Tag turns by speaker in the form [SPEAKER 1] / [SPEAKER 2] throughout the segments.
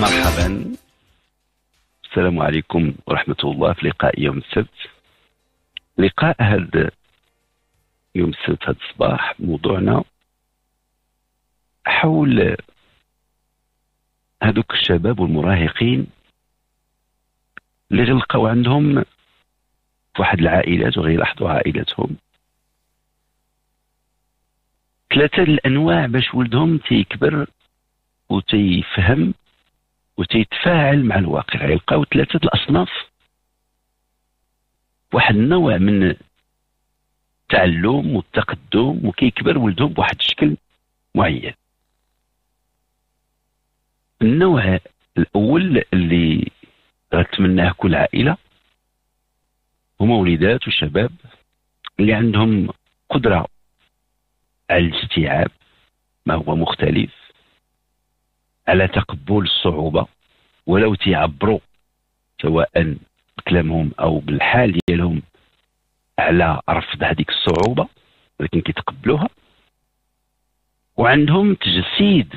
[SPEAKER 1] مرحبا. السلام عليكم ورحمة الله في لقاء يوم السبت. لقاء هذا يوم السبت هذا الصباح موضوعنا حول هذوك الشباب والمراهقين اللي غلقوا عندهم في واحد العائلات وغيلاحظوا عائلاتهم. ثلاثة الأنواع باش ولدهم تيكبر وتيفهم وتيتفاعل مع الواقع. يلقاو ثلاثة الأصناف. واحد النوع من التعلم والتقدم وكيكبر ولدهم بواحد الشكل معين. النوع الأول اللي غتمناه كل عائلة هما وليدات وشباب اللي عندهم على الاستيعاب ما هو مختلف. على تقبل الصعوبة؟ ولو تيعبروا سواء بكلامهم أو بالحال ديالهم على رفض هذيك الصعوبة ولكن كيتقبلوها. وعندهم تجسيد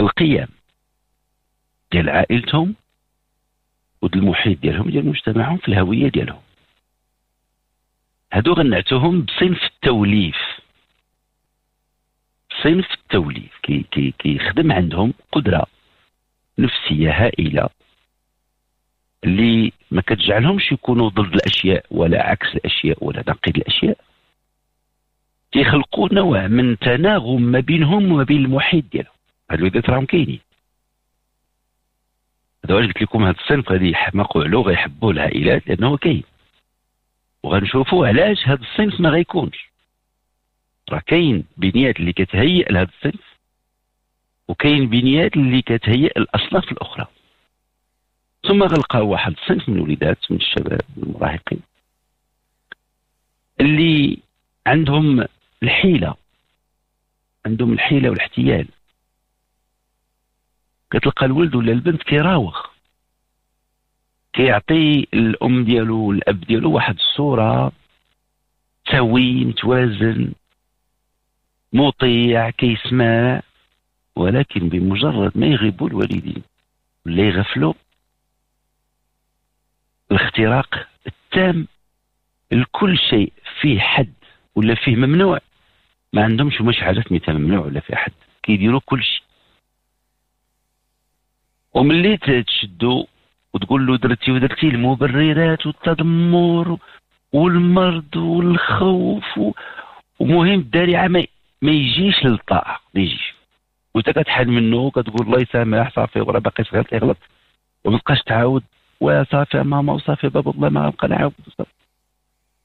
[SPEAKER 1] القيم ديال عائلتهم وديال المحيط ديالهم ديال مجتمعهم في الهوية ديالهم. هادو غنعتوهم بصنف التوليف. صنف التوليف كي كي كيخدم عندهم قدرة نفسية هائلة اللي ما كتجعلهمش يكونوا ضد الأشياء ولا عكس الأشياء ولا نقيض الأشياء. كيخلقوا نوع من تناغم ما بينهم وما بين المحيط ديالهم. هاد الوليدات راهم كاينين. هذا واش قلت لكم هذا الصنف غادي يحمقوا عليه وغيحبوه العائلات لأنه كاين. وغنشوفوا علاش هذا الصنف ما غيكونش. راه كاين بنيات اللي كتهيئ لهذا الصنف وكاين بنيات اللي كتهيئ الاصناف الأخرى. ثم غلقاو واحد الصنف من الوليدات من الشباب المراهقين اللي عندهم الحيلة عندهم الحيلة والاحتيال. كتلقى الولد ولا البنت كيراوغ كيعطي الأم ديالو والأب ديالو واحد الصورة سوي متوازن مطيع كيسمع ولكن بمجرد ما يغيبوا الوالدين. ولا يغفلوا الاختراق التام. لكل شيء فيه حد ولا فيه ممنوع. ما عندهمش شي حاجة سميتها ممنوع ولا فيها حد. كيديروا كل شيء. وملي تشدوا وتقول له درتي ودرتي المبررات والتذمر والمرض والخوف. ومهم الدارعه ما, ما يجيش للطاعه ما يجيش. وانت كتحل منه كتقول الله يسامح صافي وراه باقي صغير كيغلط وما تبقاش تعاود وصافي ماما وصافي بابا والله ما نبقى نعاود.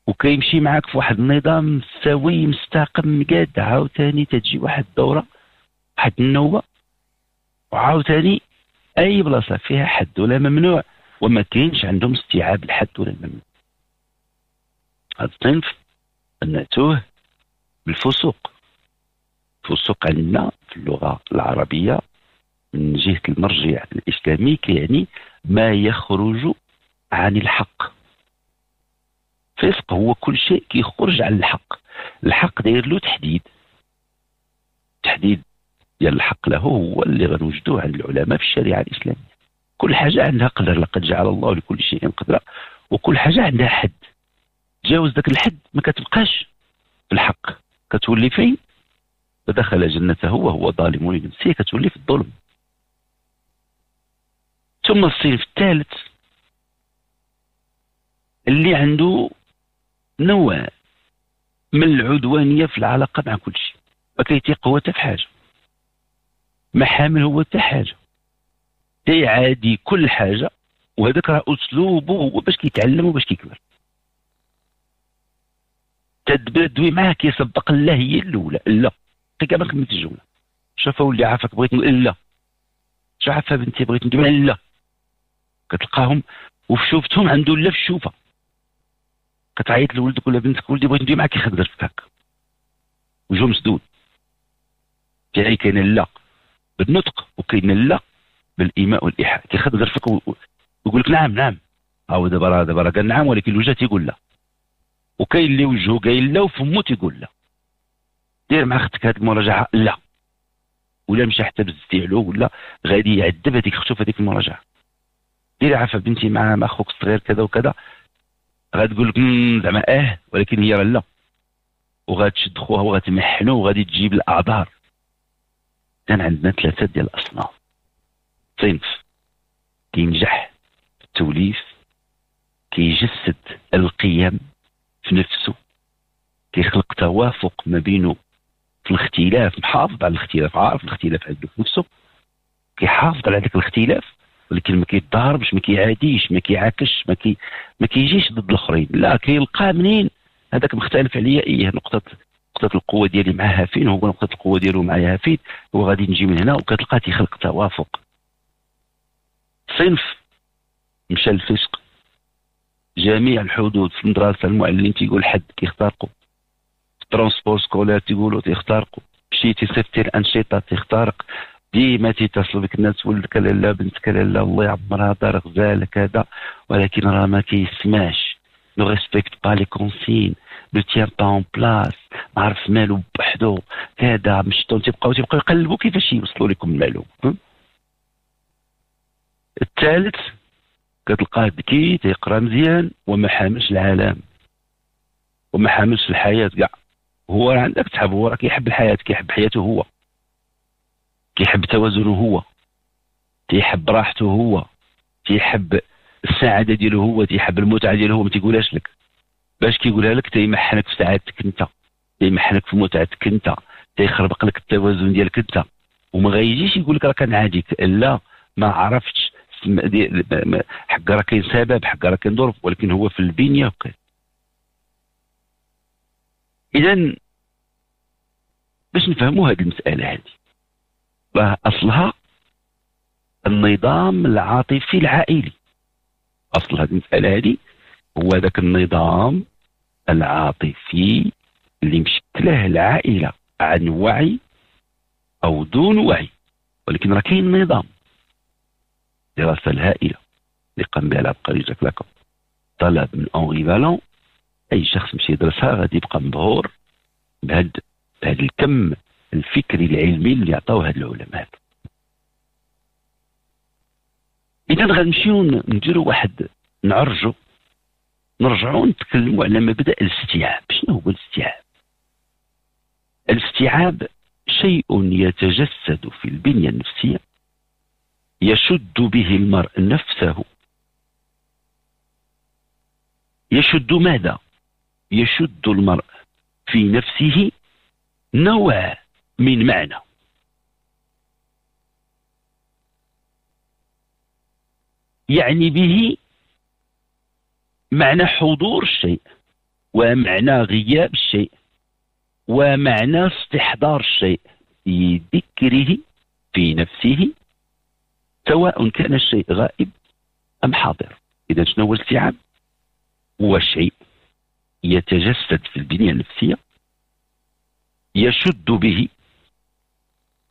[SPEAKER 1] وكيمشي معاك في واحد النظام سوي مستقم مقاد عاوتاني تجي واحد الدورة واحد النوبة. وعاوتاني أي بلاصة فيها حد ولا ممنوع. وما كاينش عندهم استيعاب الحد ولا الممنوع. هذا الصنف نعتوه بالفسوق. الفسوق عندنا في اللغة العربية من جهة المرجع الإسلامي كيعني ما يخرج عن الحق. فسق هو كل شيء كيخرج عن الحق. الحق داير له تحديد. تحديد ديال الحق له هو اللي غنوجدوه عند العلماء في الشريعة الإسلامية. كل حاجة عندها قدر لقد جعل الله لكل شيء قدرا وكل حاجة عندها حد. تجاوز ذاك الحد ما كتبقاش في الحق. كتولي فين؟ فدخل جنته وهو ظالم لنفسه كتولي في الظلم. ثم الصنف الثالث اللي عنده نوع من العدوانية في العلاقة مع كل شيء ما كيتيق هو حتى في حاجة. ما حامل هو حتى حاجة. عادي كل حاجة وهذاك راه أسلوبه هو باش كيتعلم وباش كيكبر. تدبدوي معاه كيسبق الله هي الأولى لا. دقيقة ما كملت الجملة شوف ولي عافاك بغيت نقول لا. شو عافا بنتي بغيت ندوي لا. كتلقاهم وفي شوفتهم عنده لا في الشوفه كتعيط لولدك ولا بنتك ولدي بغيت ندوي معاك كيخد ظرفك هكا وجهه مسدود. تاعي كاين لا بالنطق وكاين لا بالإيماء والإيحاء. كيخد ظرفك ويقول لك نعم نعم. هو دابا راه دابا راه قال نعم ولكن الوجه تيقول لا. وكاين اللي وجهه قايل لا وفمه تيقول لا. دير مع أختك هذه المراجعة؟ لا. ولا مشى حتى بزتي علو ولا غادي يعذب هذيك اختو في هذيك المراجعة. ديري عافا بنتي مع مع أخوك الصغير كذا وكذا. غتقول لك "مم، زعما آه ولكن هي راه لا. وغتشد خوها وغتمحنو وغادي تجيب الأعذار. كان عندنا ثلاثة ديال الأصناف. صنف كينجح في التوليف كيجسد القيم في نفسه كيخلق توافق ما بينه في الاختلاف محافظ على الاختلاف عارف الاختلاف عنده في نفسه كيحافظ على ذاك الاختلاف ولكن ما كيتضاربش ما كيعاديش ما كيعاكش ما كي ما كيجيش ضد الآخرين. لا كيلقى منين؟ هذاك مختلف عليا إيه نقطة نقطة القوة ديالي معها فين هو نقطة القوة ديالو معايا فين هو غادي نجي من هنا وكتلقى تيخلق توافق. صنف مشى الفسق جميع الحدود في المدرسة المعلم تيقول حد كيخترقوا. في ال transport scolaire تيقولوا تيخترقوا مشيتي صيفطي الانشطه تيخترق ديما تيتصلوا بك الناس ولدك لالا بنتك لالا الله يعمرها دار غزال كذا ولكن راه ما كيسمعش. ne respecte pas les consignes ne tient pas en place ما عرف مالو بوحدو. كذا مشتو تيبقاو تيبقاو يقلبوا كيفاش يوصلوا لكم المعلومه؟ الثالث كتلقاه ذكي تيقرأ مزيان وما حاملش العالم. وما حاملش الحياة كاع. هو عندك تحب هو راه كيحب الحياة كيحب حياته هو. كيحب توازنه هو. تيحب راحته هو. تيحب السعادة ديالو هو تيحب المتعة ديالو هو. ما تيقولهاش لك. باش كيقولها لك تيمحنك في سعادتك انت. تيمحنك في متعتك انت. تيخربق لك التوازن ديالك انت. وما غيجيش يقول لك راه كنعاديك لا ما عرفتش. حق راه كاين سبب حق راه كاين ظرف ولكن هو في البنية اذا باش نفهموا هذه المسألة هذه راه اصلها النظام العاطفي العائلي. أصل هذه المسألة هذه هو ذاك النظام العاطفي اللي مشكله العائلة عن وعي أو دون وعي. ولكن راه كاين نظام. دراسة الهائلة. اللي قام بها العبقري جاك لاكون. طلب من اونغي فالون أي شخص مشي يدرسها غادي يبقى مبهور بهاد بهاد الكم الفكري العلمي اللي عطاوه هاد العلماء. إذا غنمشيو نديروا واحد نعرجوا نرجعوا نتكلموا على مبدأ الاستيعاب. شنو هو الاستيعاب؟ الاستيعاب شيء يتجسد في البنية النفسية. يشد به المرء نفسه. يشد ماذا؟ يشد المرء في نفسه نوع من معنى. يعني به معنى حضور الشيء ومعنى غياب الشيء ومعنى استحضار الشيء في ذكره في نفسه سواء كان الشيء غائب أم حاضر. إذا شنو هو الاستيعاب هو شيء يتجسد في البنية النفسية يشد به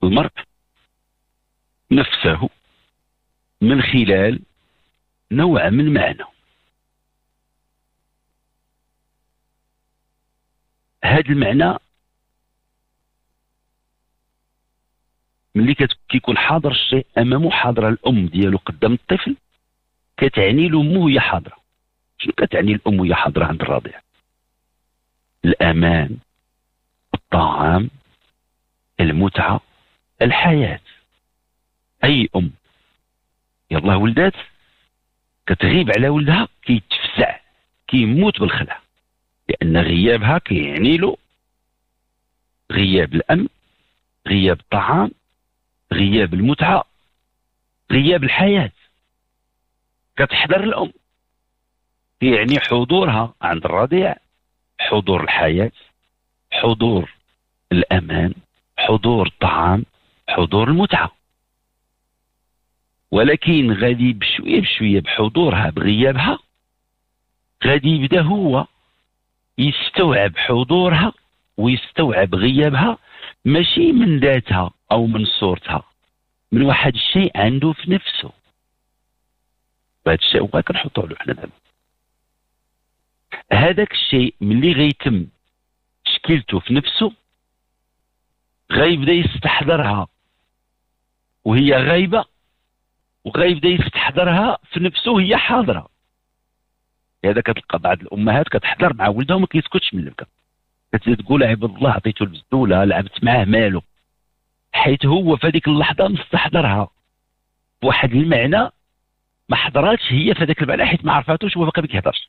[SPEAKER 1] المرء نفسه من خلال نوع من معنى. هذا المعنى ملي كيكون حاضر الشيء أمامه حاضره الأم ديالو قدام الطفل كتعني له امه وهي حاضرة. شنو كتعني الأم وهي حاضرة عند الرضيع؟ الأمان الطعام المتعة الحياة. أي أم. يلا ولدات كتغيب على ولدها كيتفزع كيموت بالخلع لأن غيابها كيعني له غياب الأم غياب الطعام غياب المتعة غياب الحياة. كتحضر الأم. يعني حضورها عند الرضيع. حضور الحياة حضور الأمان حضور الطعام حضور المتعة. ولكن غادي بشوية بشوية بحضورها بغيابها غادي يبدأ هو يستوعب حضورها ويستوعب غيابها ماشي من ذاتها أو من صورتها من واحد الشيء عنده في نفسه. وهذا الشيء هو كنحطوا له حنا دابا هذاك الشيء ملي غيتم تشكيلته في نفسه غيبدا يستحضرها. وهي غايبه وغيبدا يستحضرها في نفسه هي حاضرة. هذا كتلقى بعض الأمهات كتحضر مع ولدها وما كيسكتش من البكا كتزيد تقول عباد الله عطيته البزدولة لعبت معاه مالو حيث هو في هذيك اللحظة مستحضرها. بواحد المعنى ما حضراتش هي في هذاك المعنى حيت ما عرفاتوش هو ما كيهضرش.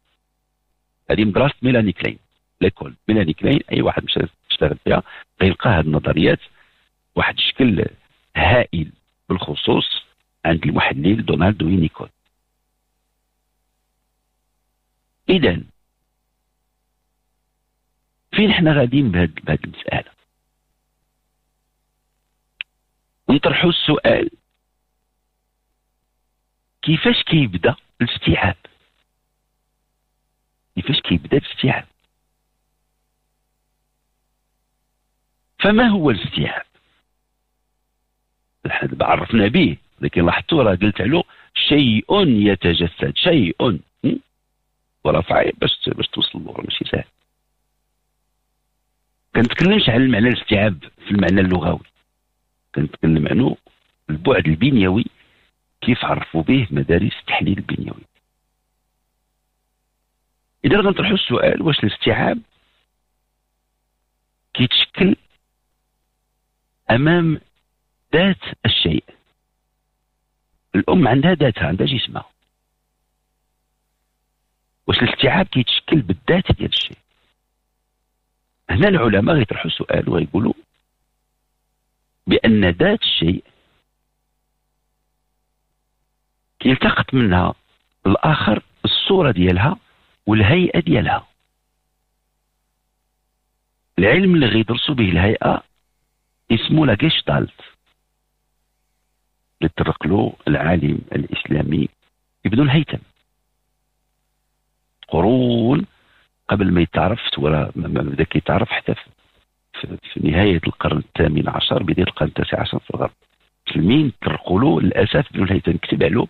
[SPEAKER 1] هذه مدرسه ميلاني كلين. ليكول ميلاني كلين أي واحد مشى يشتغل فيها غيلقى هذه النظريات واحد الشكل هائل بالخصوص عند المحلل دونالد وينيكول إذا فين حنا غاديين بهذه المسألة؟ نطرحوا السؤال كيفاش كيبدأ الاستيعاب؟ كيفاش كيبدا الاستيعاب فما هو الاستيعاب؟ عرفنا به لكن لاحظتوا راه قلت له شيء يتجسد شيء صعيب باش باش توصل له ماشي سهل. كنتكلمش على المعنى الاستيعاب في المعنى اللغوي. كنتكلم عنه البعد البنيوي كيف عرفوا به مدارس التحليل البنيوي. إذا غنطرحوا السؤال واش الاستيعاب؟ كيتشكل أمام ذات الشيء. الأم عندها ذاتها عندها جسمها. واش الاستيعاب كيتشكل بالذات ديال الشيء؟ هنا العلماء غيطرحوا سؤال ويقولوا بأن ذات الشيء كيلتقط منها الآخر الصورة ديالها والهيئة ديالها. العلم اللي غيدرسوا به الهيئة اسمه لا جيشتالت اللي له العالم الإسلامي ابن الهيثم. قرون قبل ما يتعرف ولا ما بدا كيتعرف حتى في, في نهاية القرن الثامن عشر بداية القرن التاسع عشر في الغرب. المسلمين ترقوا له للأسف ابن الهيثم كتب عليه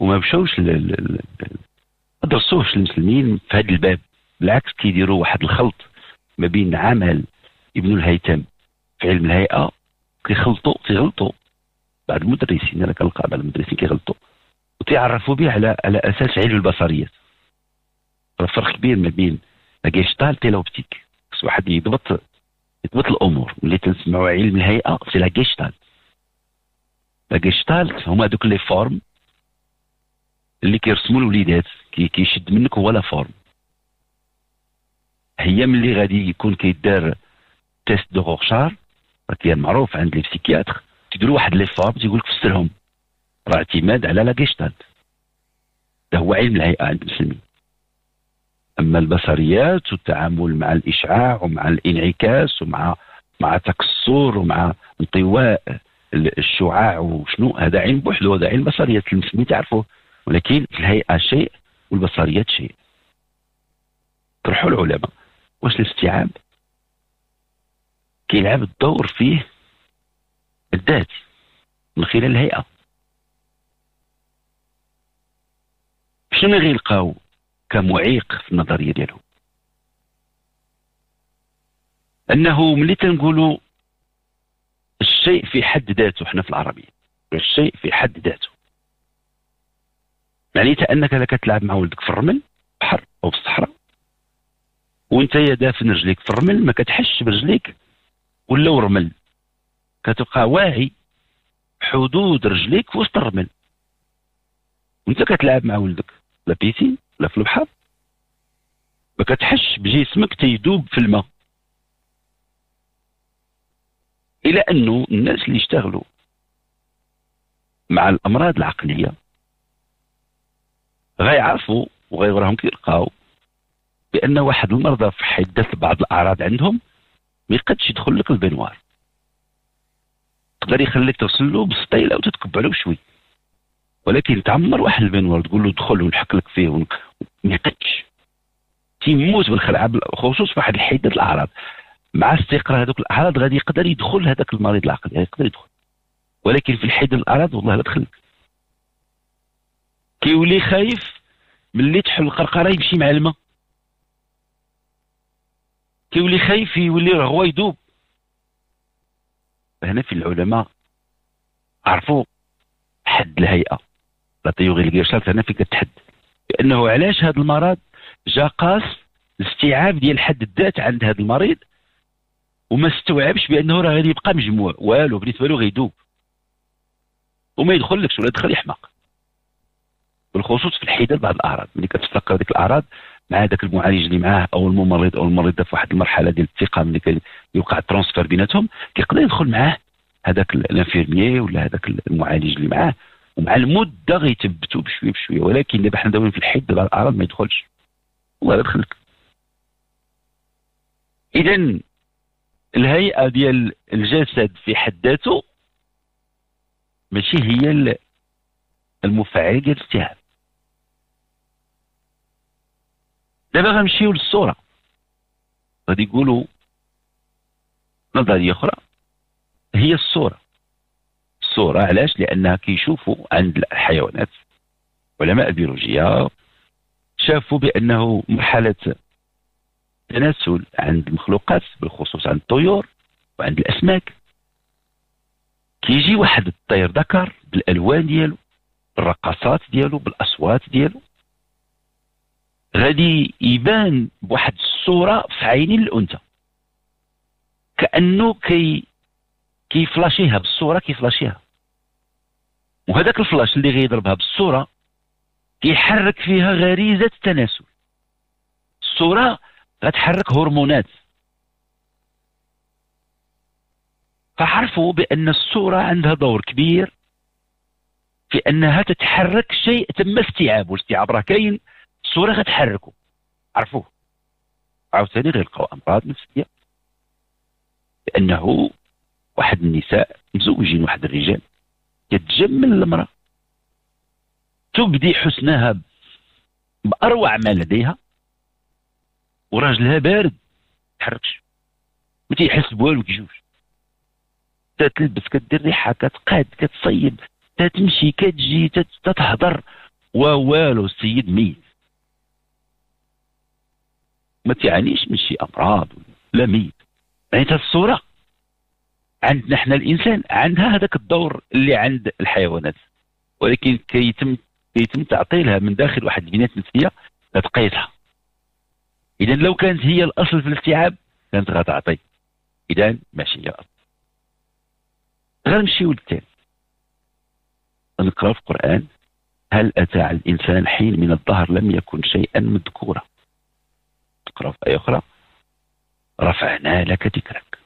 [SPEAKER 1] وما مشاوش درسوهش المسلمين في هذا الباب. بالعكس كيديروا واحد الخلط ما بين عمل ابن الهيثم في علم الهيئة كيخلطوا تيغلطوا بعض المدرسين أنا كنلقى بعض المدرسين كيغلطوا. وتيعرفوا به على على أساس علم البصريات فرق كبير ما بين la gestalt l'optique. خص واحد يضبط يضبط الأمور. ملي تنسمعوا علم الهيئة c'est la gestalt la gestalt هما دوك les formes اللي كيرسموا الوليدات كي كيشد منك هو la forme. هي ملي غادي يكون كيدار test de Rorschach كان معروف عند les psychiatres تيديروا واحد les formes تيقول لك فسرهم. راه اعتماد على la gestalt هذا هو علم الهيئة عند المسلمين. أما البصريات والتعامل مع الإشعاع ومع الإنعكاس ومع مع تكسر ومع انطواء الشعاع وشنو هذا علم بوحده هذا علم بصريات. المسلمين تعرفوه. ولكن الهيئة شيء والبصريات شيء. طرحوا العلماء واش الاستيعاب؟ كيلعب الدور فيه الذاتي من خلال الهيئة. شنو غيلقاو كمعيق في النظرية ديالهم أنه ملي تنقولوا الشيء في حد ذاته حنا في العربية الشيء في حد ذاته. معنيتها أنك إذا كتلعب مع ولدك في الرمل بحر أو في الصحراء وأنت دافن رجليك في الرمل ما كتحش برجليك ولا رمل كتبقى واعي حدود رجليك في وسط الرمل. وأنت كتلعب مع ولدك لا بيسين لا في البحر ما كتحش بجسمك تيدوب في الماء. إلى أنه الناس اللي يشتغلوا مع الأمراض العقلية غيعرفوا وغيوراهم كيلقاو بأن واحد المرضى في حدث بعض الأعراض عندهم ما يقدش يدخل لك البنوار يقدر يخليك توصل له بالسطيله وتتكب عليه بشوي. ولكن تعمر واحد البنوار تقول له دخل ونحك لك فيه ما يقدش تيموت خلع خصوص في واحد الحده الأعراض. مع استقرار هذوك الأعراض غادي يقدر يدخل هذاك المريض العقلي يقدر يدخل. ولكن في الحدة الأعراض والله لا دخلك كيولي خايف ملي تحل القرقرة يمشي مع الماء. كيولي خايف يولي هو يدوب. هنا في العلماء عرفوا حد الهيئة. la théorie ال Gestalt هنا فين كتحد. لأنه علاش هذا المرض جا قاس الاستيعاب ديال حد الذات عند هذا المريض وما استوعبش بأنه راه غادي يبقى مجموع. والو بالنسبة له غيدوب. وما يدخلكش ولا يدخل يحمق. بالخصوص في الحيدة بعض الأعراض. ملي كتستقر ديك الأعراض مع ذاك المعالج اللي معاه أو الممرض أو الممرضه في واحد المرحلة ديال الثقة ملي كيوقع ال transfert بيناتهم كيقدر يدخل معاه هذاك ال infirmier ولا هذاك المعالج اللي معاه. ومع المدة غيثبتوا بشوية بشوية. ولكن دابا حنا داويين في الحيد بعض الأعراض ما يدخلش. والله دخلك اذا الهيئة ديال الجسد في حد ذاته ماشي هي المفعل ديال الاستيعاب دابا غنمشيو للصورة. غادي يقولوا نظرية أخرى. هي الصورة. الصورة علاش؟ لأنها كيشوفوا عند الحيوانات. علماء البيولوجيا شافوا بأنه مرحله تناسل عند المخلوقات بالخصوص عند الطيور وعند الأسماك. كيجي واحد الطير ذكر بالألوان ديالو بالرقصات ديالو بالأصوات ديالو. غادي يبان بواحد الصورة في عينين الأنثى. كأنه كي كيفلاشيها بالصورة كيفلاشيها. وهذاك الفلاش اللي غيضربها بالصورة كيحرك فيها غريزة التناسل. الصورة غتحرك هرمونات. فعرفوا بأن الصورة عندها دور كبير في أنها تتحرك شيء تم استيعابه والاستيعاب راه كاين الصورة غتحركه عرفوه. عاوتاني غيلقاو أمراض نفسية. لأنه واحد النساء مزوجين واحد الرجال. يتجمل المرأة. تبدي حسنها بأروع ما لديها. وراجلها بارد. تحركش. ما تيحس بوالو كيجوش تتلبس كدير ريحة كتقاد كتصيب تتمشي كتجي تتهضر. ووالو السيد ميت. ما تعانيش من شي امراض لا ميت. يعني الصورة عندنا إحنا الإنسان عندها هذاك الدور اللي عند الحيوانات. ولكن كيتم كيتم تعطي لها من داخل واحد البنات نفسية تقيسها اذا لو كانت هي الأصل في الاستيعاب كانت غتعطي. اذا ماشي هي الأصل. غنمشيو للثاني نقرأ في القرآن هل أتى على الإنسان حين من الظهر لم يكن شيئا مذكورا؟ تقرا في إيه أخرى رفعنا لك ذكرك.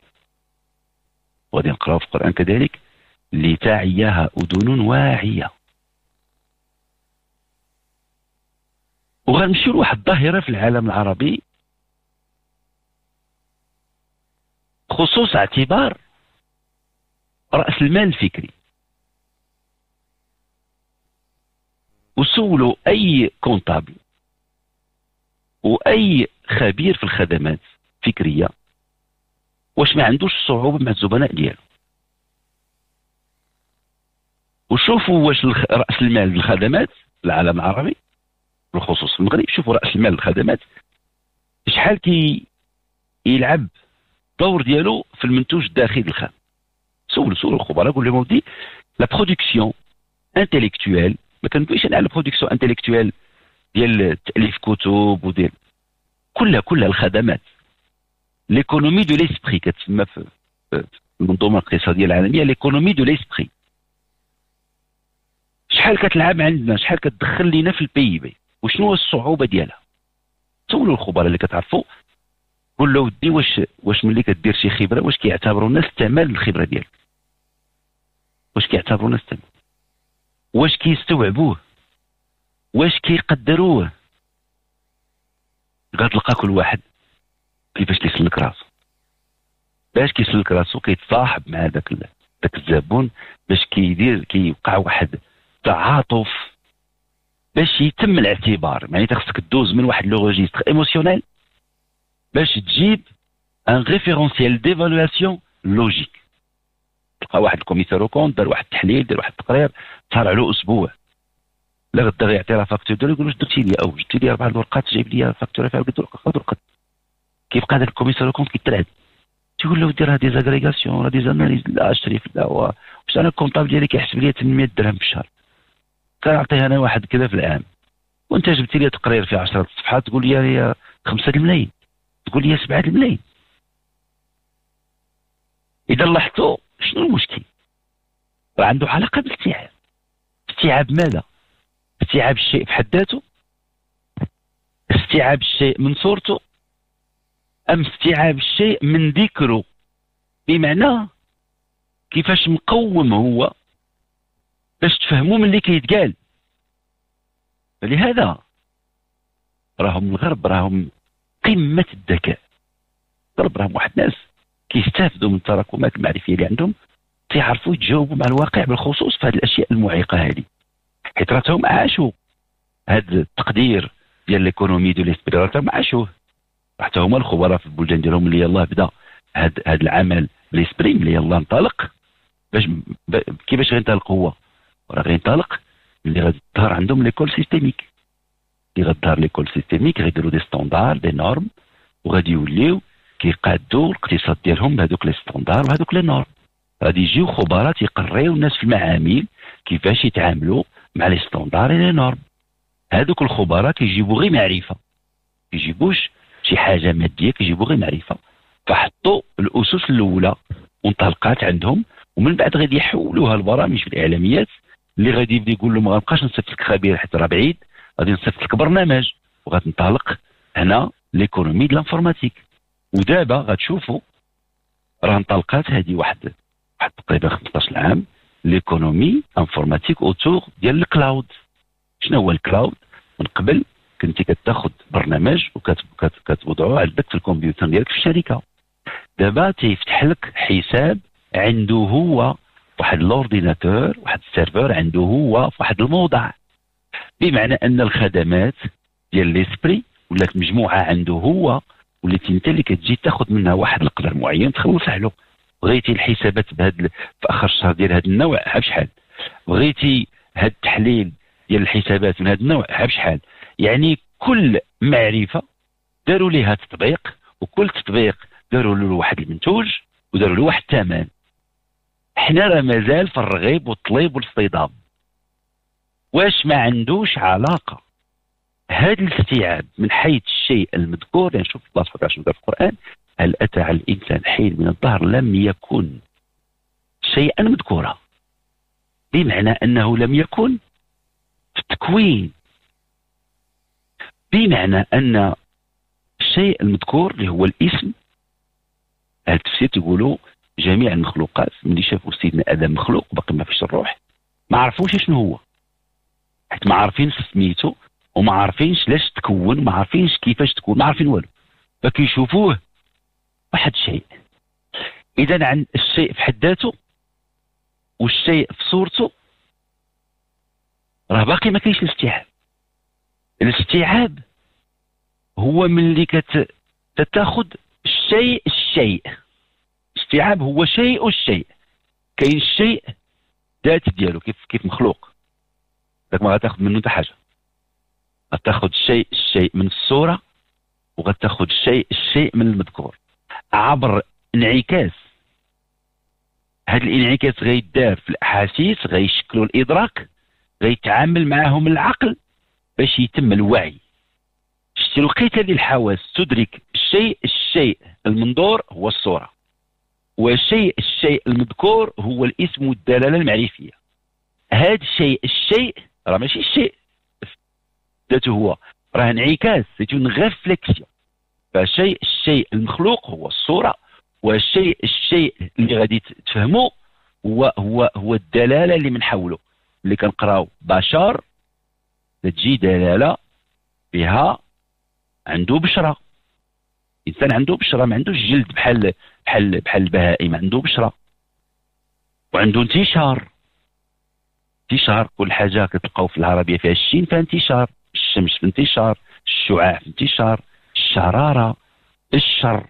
[SPEAKER 1] وغادي نقرا في القرآن كذلك. لتعيها أذن واعية. وغنمشيو لواحد الظاهرة في العالم العربي. خصوص اعتبار رأس المال الفكري. وسولوا أي كونتابل وأي خبير في الخدمات الفكريه واش ما عندوش صعوبة مع الزبناء ديالو. وشوفوا واش رأس المال للخدمات العالم العربي بالخصوص في المغرب شوفوا رأس المال للخدمات شحال كي يلعب الدور ديالو في المنتوج الداخلي الخام سولوا سولوا الخبراء قول لهم ودي la production intellectuelle ما كندويش على production intellectuelle ديال تأليف كتب وديال كلها كلها الخدمات. l'économie de l'esprit كتسمى في المنظومة الاقتصادية العالمية l'économie de l'esprit شحال كتلعب عندنا؟ شحال كتدخل لينا في ال PIB؟ وشنو هو الصعوبة ديالها؟ سولوا الخبراء اللي كتعرفوا. قول له ودي واش واش ملي كدير شي خبرة واش كيعتبروا الناس استعمال الخبرة ديالك. واش كيعتبروا الناس استعمال واش كيستوعبوه. واش كيقدروه. غتلقى كل واحد كيفاش كيسلك راسو. باش كيسلك راسو كيتصاحب مع داك داك الزبون باش كيدير كيوقع واحد تعاطف باش يتم الاعتبار. يعني خصك دوز من واحد le registre émotionnel باش تجيب un référentiel d'évaluation logique تلقى واحد ال commissaire aux comptes دار واحد التحليل دار واحد التقرير صار على أسبوع. لا غدا غيعطي لها facture ديالو يقول واش درتي لي أو جبتي لي أربع الورقات جايب لي facture فيها قلت له قلت كيبقى هذاك ال commissaire aux comptes كيترعد تقول له دير هذه راه des analyses لا أشري في الدواء واش أنا ال comptable ديالي كيحسب لي 800 درهم في الشهر؟ كنعطيه أنا واحد كذا في العام. وأنت جبت لي تقرير في 10 صفحات تقول لي هي 5 الملايين. تقول لي 7 الملايين. إذا لاحظتوا شنو المشكل؟ راه عنده علاقة بالاستيعاب استيعاب ماذا؟ استيعاب الشيء في حد ذاته؟ استيعاب الشيء من صورته؟ أم استيعاب الشيء من ذكره؟ بمعنى كيفاش مقوم هو باش تفهموا من اللي كيتقال. فلهذا راهم الغرب راهم قمة الذكاء. الغرب راهم واحد الناس كيستافدوا من التراكمات المعرفية اللي عندهم تيعرفوا يتجاوبوا مع الواقع بالخصوص في هذه الأشياء المعيقة هذه. حيت راهم عاشوا. هذا التقدير ديال l'économie de l'esprit راهم عاشوه. حتى هما الخبراء في البلدان ديالهم اللي يلاه بدا هذا العمل l'esprit اللي يلاه انطلق. باش كيفاش غينطلق هو؟ راه غينطلق اللي غادي تظهر عندهم l'école systémique. اللي غتظهر l'école systémique غيديروا des standards des normes وغادي يوليو كيقادوا الاقتصاد ديالهم بهذوك les standards وهذوك les normes. غادي يجيو خبراء تيقريو الناس في المعامل كيفاش يتعاملوا مع les standards les normes هذوك الخبراء كيجيبوا غير معرفة. كيجيبوش شي حاجة مادية كيجيبوا غير معرفة. فحطوا الأسس الأولى وانطلقات عندهم ومن بعد غادي يحولوها البرامج في الإعلاميات. اللي غادي يبدأ يقول له ما غنبقاش نصيفط لك خبير حيت راه بعيد غادي نصيفط لك برنامج. وغتنطلق هنا l'économie de l'informatique ودابا غتشوفوا راه انطلقات هذه واحد واحد تقريبا 15 عام l'économie informatique autour ديال ال cloud شنو هو ال cloud من قبل كنتي كتاخذ برنامج وكتوضعه عندك في الكمبيوتر ديالك في الشركة دابا تيفتح لك حساب عنده هو واحد ال ordinateur واحد ال serveur عنده هو في واحد الموضع. بمعنى أن الخدمات ديال l'esprit ولات مجموعة عنده هو ولات انت اللي كتجي تاخذ منها واحد القدر معين تخلص عليه بغيتي الحسابات بهذا في آخر الشهر ديال هذا النوع ها بشحال بغيتي هذا التحليل ديال الحسابات من هذا النوع ها بشحال يعني كل معرفة داروا ليها تطبيق وكل تطبيق داروا له واحد المنتوج وداروا له واحد الثمن. حنا راه مازال في الرغيب والطليب والاصطدام. واش ما عندوش علاقة؟ هذا الاستيعاب من حيث الشيء المذكور يعني شوف الله سبحانه وتعالى في القرآن هل أتى على الإنسان حين من الظهر لم يكن شيئا مذكورا؟ بمعنى أنه لم يكن في التكوين بمعنى أن الشيء المذكور اللي هو الاسم هذا التفسير تقولوا جميع المخلوقات ملي شافوا سيدنا آدم مخلوق باقي ما فيش الروح ما عرفوش شنو هو. حيت ما عارفين سميتو وما عارفينش لاش تكون وما عارفينش كيفاش تكون ما عارفين والو. فكيشوفوه واحد الشيء. إذا عن الشيء في حد ذاته والشيء في صورته راه باقي ما كاينش الاستيعاب. الاستيعاب هو ملي كت تتاخذ الشيء الشيء. استيعاب هو شيء الشيء. كاين الشيء ذات ديالو كيف كيف مخلوق. داك ما غتاخذ منه حتى حاجة. غتاخذ الشيء الشيء من الصورة وغتاخذ الشيء الشيء من المذكور. عبر انعكاس. هذا الانعكاس غيدار في الأحاسيس غيشكلوا الإدراك غيتعامل معهم العقل باش يتم الوعي. شتي لقيت هذه الحواس تدرك الشيء الشيء المنظور هو الصورة والشيء الشيء المذكور هو الإسم والدلالة المعرفية. هذا الشيء الشيء راه ماشي الشيء ذاته هو راه انعكاس c'est une réflexion فشيء الشيء المخلوق هو الصورة والشيء الشيء اللي غادي تفهموا هو هو هو الدلالة اللي من حوله اللي كنقراو بشر تجي دلالة بها عنده بشرة. إنسان عنده بشرة ما عندوش جلد بحال بحال بحال البهائم عنده بشرة. وعنده انتشار. انتشار كل حاجة كتلقاو في العربية فيها الشين فيها انتشار. الشمس في انتشار. الشعاع في انتشار. الشرارة الشر.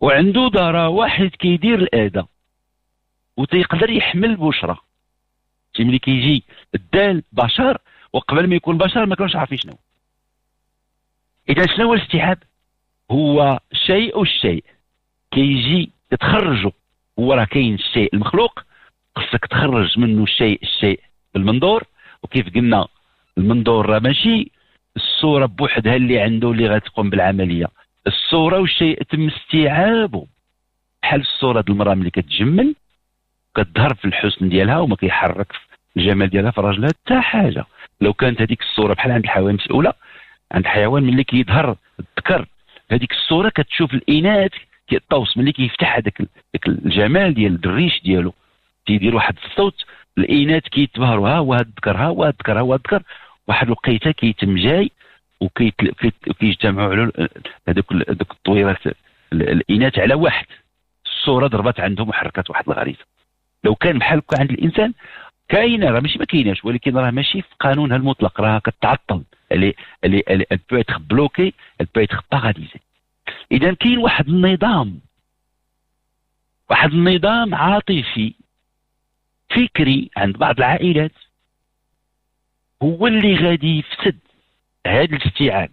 [SPEAKER 1] وعنده دارا واحد كيدير الاذى وتيقدر يحمل البشره شي ملي كيجي الدال بشر وقبل ما يكون بشر ما كانوش عارفين شنو إذا شنو هو الاستيعاب هو شيء الشيء كيجي تخرجوا هو راه كاين الشيء المخلوق خصك تخرج منه الشيء الشيء بالمنظور. وكيف قلنا المنظور راه ماشي الصورة بوحدها اللي عنده اللي غتقوم بالعملية. الصورة والشيء تم استيعابه. بحال الصورة ديال المرأة ملي كتجمل كتظهر في الحسن ديالها وما كيحرك الجمال ديالها في راجلها حتى حاجة. لو كانت هذيك الصورة بحال عند الحيوان الاولى عند الحيوان ملي كيظهر الذكر هذيك الصورة كتشوف الإناث كيطوس ملي كيفتح هذاك الجمال ديال الريش ديالو. تيدير واحد الصوت الإناث كيتبهروا ها هو الذكر ها هو الذكر ها هو الذكر واحد الوقيته كيتم جاي وكيجتمعوا على هذوك هذوك الطويرات الإناث على واحد. الصورة ضربت عندهم وحركت واحد الغريزة. لو كان بحال هكا عند الإنسان كاينة راه ماشي ما كايناش ولكن راه ماشي في قانونها المطلق راه كتعطل. اللي اللي bloquée elle peut être paralysée. إذا كاين واحد النظام. واحد النظام عاطفي فكري عند بعض العائلات. هو اللي غادي يفسد هذا الاستيعاب.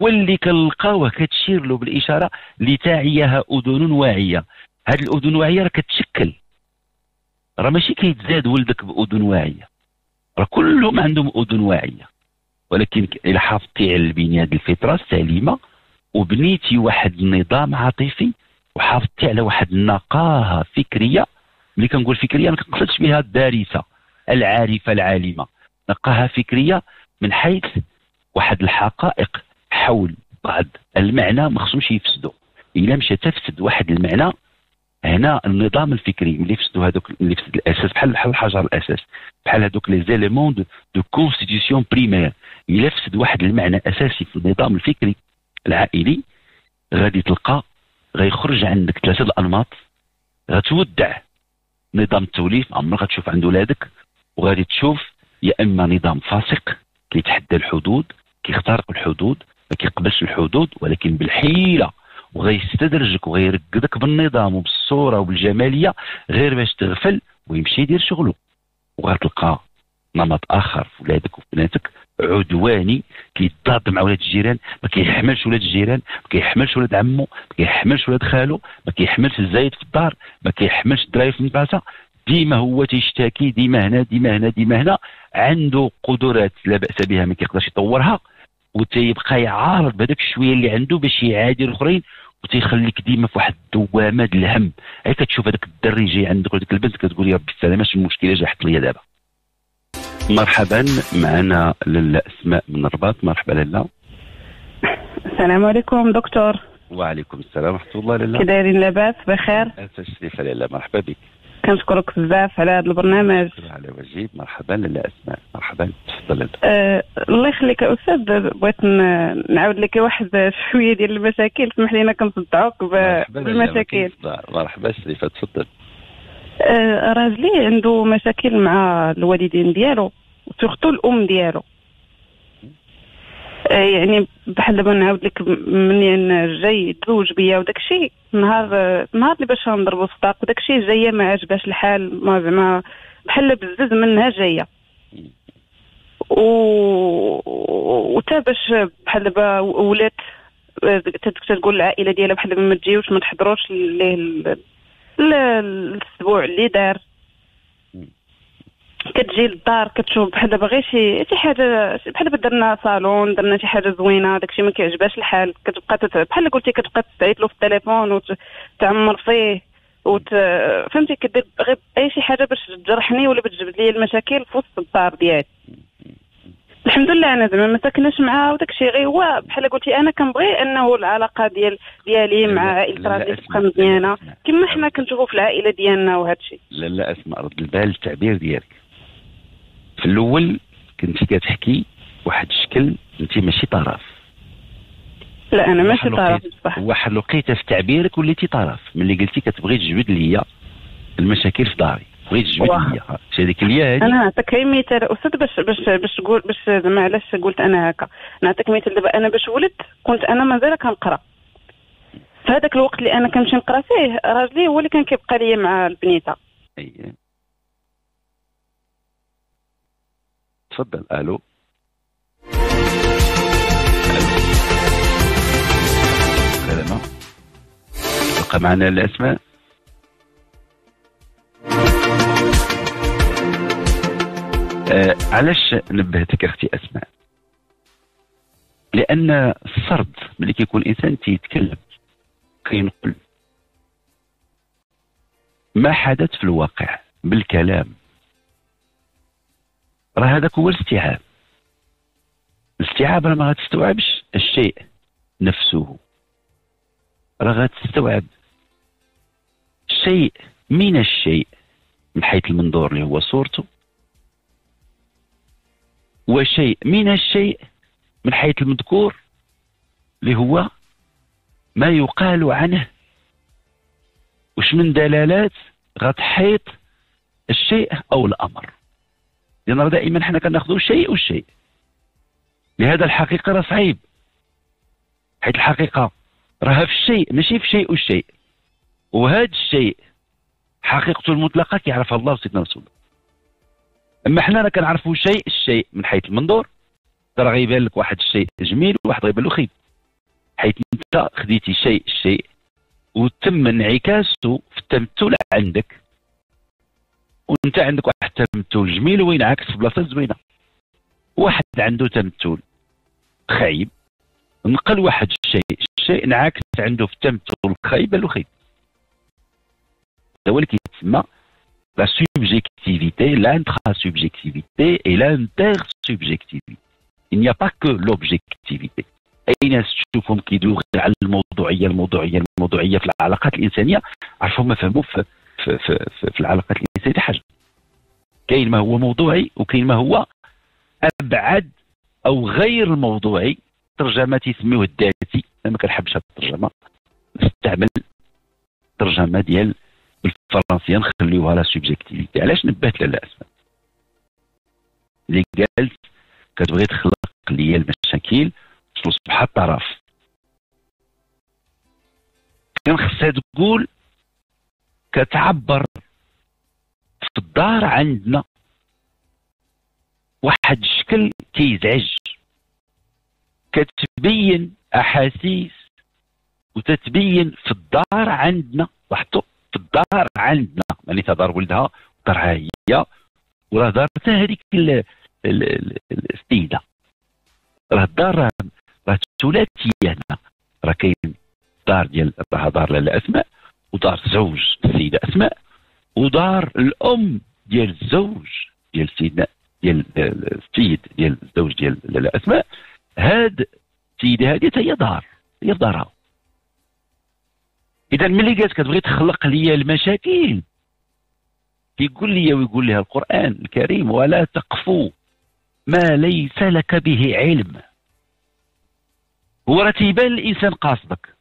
[SPEAKER 1] واللي كنلقاوه كتشير له بالإشارة لتعيها أذن واعية. هذه الأذن الواعيه راه كتشكل. راه ماشي كيتزاد ولدك بأذن واعية. راه كلهم عندهم أذن واعية. ولكن الا حافظتي على البنية ديال الفطرة السليمة وبنيتي واحد النظام عاطفي وحافظتي على واحد النقاهة فكرية. ملي كنقول فكرية ما كنقصدش بها الدارسة العارفة العالمة. نقاوة فكرية من حيث واحد الحقائق حول بعض المعنى ما خصهمش يفسدوا. إلا مشى تفسد واحد المعنى هنا النظام الفكري اللي فسدوا هذوك اللي فسد الأساس بحال بحال الحجر الأساس بحال هذوك les éléments de, constitution première إلا فسد واحد المعنى أساسي في النظام الفكري العائلي غادي تلقى غيخرج عندك ثلاثة الأنماط غتودع نظام التوليف عمرك غتشوف عند ولادك وغادي تشوف يا إما نظام فاسق كيتحدى الحدود كيخترق الحدود ما كيقبلش الحدود ولكن بالحيلة وغيستدرجك وغيرقدك بالنظام وبالصورة وبالجمالية غير باش تغفل ويمشي يدير شغله وغتلقى نمط آخر في ولادك وبناتك عدواني كيتضاد مع ولاد الجيران ما كيحملش ولاد الجيران ما كيحملش ولاد عمو ما كيحملش ولاد خالو ما كيحملش الزايد في الدار ما كيحملش الدراي في المدرسة. ديما هو تيشتكي ديما هنا ديما هنا ديما هنا. عنده قدرات لا بأس بها ما كيقدرش يطورها وتيبقى يعارض بهذاك الشوية اللي عنده باش يعادي الآخرين وتيخليك ديما في واحد الدوامة ديال الهم. هي كتشوف هذاك الدري جاي عندك وديك البنت كتقول يا ربي السلامه اش المشكلة جا حط ليا دابا. مرحبا معنا لاله أسماء من الرباط مرحبا لاله
[SPEAKER 2] السلام عليكم دكتور.
[SPEAKER 1] وعليكم السلام ورحمة الله
[SPEAKER 2] كي
[SPEAKER 1] لاله
[SPEAKER 2] دايرين لاباس؟ بخير.
[SPEAKER 1] التشريف لاله مرحبا بك.
[SPEAKER 2] كنشكرك بزاف على هذا البرنامج.
[SPEAKER 1] على وجيب مرحبا لاله اسماء مرحبا تفضل لاله
[SPEAKER 2] أه الله يخليك أستاذ. بغيت نعاود لك واحد شوية ديال المشاكل. سمح لينا كنصدعوك بالمشاكل.
[SPEAKER 1] مرحبا شريفة تفضل.
[SPEAKER 2] أه راجلي عنده مشاكل مع الوالدين ديالو وسورتو الأم ديالو. يعني بحال دابا نعاود لك منين جاي يتزوج بيا وداك الشيء نهار نهار اللي باش نضربوا الصداق وداك الشيء جاية ما عجباش الحال ما زعما بحال بزز منها جاية. و وتا باش بحال دابا ولات آه، تتقول العائلة ديالها بحال ما تجيوش ما تحضروش ليه ال- ال- الأسبوع اللي دار. كتجي للدار كتشوف بحال دابا غير شي شي حاجة بحال دابا درنا صالون درنا شي حاجة زوينة داكشي ما كيعجبهاش الحال. كتبقى تت... بحال قلتي كتبقى تستعيط له في التليفون وتعمر فيه وت... فهمتي؟ كدير غير أي شي حاجة باش تجرحني ولا باش تجبد لي المشاكل في وسط الدار ديالي. الحمد لله أنا زعما ما ساكناش معاه وداك الشيء غير هو بحال قلتي أنا كنبغي أنه العلاقة ديال ديالي مع
[SPEAKER 1] لا-
[SPEAKER 2] عائله
[SPEAKER 1] لا أسمع.
[SPEAKER 2] تبقى مزيانه. كما حنا كنشوفوا في العائلة ديالنا وهذا الشيء
[SPEAKER 1] لاله اسماء رد البال التعبير ديالك. في الأول كنتي كتحكي واحد الشكل انت ماشي طرف.
[SPEAKER 2] لا أنا ماشي طرف بصح
[SPEAKER 1] واحد الوقيته في تعبيرك وليتي طرف. ملي قلتي كتبغي تجبد ليا المشاكل في داري. بغيت تجبد. ليا. شي هذيك اليا هذه
[SPEAKER 2] أنا نعطيك غير مثال أستاذ باش باش باش تقول باش زعما علاش قلت أنا هكا؟ نعطيك مثال دابا أنا باش ولدت كنت أنا مازال كنقرا في هذاك الوقت اللي أنا كنمشي نقرأ فيه راجلي هو اللي كان كيبقى ليا مع
[SPEAKER 1] البنيتة. تفضل. ألو. سلامة تبقى معنا الأسماء. آه علاش نبهتك أختي أسماء؟ لأن السرد ملي كيكون الانسان تيتكلم كينقل. ما حدث في الواقع بالكلام. راه هذاك هو الاستيعاب. الاستيعاب راه ما غتستوعبش الشيء نفسه. راه غتستوعب شيء من الشيء من حيث المنظور اللي هو صورته وشيء من الشيء من حيث المذكور اللي هو ما يقال عنه. وش من دلالات غتحيط الشيء أو الأمر؟ لأن دائما حنا كناخذوا الشيء والشيء لهذا الحقيقة راه صعيب. حيث الحقيقة راها في الشيء ماشي في شيء والشيء وهذا الشيء حقيقته المطلقة كيعرفها الله وسيدنا رسول الله. أما حنا راه كنعرفوا شيء الشيء من حيث المنظور. ترى غيبان لك واحد الشيء جميل وواحد غيبان له خيب حيث أنت خديتي شيء الشيء وتم انعكاسه في التمثل عندك. وانت عندك واحد التمثل جميل وينعكس في بلاصة زوينة واحد عنده تمثل خايب نقل واحد الشيء الشيء انعكس عنده في التمثل خايب خيب هذا هو اللي كيتسمى لا سوبجيكتيفيتي l'intra-subjectivité et l'inter-subjectivité. Il n'y a pas que l'objectivité. اي ناس تشوفهم كيدوي على الموضوعية الموضوعية الموضوعية في العلاقات الإنسانية عرفوا ما فهموا في, في, في, في, العلاقات الإنسانية حاجة. كاين ما هو موضوعي وكاين ما هو أبعد أو غير موضوعي ترجمة تسميوه الذاتي أنا ما كنحبش هذه الترجمة. نستعمل ترجمة ديال بالفرنسيه نخليوها لا سوبجيكتيفيتي. علاش نبهت لالا أسماء؟ اللي قالت كتبغي تخلق ليا المشاكل تصبح الطرف. كان خصها تقول كتعبر في الدار عندنا. واحد الشكل كيزعج. كتبين أحاسيس وتتبين في الدار عندنا. لاحظتوا في الدار عندنا. يعني دار ولدها دارها هي. وراه دارتها هذيك السيدة. راه الدار راه ثلاثيه هنا. راه كاين دار ديال راه دار لاله اسماء ودار زوج السيده أسماء ودار الأم ديال الزوج ديال سيدنا ديال السيد ديال الزوج ديال لاله أسماء. هاد السيده هذه هي دار هي دارها. اذا ملي قالت كتبغي تخلق لي المشاكل كيقول لي ويقول لها القرآن الكريم ولا تقفو ما ليس لك به علم. هو راه تيبان الإنسان قاصدك.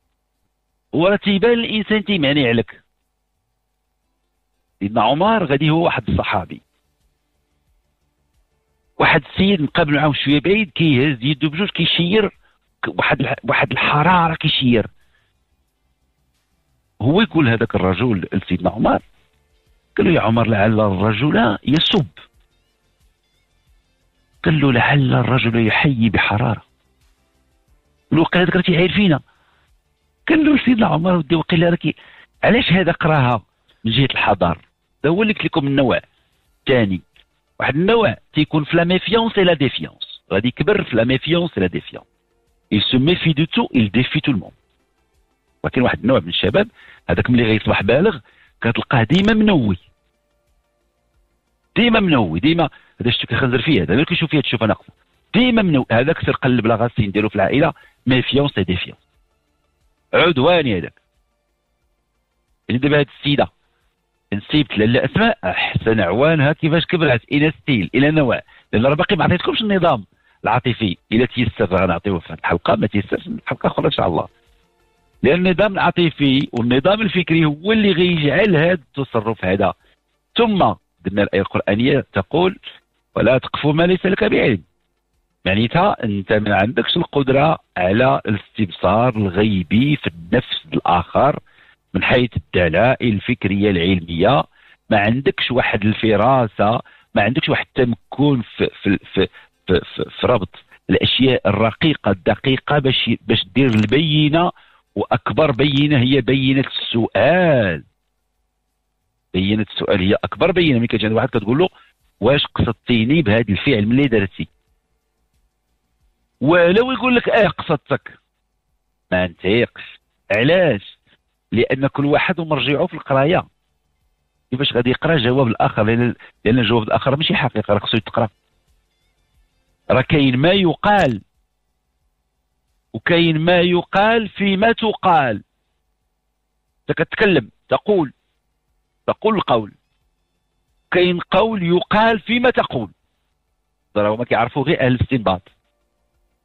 [SPEAKER 1] هو راه تيبان الإنسان تيمعني عليك. سيدنا عمر غادي هو واحد الصحابي. واحد السيد مقابل معاه شوية بعيد كيهز يدو بجوج كيشير واحد واحد الحرارة كيشير. هو يقول هذاك الرجل لسيدنا عمر. قال له يا عمر لعل الرجل يسب. قال له لعل الرجل يحيي بحرارة. له قال هذاك راه تيعاير فينا. قال له سيدنا عمر ودي وقيل لك علاش هذا قراها من جهة الحضار؟ هذا هو اللي لكم النوع الثاني واحد النوع تيكون في la méfiance et la défiance غادي يكبر في la méfiance et la défiance il se méfie de tout il défie tout le monde. ولكن واحد النوع من الشباب هذاك ملي غيصبح بالغ كتلقاه ديما منوي. ديما منوي ديما هذا شتو كيخنزر فيه هذا؟ ملي كيشوف فيها تشوف ناقصه ديما منوي هذاك سير قلب لا غاسين ديالو في العائلة méfiance et défiance عدواني هذاك. اللي دابا هاد السيدة نسيبة لاله أسماء أحسن عوانها كيفاش كبرت؟ إلى style إلى نوع لأن راه باقي ما عطيتكمش النظام العاطفي. إلى تيسر غنعطيوه في الحلقة ما تيسرش الحلقة أخرى إن شاء الله. لأن النظام العاطفي والنظام الفكري هو اللي غيجعل هذا التصرف هذا. ثم قلنا الآية القرآنية تقول ولا تقف ما ليس لك بعلم. معنيتها أنت ما عندكش القدرة على الاستبصار الغيبي في النفس الآخر من حيث الدلائل الفكرية العلمية. ما عندكش واحد الفراسة ما عندكش واحد التمكن في في في في, في, في ربط الأشياء الرقيقة الدقيقة باش باش دير البينة وأكبر بينة هي بينة السؤال. بينة السؤال هي أكبر بينة. ملي كتجي عند واحد كتقول له واش قصدتيني بهذا الفعل؟ ملي درتي؟ ولو يقول لك آه قصدتك؟ ما نتيقش علاش؟ لأن كل واحد ومرجعه في القراية. كيفاش غادي يقرأ؟ جواب الآخر. لأن لأن الجواب الآخر ماشي حقيقة راه خصو يتقرأ. راه كاين ما يقال. وكاين ما يقال فيما تقال. أنت كتكلم تقول. تقول القول. كاين قول يقال فيما تقول. راه هما كيعرفوا غير أهل الاستنباط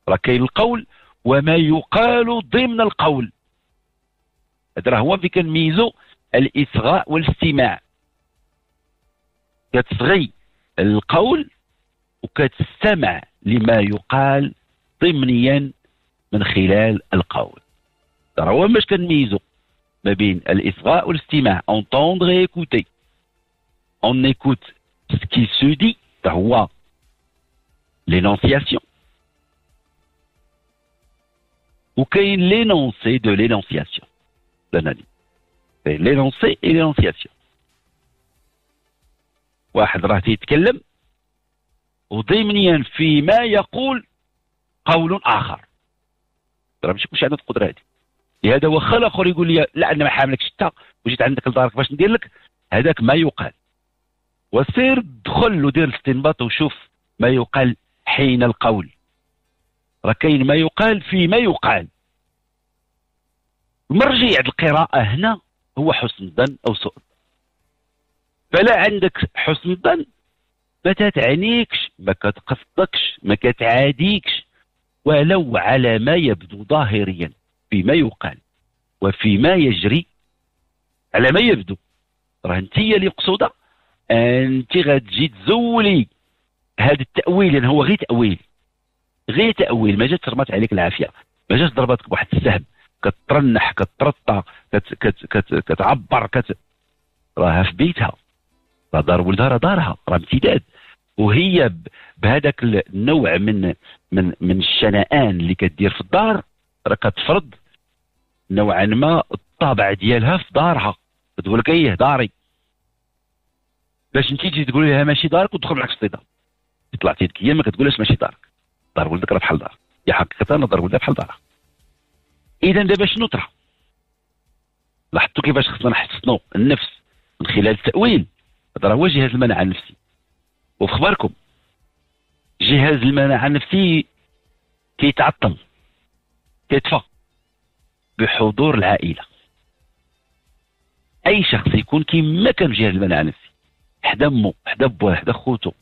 [SPEAKER 1] راه كاين القول وما يقال ضمن القول. هذا راه هو فين كنميزو الإصغاء والاستماع. كتصغي القول وكتستمع لما يقال ضمنيا من خلال القول. ترى هو باش كنميزو ما بين الإصغاء والاستماع. Entendre on écoute ce qui se dit. هو l'énonciation. وكاين l'énoncé de l'énonciation. L'analyse. L'énoncé et l'énonciation. واحد راه تيتكلم وضمنيا فيما يقول قول اخر راه ماشي كلشي عنده القدره هذه لهذا واخا الآخر يقول لي لا أنا ما حاملكش حتى وجيت عندك لدارك باش ندير لك هذاك ما يقال وسير دخل ودير الاستنباط وشوف ما يقال حين القول راه كاين ما يقال في ما يقال. مرجع القراءة هنا هو حسن الظن أو سوء فلا عندك حسن الظن ما تتعنيكش ما كتقصدكش ما كتعاديكش ولو على ما يبدو ظاهريا فيما يقال وفيما يجري على ما يبدو. راه أنت اللي مقصوده أنت غتجي تزولي. هذا التأويل لأن هو غير تأويل. غير تأويل ما جات ترمات عليك العافية. ما جات ضربتك بواحد السهم. كترنح كترطى كت كت كت كتعبر كت. راها في بيتها. راه دار ولدها راه دارها. راه امتداد. وهي بهذاك النوع من من من الشنآن اللي كدير في الدار راه كتفرض نوعا ما الطابع ديالها في دارها. كتقول لك إيه داري. باش انت تجي تقول لها ماشي دارك وتدخل معك في الصيده طلعتي هي ما كتقولهاش ماشي دارك. دار ولدك راه بحال دارك. هي حقيقة دار ولدها بحال دارها اذا دابا شنو طرا لاحظتوا كيفاش خصنا نحسنوا النفس من خلال التأويل. هذا هو جهاز المناعه النفسي. وفي خبركم جهاز المناعه النفسي كيتعطل كيطفى بحضور العائلة. أي شخص يكون كيما كان جهاز المناعه النفسي حدا أمه حدا بوه حدا خوتو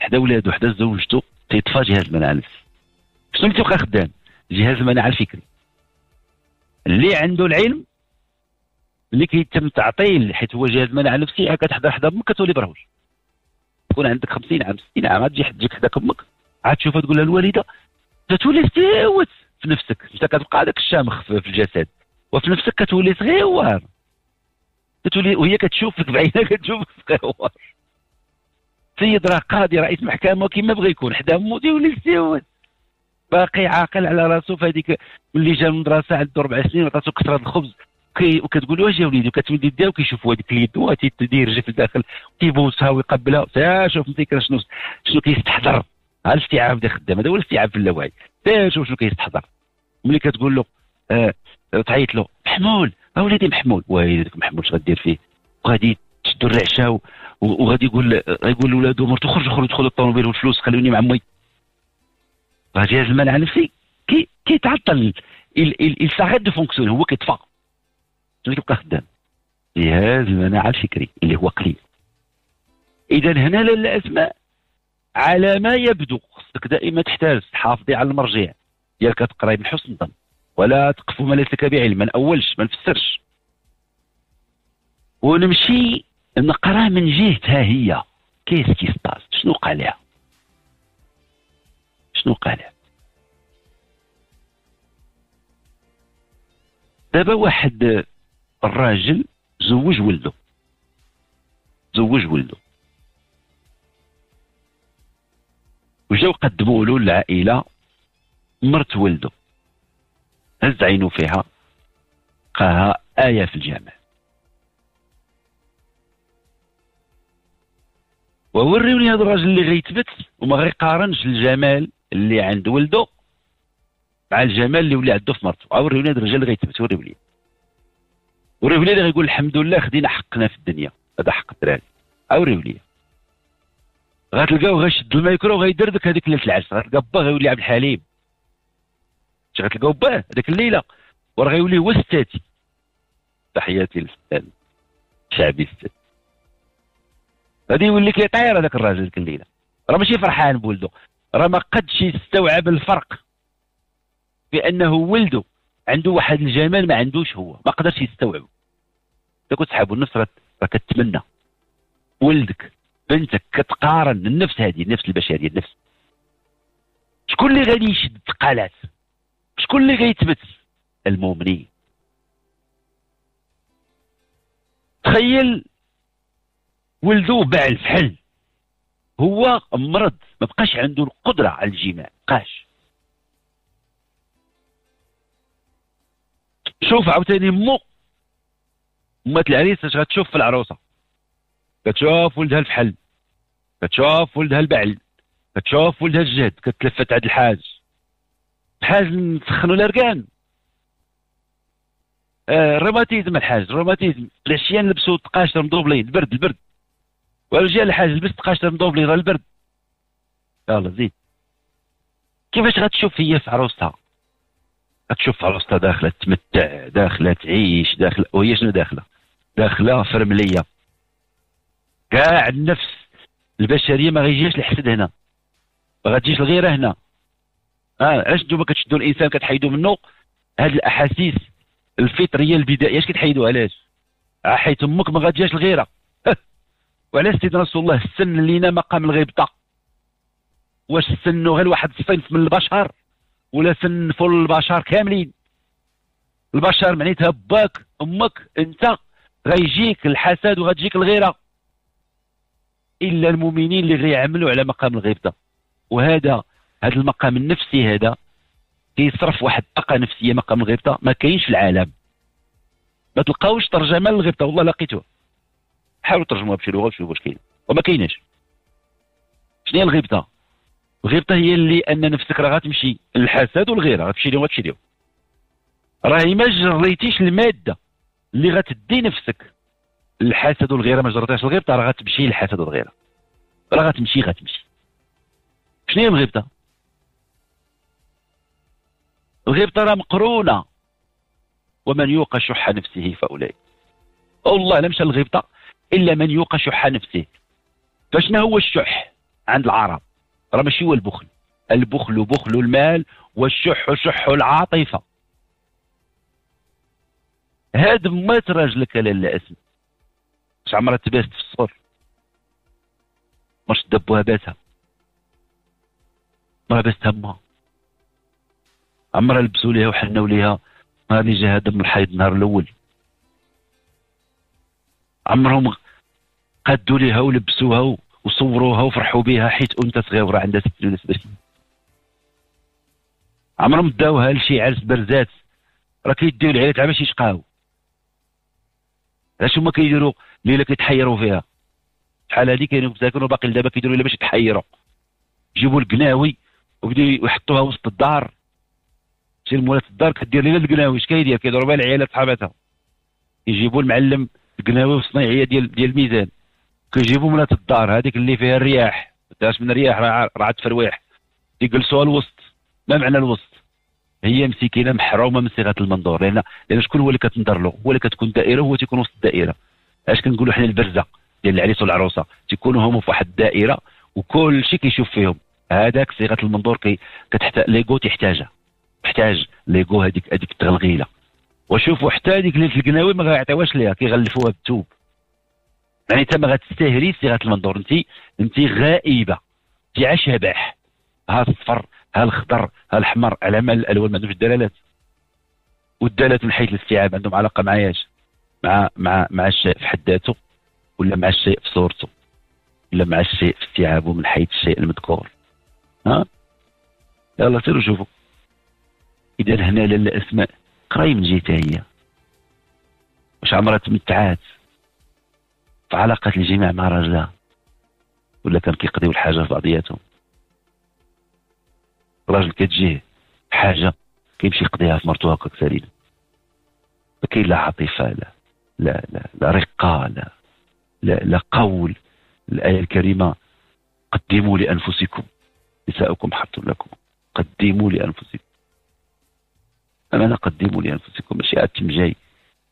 [SPEAKER 1] حدا ولادو حدا زوجته تيطفى جهاز المناعه النفسي شنو اللي تيبقى خدام. جهاز المناعه الفكري اللي عنده العلم اللي كيتم تعطيل حيت هو جهاز المناعه النفسي كتحضر حدا أمك كتولي برهوش تكون عندك 50 عام 60 عام تجي تجيك حداك أمك عاد تشوفها تقول لها الوالدة تتولي تيوت في نفسك. أنت كتبقى هذاك الشامخ في الجسد. وفي نفسك كتولي صغيور كتولي وهي كتشوفك بعينها كتشوفك صغيور سيد راه قاضي رئيس محكمة كيما بغى يكون حدا امو تيولي تيوت باقي عاقل على راسو في هذيك ملي جا من المدرسة عنده أربع سنين وعطاتو كسره الخبز. وكتقول له واش يا وليدي؟ وكتمد يديها وكيشوف هذيك اليد وتيدير رجل في الداخل. كيبوسها ويقبلها. شوف انت شنو شنو كيستحضر. ها الاستيعاب ديال الخدام هذا هو الاستيعاب في اللاوعي. شوف شنو كيستحضر. ملي كتقول له آه تعيط له محمول اوليدي محمول. ويلي محمول اش غدير فيه؟ وغادي تشدوا الرعشة وغادي يقول غيقول لولادو مرتو خرجوا خرجوا دخلوا الطوموبيل والفلوس خلوني مع امي جهاز المناعه النفسي كي كيتعطل. Il s'arrête de fonctionner هو كيطفى شنو كيبقى خدام. جهاز المناعة الفكري اللي هو قليل. إذا هنا الاسماء على ما يبدو. خصك دائما تحترز تحافظي على المرجع. ديالك تقراي من حسن الظن. ولا تقف ما ليس لك بعلم ما نأولش ما نفسرش. ونمشي نقرا من جهتها هي. كيس كي شنو قال لها شنو قال دابا واحد الراجل زوج ولده زوج ولده وجاو قدموا له العائلة مرت ولده هز عينو فيها. تلقاها آية في الجامع. ووريوني هذا الراجل اللي غيتبت وما غيقارنش الجمال اللي عند ولده مع الجمال اللي ولي عنده في مرته وريوني هذا الرجال اللي غيتبت وريو لي وريو لي اللي غيقول الحمد لله خدينا حقنا في الدنيا. هذا حق الدراري. وريو لي غتلقاو غيشد الميكرو غيدردك هذيك ليلة العرس غتلقى با غيولي عبد الحليم. غتلقاو باه؟ هذيك الليلة. وراه غيولي هو ستاتي تحياتي للفنان الشعبي الستاتي. غادي يولي كيطير هذاك الراجل ديك الليلة راه ماشي فرحان بولده راه ما قدش يستوعب الفرق بأنه ولده عنده واحد الجمال ما عندوش هو. ما قدرش يستوعبه. كنت صحابو النفس راه كتمنى ولدك بنتك كتقارن النفس هذه النفس البشرية النفس. شكون اللي غادي يشد الثقالات شكون اللي غيثبت المؤمنين. تخيل ولدو باع الفحل. هو مرض ما بقاش عنده القدرة على الجماع بقاش. شوف عاوتاني مو مات العريس اش غتشوف في العروسة. كتشوف ولدها الفحل كتشوف ولدها البعل كتشوف ولدها الجهد كتلفت عند الحاج. الحاج نسخنوا الاركان آه الروماتيزم الحاج الروماتيزم العشيان لبسوا تقاشر مضوبلين البرد البرد والرجال الحاج لبس تقاشر مضوبلين راه البرد. يلا زيد. كيفاش غتشوف هي في عروستها؟ غتشوف عروستها داخلة تمتع داخلة تعيش داخلة وهي شنو داخلة؟ داخلة فرملية. كاع النفس البشرية ما غيجيش الحسد هنا. ما غتجيش الغيره هنا. آه علاش نتوما كتشدوا الإنسان كتحيدوا منه؟ هاد الأحاسيس الفطرية البدائية اش كتحيدوا؟ علاش؟ حيت أمك ما غاتجيش الغيره وعلاش سيدنا رسول الله سن لينا مقام الغيبطة. واش سنوا غير واحد الصنف من البشر؟ ولا سنفوا البشر كاملين؟ البشر معنيتها باك أمك أنت غيجيك الحسد وغتجيك الغيرة. إلا المؤمنين اللي غيعملوا على مقام الغيبطة. وهذا هذا المقام النفسي هذا كيصرف واحد الطاقه نفسية مقام الغيبطة ما كاينش في العالم. ما تلقاوش ترجمة للغيبطة. والله لقيتوها. حاولوا ترجموها بشي لغة وشوفوا واش كاين وما كايناش. شنو هي الغيبطه الغيبطه هي اللي أن نفسك راه غتمشي الحسد والغيرة غتمشي لهم غتمشي لهم. راهي ما جريتيش المادة اللي غتدي نفسك الحسد والغيرة ما جريتهاش الغيبطه راه غتمشي الحسد والغيرة. راه غتمشي غتمشي. شنو هي الغيبطه الغيبطه راه مقرونة. ومن يوق شح نفسه فأولئك. والله لا مشى الغيبطه إلا من يوق شح نفسه فشنو هو الشح عند العرب؟ راه ماشي هو البخل. البخل بخل المال والشح شح العاطفة. هاد مات راجلك لالا اسم. اش عمرها تباست في الصور. مش دبوها باتها ما باست همها عمرها لبسوا ليها وحنوا ليها. هذه جا هذا من الحيض النهار الأول. عمرهم قدوا ليها ولبسوها وصوروها وفرحوا بها حيت انثى صغيره عندها ست ولا سبع سنين عمرهم داوها لشي عرس برزات. راه كيديو العيالات على باش يشقاو علاش هما كيديروا ليلة كيتحيروا فيها؟ شحال هادي كاينين مساكن وباقي دابا كيديروا الا باش يتحيروا. يجيبوا القناوي وبداو يحطوها وسط الدار. شي المولات الدار كدير ليلة القناوي اش كيدير؟ كيضرب بها العيالات صحاباتها. يجيبوا المعلم القناوي والصنايعية ديال ديال الميزان. كيجيبوا مولات الدار هذيك اللي فيها الرياح. داش من الرياح راه تفرويح يجلسوها الوسط ما معنى الوسط؟ هي مسكينة محرومة من صيغة المنظور لأن لأن شكون هو اللي كتنظر له؟ هو اللي كتكون دائرة هو تيكون وسط الدائره أش كنقولوا حنا البرزه ديال العريس والعروسة؟ تيكونوا هما في واحد الدائرة وكل شيء كيشوف فيهم. هذاك صيغة المنظور كي كتحتاج ليغو تحتاجها. محتاج ليغو هذيك هذيك التغلغيلة. وشوفوا حتى هذيك ليلة القناوي ما غيعطيوهاش ليها كيغلفوها بالثوب يعني انت ما غتستاهلي صيغة المنظور. انت انت غائبة. انت عشبح ها الصفر ها الخضر ها الأحمر على مال الألوان ما عندهمش الدلالات. والدلالات من حيث الاستيعاب عندهم علاقة مع إيش؟ مع مع مع الشيء في حد ذاته ولا مع الشيء في صورته ولا مع الشيء في استيعابه من حيث الشيء المذكور. ها؟ يلا سيروا شوفوا. إذا هنا لاله اسماء قراي من جهتها هي واش عمرها تمتعات علاقة الجماع مع راجلها ولا كان كيقضيو الحاجة في بعضياتهم. راجل كتجيه حاجة كيمشي يقضيها في مرتو هكاك سليم. ما كاين لا عاطفة لا لا لا, لا رقة لا لا, لا قول. الآية الكريمة قدموا لأنفسكم. نساؤكم حرث لكم. قدموا لأنفسكم. أنا قدموا لأنفسكم. ماشي أتم جاي.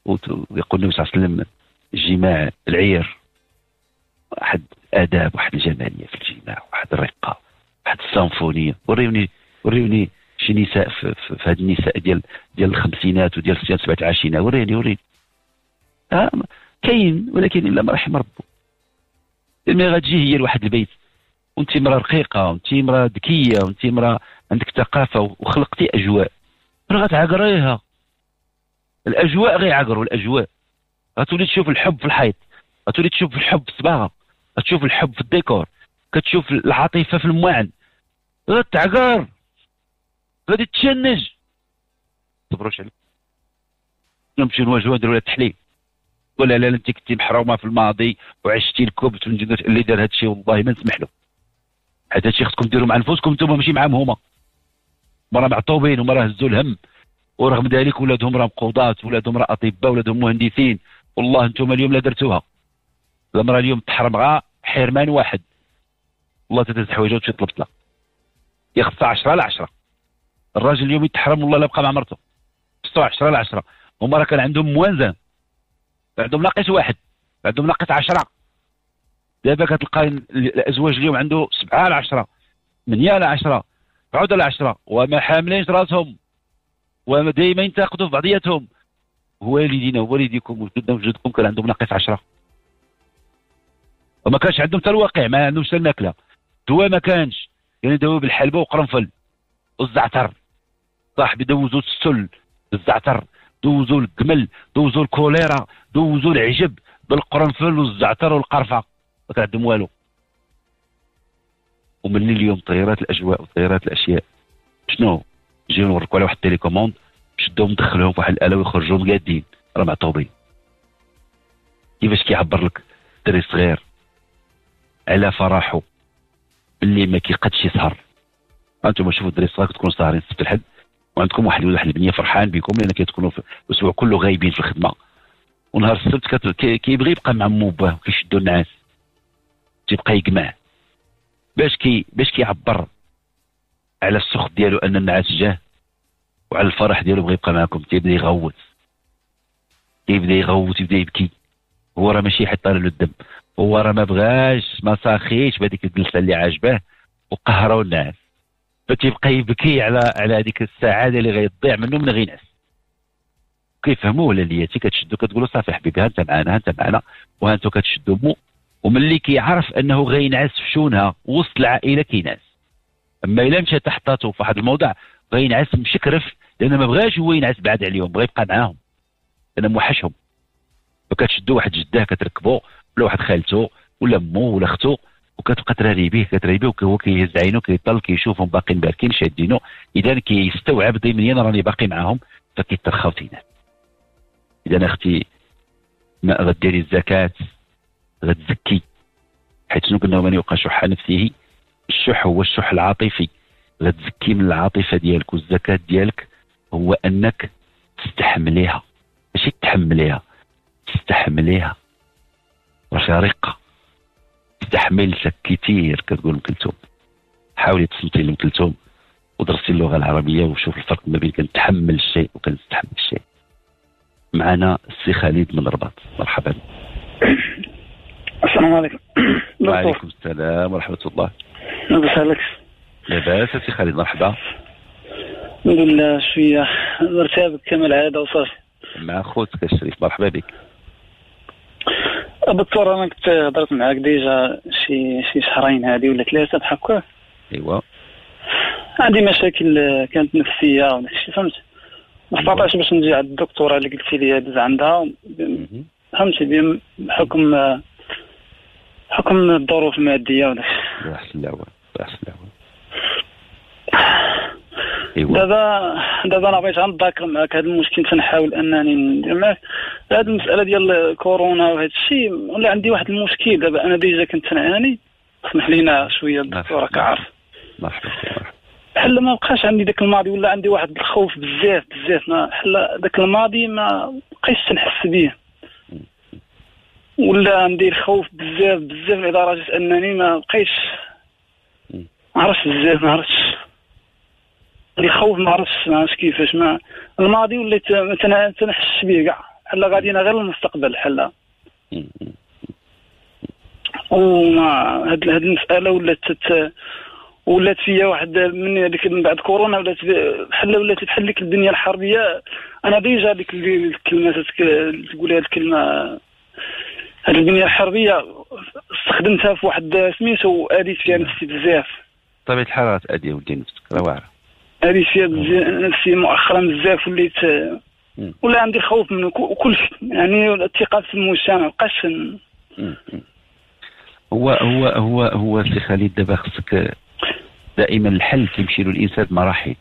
[SPEAKER 1] ويقول النبي صلى الله عليه وسلم الجماع العير. واحد آداب واحد الجمالية في الجماع واحد الرقة واحد السيمفونية. وريوني وريوني شي نساء في, في, في هاد النساء ديال ديال الخمسينات وديال الستينات سبعة العشرينات وريني وريني. آه كاين ولكن إلا ما رحم ربه ملي غتجي هي لواحد البيت وانت مرأة رقيقة وانت مرأة ذكية وانت مرأة عندك ثقافة وخلقتي أجواء. راه غتعقريها الأجواء غيعقروا الأجواء. غتولي تشوف الحب في الحيط غتولي تشوف الحب في الصباغة غتشوف الحب في الديكور كتشوف العاطفة في المواعن. غتعقر غادي تشنج. صبروش عليك. نمشي نواجهوا نديروا لها التحليل ولا لا انت كنتي محرومة في الماضي وعشتي الكبت اللي دار هذا الشيء والله ما نسمح له. حيت هادشي خصكم ديروا مع انفسكم أنتم ماشي معاهم هما. مرة معطوبين ومرة هزوا الهم. ورغم ذلك ولادهم راهم قضاة ولادهم راه أطباء ولادهم مهندسين. والله أنتم اليوم لا درتوها. المرأة اليوم تحرم غا حرمان واحد. والله تدز حوايجها وتمشي تطلب طلاق. يخصها 10 على 10 الراجل اليوم يتحرم والله لا بقى مع مرته. خصها 10 على 10 هما راه كان عندهم موازن. عندهم ناقص واحد. عندهم ناقص 10 دابا كتلقى الأزواج اليوم عنده 7 على 10 8 على 10 9 على 10 وما حاملينش راسهم. ودائما ينتقدوا في بعضياتهم. والدينا ووالديكم وجدنا وجدكم كان عندهم ناقص 10 وما كانش عندهم حتى الواقع ما عندهمش الماكلة. دواء ما كانش. يعني دواء بالحلبة وقرنفل والزعتر. صاحبي دوزوا السل بالزعتر دوزوا الجمل دوزوا الكوليرا دوزوا العجب بالقرنفل والزعتر والقرفة. ما كان عندهم والو. ومن اليوم طيارات الأجواء وطيارات الأشياء. شنو؟ نجيو نوريكم على واحد ال télécommande. شدوهم دخلوهم في واحد الآلة ويخرجوهم قادين. راه معطوبين. كيفاش كيعبر لك دري صغير؟ على فرحه اللي ما كيقدش يسهر. أنتم شوفوا الدري الصغار كتكونوا ساهرين السبت الحد. وعندكم واحد واحد البنية فرحان بكم لأن كتكونوا الأسبوع كله غايبين في الخدمة. ونهار السبت كيبغي يبقى مع مو باه كيشدوا الناس. تيبقى يجمع. باش كي باش كيعبر على السخط ديالو أن النعاس جاه وعلى الفرح ديالو بغى يبقى معكم تيبدا يغوت تيبدا يغوت يبدا يبكي. هو راه ماشي يحط له الدم. هو راه ما بغاش ما ساخيش بهذيك الجلسة اللي عاجباه. وقهروا الناس. فتيبقى يبكي على على هذيك السعادة اللي غيضيع منه من غينعس كيفهموا ولا لياتي كتشدو كتقولوا صافي حبيبي ها انت معنا ها انت معنا. وها أنتم كتشدوا مو. وملي كيعرف انه غينعس في شونها وسط العائلة كينعس. أما إلا مشى تحطاتو في واحد الموضع غينعس مشكرف لأن ما بغاش هو ينعس بعد عليهم بغا يبقى معاهم. لأن موحشهم. فكتشدو واحد جداه كتركبو ولا واحد خالته ولا مو ولا أختو وكتبقى تراري به كتراري به وهو كيهز عينو كيطل كيشوفهم باقيين باركين شادينو. اذا كيستوعب ضمنيا راني باقي معاهم فكيترخاو تينات اذا أختي ما غديري الزكاة غتزكي. حيت شنو قلنا من يوقع شح نفسه الشح هو الشح العاطفي. غتزكي من العاطفة ديالك والزكاة ديالك هو أنك تستحمليها. ماشي تحمليها تستحمليها. راه رقه استحملتك كثير كتقول ام كلثوم حاولي تصمتي لام كلثوم ودرسي اللغة العربية وشوف الفرق ما بين كنتحمل الشيء وكنستحمل الشيء. معنا السي خالد من الرباط مرحبا.
[SPEAKER 3] السلام عليكم.
[SPEAKER 1] وعليكم السلام ورحمة الله.
[SPEAKER 3] لاباس عليك
[SPEAKER 1] لاباس سي خالد؟ مرحبا.
[SPEAKER 3] الحمد لله شوية مرتبك كما العاده وصافي.
[SPEAKER 1] مع خوتك الشريف مرحبا بك.
[SPEAKER 3] دكتور أنا كنت هضرت معاك déjà شي شي شهرين هادي ولا ثلاثة بحال هكا.
[SPEAKER 1] أيوا.
[SPEAKER 3] عندي مشاكل كانت نفسية ولا شي فهمت؟ ما استطعتش باش نجي عند الدكتورة اللي قلتي لي دز عندها. فهمتي؟ بحكم بحكم الظروف المادية.
[SPEAKER 1] الله يحسن العوان الله يحسن العوان ايوا
[SPEAKER 3] دابا دابا أنا بغيت غنذاكر معاك هذا المشكل تنحاول أنني ندير معاك. هذه المسألة ديال كورونا وهذا الشيء ولا عندي واحد المشكل. دابا أنا ديجا كنت نعاني اسمح لينا شوية الدكتور راك عارف.
[SPEAKER 1] مرحبا
[SPEAKER 3] بحال ما بقاش عندي داك الماضي ولا عندي واحد الخوف بزاف بزاف. ما بحال داك الماضي ما بقيتش نحس به. ولا عندي الخوف بزاف بزاف. لدرجة أنني ما بقيتش. ما عرفتش بزاف ما عرفتش. عندي خوف ما عرفتش ما عرفتش كيفاش ما الماضي وليت تنحسش به كاع بحال غادينا غير
[SPEAKER 1] مم. مم.
[SPEAKER 3] وما هاد هاد المسألة ولات تت ولات فيا واحد من هذيك من بعد كورونا ولات بحال ولات بحال ديك الدنيا الحربية أنا déjà ديك ال- الكلمة تقول هاد الكلمة هاد الدنيا الحربية استخدمتها في واحد سميتو واديت فيها نفسي بزاف
[SPEAKER 1] طبيعة الحال راه تأدي ولدي نفسك راه واعرة
[SPEAKER 3] بزاف نفسي مؤخرا بزاف وليت. ولا عندي خوف من كل يعني الثقة في المجتمع مابقاش.
[SPEAKER 1] مم. هو هو هو هو سي خالد دابا خصك دائما الحل كيمشي له الإنسان بمراحل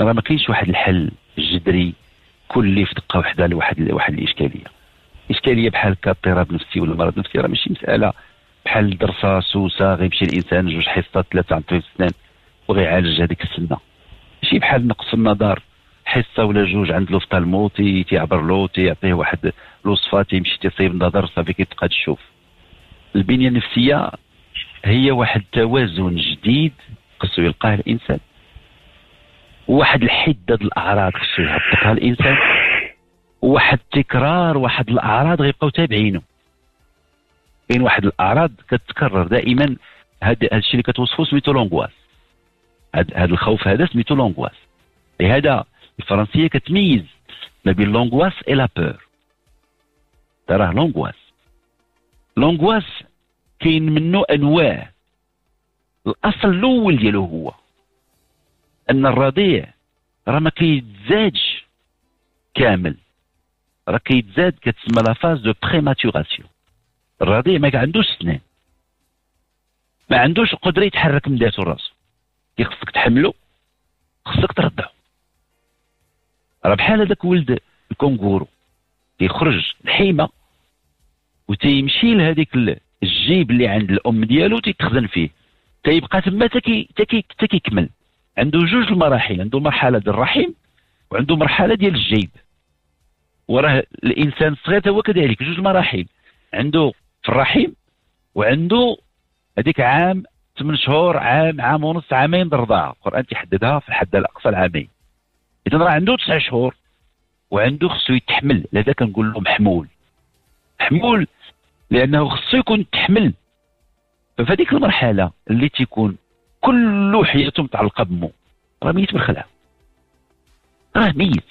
[SPEAKER 1] راه ما كاينش واحد الحل جذري كلي في دقة واحدة لواحد واحد الإشكالية إشكالية بحال هكا اضطراب نفسي ولا مرض نفسي راه ماشي مسألة بحال درسة سوسة غيمشي الإنسان جوج حصات ثلاثة عن طبيب السنان وغيعالج هذيك السنة ماشي بحال نقص النظر حصة ولا جوج عند لوفتالمو تي تيعبر له تيعطيه واحد الوصفه تيمشي تيصيب النظر صافي كيتبقى تشوف. البنية النفسية هي واحد التوازن جديد خصو يلقاه الإنسان. واحد الحدة د الأعراض خصو يهبطها الإنسان. واحد التكرار واحد الأعراض غيبقاو تابعينه كاين واحد الأعراض كتتكرر دائما هاد الشيء اللي كتوصفو سميتو لونغواس هاد الخوف هذا سميتو l'angoisse لهذا الفرنسية كتميز ما بين l'angoisse et la peur تراه l'angoisse l'angoisse كاين منه أنواع. الأصل الأول ديالو هو أن الرضيع راه ما كيتزادش كامل. راه كيتزاد كتسمى la phase de prématuration الرضيع ما عندوش سنان. ما عندوش قدرة يتحرك من ذاته راسو. خصك تحملو خصك ترضعو راه بحال هذاك ولد الكونغورو كيخرج الحيمه وتيمشي لهذيك ال- الجيب اللي عند الأم ديالو تيتخزن فيه. تيبقى تما تكي تكيكمل عنده جوج المراحل عنده مرحلة ديال الرحم وعنده مرحلة ديال الجيب. وراه الإنسان الصغير هو كذلك جوج مراحل. عنده في الرحم وعنده هذيك عام ثمان شهور عام عام ونص عامين د الرضاعه القرآن تيحددها في الحد الأقصى العامين. إذا راه عنده تسع شهور وعنده خصو يتحمل لذا كنقول له محمول. محمول لأنه خصو يكون تحمل. ففي المرحلة اللي تيكون كل حياته متعلقة بمو. راه ميت بالخلع راه ميت.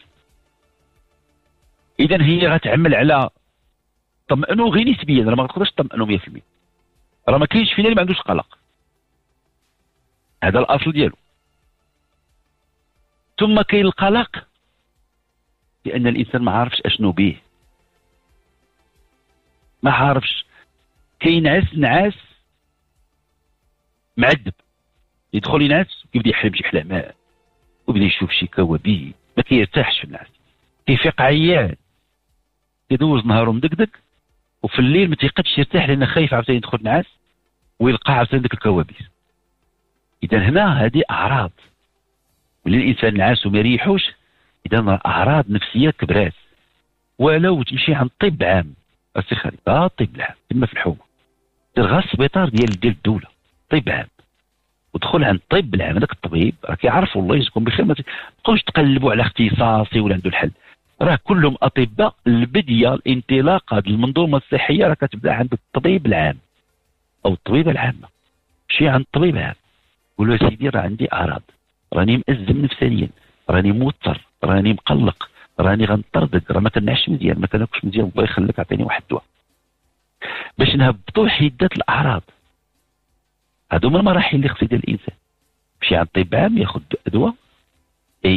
[SPEAKER 1] اذا هي غتعمل على طمئنوا غير نسبيا راه ما غتقدرش تطمئنوا 100% راه ما كاينش فينا اللي ما عندوش قلق. هذا الأصل ديالو. ثم كاين القلق لأن الإنسان ما عارفش أشنو به. ما عارفش. كاين عس نعاس معذب. يدخل ينعس ويبدأ يحلم شي حلمات ويبدأ يشوف شي كوابيس. ما كيرتاحش في النعاس. كيفيق عيان. يدوز نهارو مدقدق وفي الليل ما تيقدش يرتاح لأنه خايف عاوتاني يدخل نعاس ويلقى عاوتاني ديك الكوابيس. إذا هنا هذه أعراض. واللي الانسان نعاس وما يريحوش إذا أعراض نفسية كبرات. ولو تمشي عند طب عام السي خالد آه الطب العام تما في الحومة. غير السبيطار ديال ديال الدولة طب عام. ودخل عند الطب العام هذاك الطبيب راه كيعرفوا الله يجزيكم بخير ما تبقاوش تقلبوا على اختصاصي ولا عنده الحل. راه كلهم أطباء البدية الانطلاق هذه المنظومة الصحية راه كتبدأ عند الطبيب العام أو الطبيبة العامة. مشي عند الطبيب العام. قول له سيدي راه عندي أعراض راني مأزم نفسانيا راني موتر راني مقلق راني غنطردق راه ما كنعش مزيان ما كناكلش مزيان الله يخليك عطيني واحد الدواء. باش نهبطوا حدة الأعراض. هادو هما المراحل اللي خص يدير الانسان مشي عند طبيب عام ياخذ دواء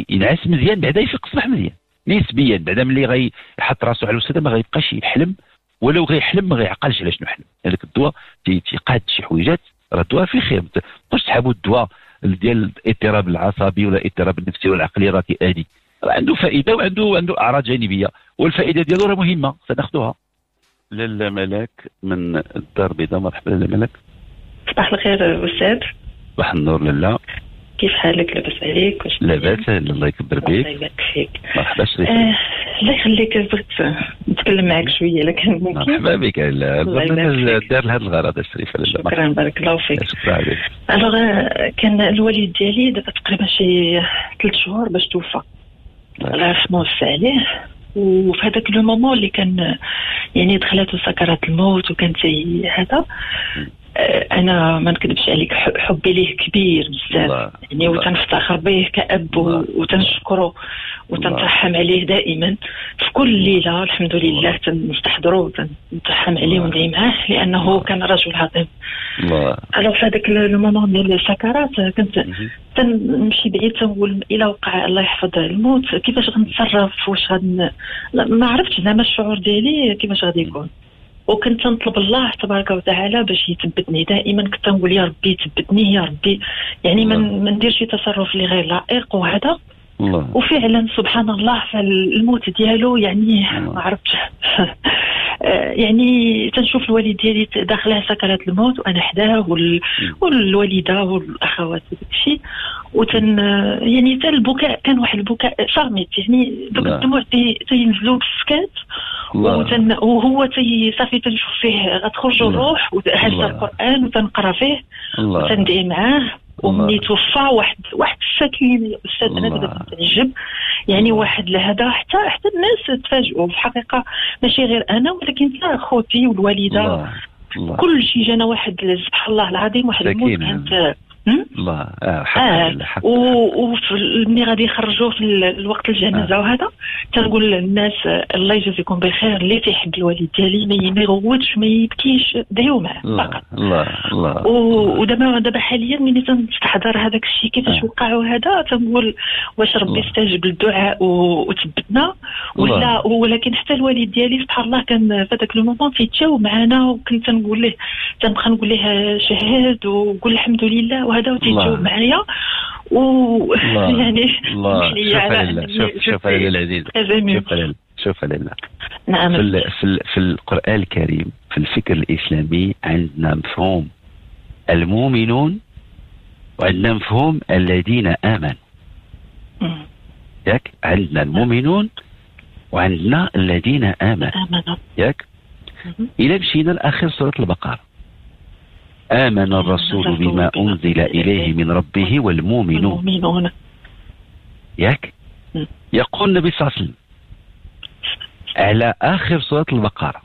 [SPEAKER 1] ينعس مزيان بعدا يفيق الصباح مزيان. نسبيا بعدا ملي غيحط راسو على الوسادة ما غيبقاش يحلم ولو غيحلم ما غيعقلش على شنو حلم هذاك الدواء تي- تيقاد شي حويجات راه الدواء فيه خير ما تبقاوش تسحبوا الدواء ديال الاضطراب العصبي ولا الاضطراب النفسي ولا العقلي راه كيأدي راه عنده فائدة وعنده عنده أعراض جانبية. والفائدة ديالو راه مهمة سناخذها لاله ملاك من الدار البيضاء مرحبا لاله ملاك.
[SPEAKER 4] صباح الخير أستاذ.
[SPEAKER 1] صباح النور لاله
[SPEAKER 4] كيف حالك؟ لاباس عليك؟ واش
[SPEAKER 1] لاباس الله يكبر
[SPEAKER 4] الله
[SPEAKER 1] بك
[SPEAKER 4] يبارك فيك.
[SPEAKER 1] مرحبا شريف
[SPEAKER 4] آه الله يخليك بغيت نتكلم معك شوية الا كان ممكن؟
[SPEAKER 1] مرحبا بك.
[SPEAKER 4] الله
[SPEAKER 1] البرنامج. دار لهذا الغرض الشريف لاله
[SPEAKER 4] شكرا بارك الله فيك.
[SPEAKER 1] شكرا عليك.
[SPEAKER 4] Alors آه، كان الوالد ديالي دابا تقريبا شي ثلاث شهور باش توفى. الله يرحمه ويوسع عليه. وفي هذاك le moment اللي كان يعني دخلته سكرات الموت وكان هذا. أنا ما نكذبش عليك حبي ليه كبير بزاف. يعني. وتنفتخر به
[SPEAKER 1] الله.
[SPEAKER 4] وتنشكره وتنترحم عليه دائما في كل ليلة. الحمد لله تنستحضره ونترحم عليه. وندعي معاه لأنه كان رجل عظيم. alors في هذاك le moment ديال السكرات كنت. تنمشي بعيد تنقول إلى وقع الله يحفظ الموت. كيفاش غنتصرف؟ واش غن ما عرفتش زعما الشعور ديالي كيفاش غادي يكون. وكنت نطلب الله تبارك وتعالى باش يثبتني دائما كنت نقول يا ربي ثبتني يا ربي يعني ما
[SPEAKER 1] الله.
[SPEAKER 4] ما ندير شي تصرف اللي غير لائق وهذا
[SPEAKER 1] الله
[SPEAKER 4] وفعلا سبحان الله فالموت ديالو يعني
[SPEAKER 1] الله.
[SPEAKER 4] ما عرفتش آه، يعني تنشوف الوالد ديالي داخله سكرات الموت وأنا حداه وال... والوالدة والأخوات وداكشي وتن يعني حتى البكاء كان واحد البكاء صامت يعني دوك. الدموع تي- تينزلوا بالسكات وتن وهو تي صافي تنشوف فيه غتخرج. الروح
[SPEAKER 1] الله.
[SPEAKER 4] القران وتنقرأ فيه
[SPEAKER 1] الله
[SPEAKER 4] تندعي معاه ومني توفى واحد واحد السكينه يا أستاذ
[SPEAKER 1] أنا.
[SPEAKER 4] دابا كنتعجب يعني. واحد لهذا حتى حتى الناس تفاجئوا في الحقيقة ماشي غير أنا ولكن حتى خوتي
[SPEAKER 1] والوالدة
[SPEAKER 4] كل شيء جانا واحد سبحان الله العظيم واحد الموت. كانت؟
[SPEAKER 1] الله آه حق
[SPEAKER 4] آه
[SPEAKER 1] لله، حق
[SPEAKER 4] و- وفي ال- ملي غادي يخرجوا في ال- الوقت الجنازة وهذا تنقول للناس آه، الله يجازيكم بخير اللي تيحب الوالد ديالي ما يغوتش ما يبكيش دعيو معاه فقط
[SPEAKER 1] الله الله
[SPEAKER 4] ودابا دابا حاليا ملي تنستحضر هذاك الشيء كيفاش
[SPEAKER 1] آه.
[SPEAKER 4] وقع وهذا تنقول واش ربي. استجب الدعاء و- وثبتنا ولا. ولكن حتى الوالد ديالي سبحان الله كان في هذاك لو مومون تيتجاوب معنا وكنت نقول له تنبقى نقول له شهاد وقول الحمد لله وهذا وتيتجاوب
[SPEAKER 1] الله.
[SPEAKER 4] معايا. و. يعني
[SPEAKER 1] الله.
[SPEAKER 4] لي
[SPEAKER 1] شوف
[SPEAKER 4] على
[SPEAKER 1] شوف لله العزيز. شوف لله شوف لله
[SPEAKER 4] نعم.
[SPEAKER 1] في في في القرآن الكريم في الفكر الإسلامي عندنا مفهوم. المؤمنون وعندنا مفهوم الذين آمنوا.
[SPEAKER 4] مم.
[SPEAKER 1] ياك؟ عندنا المؤمنون وعندنا الذين آمنوا.
[SPEAKER 4] آمن
[SPEAKER 1] ياك. إلى مشينا لآخر سورة البقرة. آمن الرسول بما أنزل إليه من ربه والمؤمنون.
[SPEAKER 4] المؤمنون
[SPEAKER 1] ياك. يقول النبي صلى الله عليه وسلم على آخر سورة البقرة.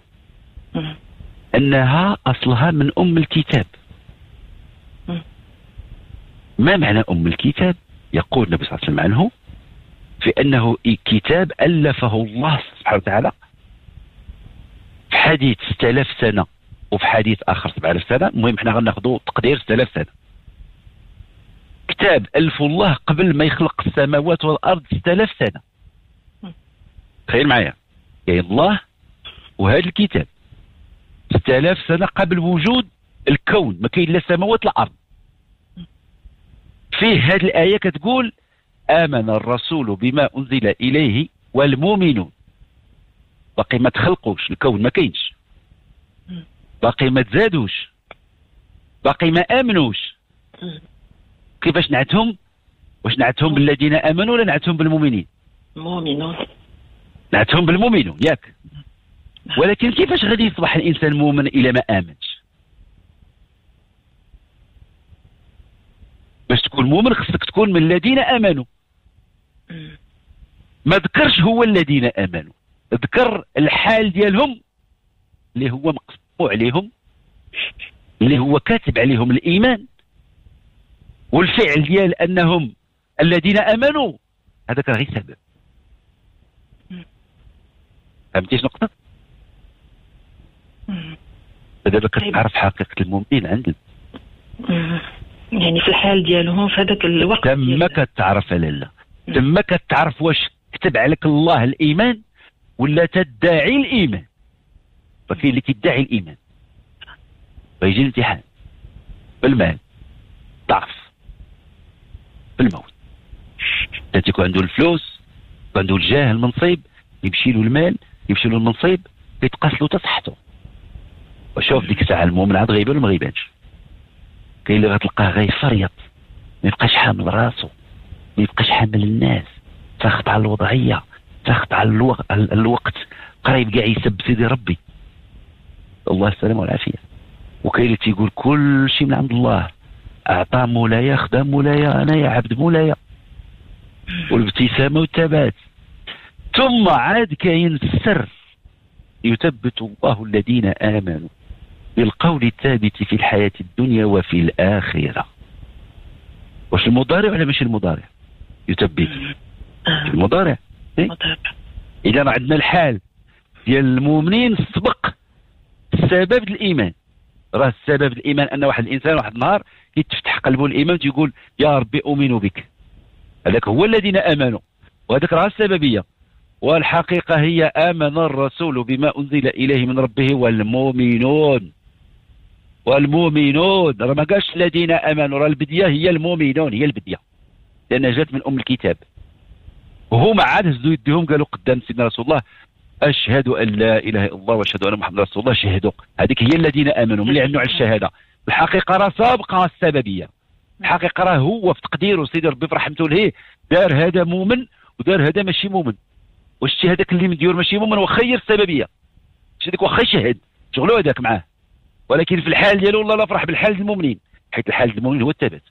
[SPEAKER 1] أنها أصلها من أم الكتاب. ما معنى أم الكتاب؟ يقول النبي صلى الله عليه وسلم عنه في أنه كتاب ألفه الله سبحانه وتعالى. في حديث 6000 سنة. وفي حديث آخر 7000 سنة المهم إحنا غناخذوا تقدير 6000 سنة كتاب ألف الله قبل ما يخلق السماوات والأرض 6000 سنة
[SPEAKER 4] مم.
[SPEAKER 1] تخيل معايا. كاين الله وهذا الكتاب. 6000 سنة قبل وجود الكون ما كاين لا السماوات لا الأرض فيه هذه الآية كتقول آمن الرسول بما أنزل إليه والمؤمنون. باقي ما تخلقوش الكون ما كاينش. باقي ما تزادوش. باقي ما آمنوش.
[SPEAKER 4] مم.
[SPEAKER 1] كيفاش نعتهم؟ واش نعتهم بالذين آمنوا ولا نعتهم بالمؤمنين؟
[SPEAKER 4] مؤمنون.
[SPEAKER 1] نعتهم بالمؤمنون ياك. ولكن كيفاش غادي يصبح الإنسان مؤمن إلى ما آمنش؟ باش تكون مؤمن خصك تكون من الذين
[SPEAKER 4] آمنوا.
[SPEAKER 1] ما ذكرش هو الذين آمنوا. ذكر الحال ديالهم اللي هو مقسم عليهم اللي هو كاتب عليهم الإيمان والفعل ديال أنهم الذين آمنوا هذاك راه غير سبب فهمتي شنو نقصد؟
[SPEAKER 4] مم.
[SPEAKER 1] دابا
[SPEAKER 4] طيب.
[SPEAKER 1] كتعرف حقيقة المؤمنين عند.
[SPEAKER 4] يعني في الحال ديالهم في هذاك الوقت
[SPEAKER 1] تما كتعرف لالا
[SPEAKER 4] مم.
[SPEAKER 1] تما كتعرف واش كتب عليك الله الإيمان ولا تدعي الإيمان فكاين اللي كيدعي الإيمان. فيجي الامتحان بالمال ضعف بالموت. تيكون عنده الفلوس عنده الجاه المنصب يمشي له المال يمشي له المنصب يتقاس له حتى صحته وشوف ديك الساعة المؤمن عاد غيبان ولا ما غيبانش. كاين اللي غتلقاه غيفريط ما يبقاش حامل راسو ما يبقاش حامل الناس. ساخط على الوضعية ساخط على الوقت. قريب كاع يسب سيدي ربي. الله السلامة والعافية. وكاين اللي تيقول كل شيء من عند الله. أعطى مولاي خدام مولاي أنا يا عبد مولاي والابتسامة والثبات. ثم عاد كاين السر. يثبت الله الذين آمنوا بالقول الثابت في الحياة الدنيا وفي الآخرة. واش المضارع ولا مش المضارع؟ يثبت. المضارع. إيه؟ إذا عندنا الحال. ديال المؤمنين سبق سبب الإيمان. راه سبب الإيمان أن واحد الإنسان واحد النهار يتفتح قلبه الإيمان تيقول يا ربي أؤمن بك. هذاك هو الذين آمنوا. وهذاك راه السببية. والحقيقة هي آمن الرسول بما أنزل إليه من ربه والمؤمنون. والمؤمنون. راه ما قالش الذين آمنوا. راه البدية هي المؤمنون هي البدية. لأنها جات من أم الكتاب. وهما عاد هزوا يديهم قالوا قدام سيدنا رسول الله أشهد أن لا إله إلا الله وأشهد أن محمد رسول الله شهدوا هذيك هي الذين آمنوا ملي عنوا على الشهادة. الحقيقة راه سابقة السببية. الحقيقة راه هو في تقديره سيدي ربي في رحمته ليه دار هذا مؤمن ودار هذا ماشي مؤمن. واش هذاك اللي مديور ماشي مؤمن وخير السببية. شي ديك واخا يشهد شغلو هذاك معاه. ولكن في الحال ديالو الله لا فرح بالحال المؤمنين حيث الحال ديال المؤمن هو الثبات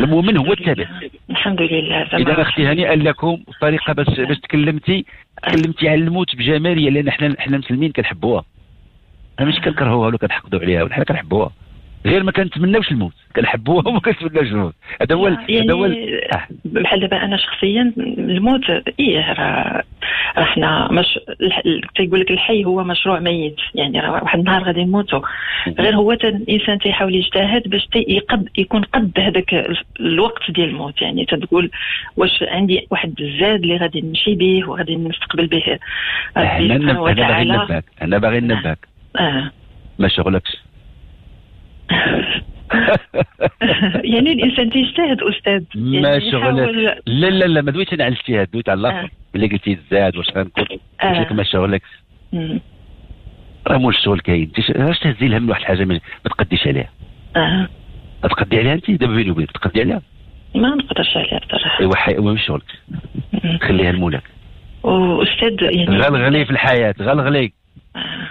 [SPEAKER 1] المؤمن هو الثابت
[SPEAKER 4] الحمد لله
[SPEAKER 1] إذا أختي هنيئا لكم الطريقة باش باش تكلمتي تكلمتي على الموت بجمالية لأن إحنا إحنا مسلمين كنحبوها. أنا مش كنكرهوها ولا كنحقدوا عليها ولا حنا كنحبوها. غير ما كنتمناوش الموت. كنحبوها وما كنتمناوش الموت. هذا هو هذا هو
[SPEAKER 4] يعني
[SPEAKER 1] آه.
[SPEAKER 4] بحال دابا أنا شخصيا الموت إيه راه راه حنا مش تيقول لك الحي هو مشروع ميت. يعني راه واحد النهار غادي نموتوا غير هو الإنسان تيحاول يجتهد باش يقد يكون قد هذاك ال- الوقت ديال الموت. يعني تتقول واش عندي واحد الزاد اللي غادي نمشي به وغادي نستقبل به ربي سبحانه
[SPEAKER 1] نب- أنا باغي
[SPEAKER 4] وتعالى.
[SPEAKER 1] ننبهك. أنا باغي ننبهك.
[SPEAKER 4] آه.
[SPEAKER 1] ما شغلكش.
[SPEAKER 4] يعني الإنسان تيجتهد أستاذ.
[SPEAKER 1] ما
[SPEAKER 4] يعني
[SPEAKER 1] شغلك
[SPEAKER 4] يحاول
[SPEAKER 1] لا لا لا ما دويتش أنا على الاجتهاد دويت على الأخر.
[SPEAKER 4] آه.
[SPEAKER 1] اللي قلتي الزاد واش غنكون
[SPEAKER 4] آه.
[SPEAKER 1] قلت لك ما شغلكش.
[SPEAKER 4] مم.
[SPEAKER 1] راه مول الشغل كاين. علاش تهزي الهم لواحد الحاجة ما ما تقديش عليها؟
[SPEAKER 4] آه.
[SPEAKER 1] تقدي عليها أنت؟ دابا بيني وبينك تقدي عليها؟
[SPEAKER 4] ما نقدرش عليها بصراحة.
[SPEAKER 1] أيوا حي... مش شغلك. خليها لمولاك
[SPEAKER 4] وأستاذ يعني
[SPEAKER 1] غلغلي في الحياة غلغلي.
[SPEAKER 4] آه.